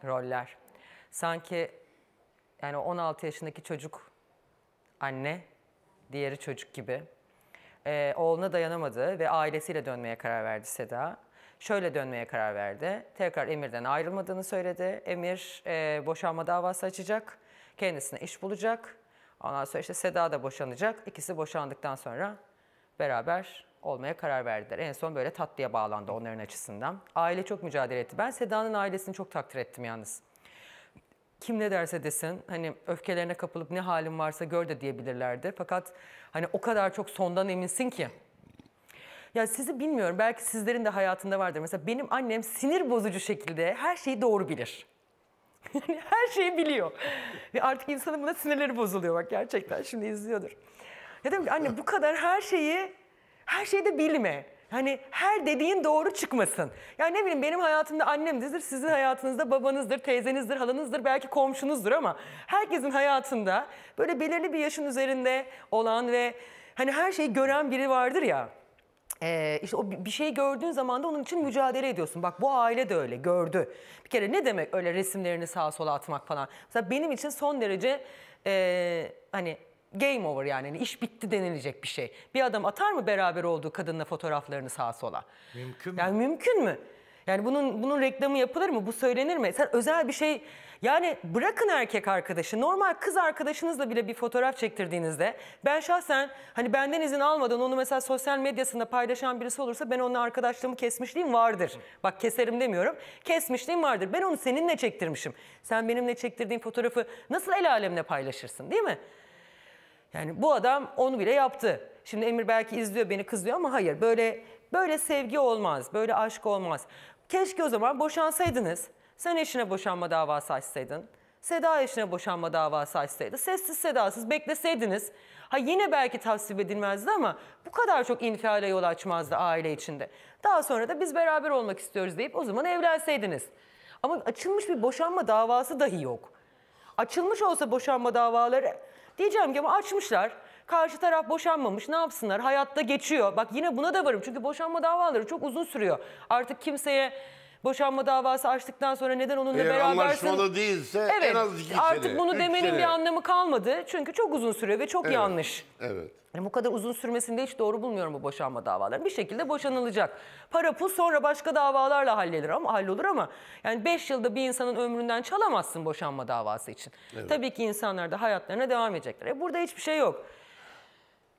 Roller. Sanki yani 16 yaşındaki çocuk anne, diğeri çocuk gibi. Ee, oğluna dayanamadı ve ailesiyle dönmeye karar verdi Seda. Şöyle dönmeye karar verdi. Tekrar Emir'den ayrılmadığını söyledi. Emir e, boşanma davası açacak. Kendisine iş bulacak. Ondan sonra işte Seda da boşanacak. İkisi boşandıktan sonra beraber olmaya karar verdiler. En son böyle tatlıya bağlandı onların açısından. Aile çok mücadele etti. Ben Seda'nın ailesini çok takdir ettim yalnız kim ne derse desin hani öfkelerine kapılıp ne halin varsa gör de diyebilirlerdi. Fakat hani o kadar çok sondan eminsin ki. Ya sizi bilmiyorum belki sizlerin de hayatında vardır. Mesela benim annem sinir bozucu şekilde her şeyi doğru bilir. <laughs> Her şeyi biliyor. Ve artık insanın buna sinirleri bozuluyor bak gerçekten şimdi izliyordur. Ya dedim ki anne bu kadar her şeyi her şeyi de bilme. Hani her dediğin doğru çıkmasın. Yani ne bileyim benim hayatımda annemdir, sizin hayatınızda babanızdır, teyzenizdir, halanızdır, belki komşunuzdur ama herkesin hayatında böyle belirli bir yaşın üzerinde olan ve hani her şeyi gören biri vardır ya. Ee, işte o bir şey gördüğün zaman da onun için mücadele ediyorsun. Bak bu aile de öyle gördü. Bir kere ne demek öyle resimlerini sağa sola atmak falan. Mesela benim için son derece ee, hani game over yani Hani iş bitti denilecek bir şey. Bir adam atar mı beraber olduğu kadınla fotoğraflarını sağa sola? Mümkün mü? Yani mümkün mü? Yani bunun bunun reklamı yapılır mı? Bu söylenir mi? Sen özel bir şey yani bırakın erkek arkadaşı. Normal kız arkadaşınızla bile bir fotoğraf çektirdiğinizde ben şahsen hani benden izin almadan onu mesela sosyal medyasında paylaşan birisi olursa ben onunla arkadaşlığımı kesmişliğim vardır. Bak keserim demiyorum. Kesmişliğim vardır. Ben onu seninle çektirmişim. Sen benimle çektirdiğin fotoğrafı nasıl el alemle paylaşırsın değil mi? Yani bu adam onu bile yaptı. Şimdi Emir belki izliyor beni kızıyor ama hayır böyle böyle sevgi olmaz. Böyle aşk olmaz. Keşke o zaman boşansaydınız. Sen eşine boşanma davası açsaydın. Seda eşine boşanma davası açsaydı. Sessiz sedasız bekleseydiniz. Ha yine belki tasvip edilmezdi ama bu kadar çok infiale yol açmazdı aile içinde. Daha sonra da biz beraber olmak istiyoruz deyip o zaman evlenseydiniz. Ama açılmış bir boşanma davası dahi yok. Açılmış olsa boşanma davaları diyeceğim ki ama açmışlar. Karşı taraf boşanmamış ne yapsınlar hayatta geçiyor. Bak yine buna da varım çünkü boşanma davaları çok uzun sürüyor. Artık kimseye boşanma davası açtıktan sonra neden onunla Eğer berabersin? anlaşmalı değilse en evet, az iki artık sene, bunu üç demenin sene. bir anlamı kalmadı. Çünkü çok uzun sürüyor ve çok Evet, yanlış. Evet. Yani bu kadar uzun sürmesini de hiç doğru bulmuyorum bu boşanma davalarının. Bir şekilde boşanılacak. Para pul sonra başka davalarla halledilir ama hallolur ama yani 5 yılda bir insanın ömründen çalamazsın boşanma davası için. Evet. Tabii ki insanlar da hayatlarına devam edecekler. E burada hiçbir şey yok.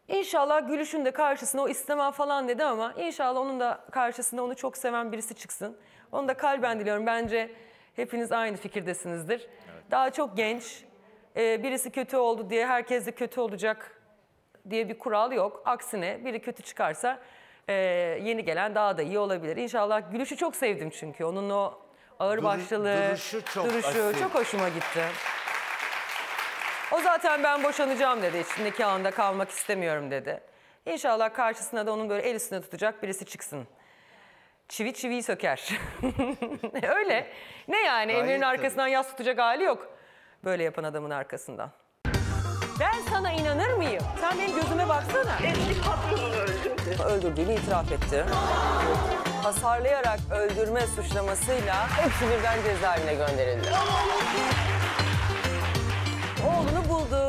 İnşallah Gülüş'ün de karşısına o istemem falan dedi ama inşallah onun da karşısında onu çok seven birisi çıksın. Onu da kalben diliyorum. Bence hepiniz aynı fikirdesinizdir. Daha çok genç. Ee, birisi kötü oldu diye herkes de kötü olacak diye bir kural yok. Aksine biri kötü çıkarsa e, yeni gelen daha da iyi olabilir. İnşallah Gülüş'ü çok sevdim çünkü. Onun o ağır başlılığı, duruşu çok duruşu asil. çok hoşuma gitti. O zaten ben boşanacağım dedi. Hiç nikahında kalmak istemiyorum dedi. İnşallah karşısına da onun böyle el üstüne tutacak birisi çıksın çivi çiviyi söker. <laughs> Öyle. Ne yani Gayet Emir'in arkasından tabii. yas tutacak hali yok. Böyle yapan adamın arkasından. Ben sana inanır mıyım? Sen benim gözüme baksana. Eski patronunu öldürdü. Öldürdüğünü itiraf etti. Hasarlayarak öldürme suçlamasıyla hepsi birden cezaevine gönderildi. Oğlunu buldu.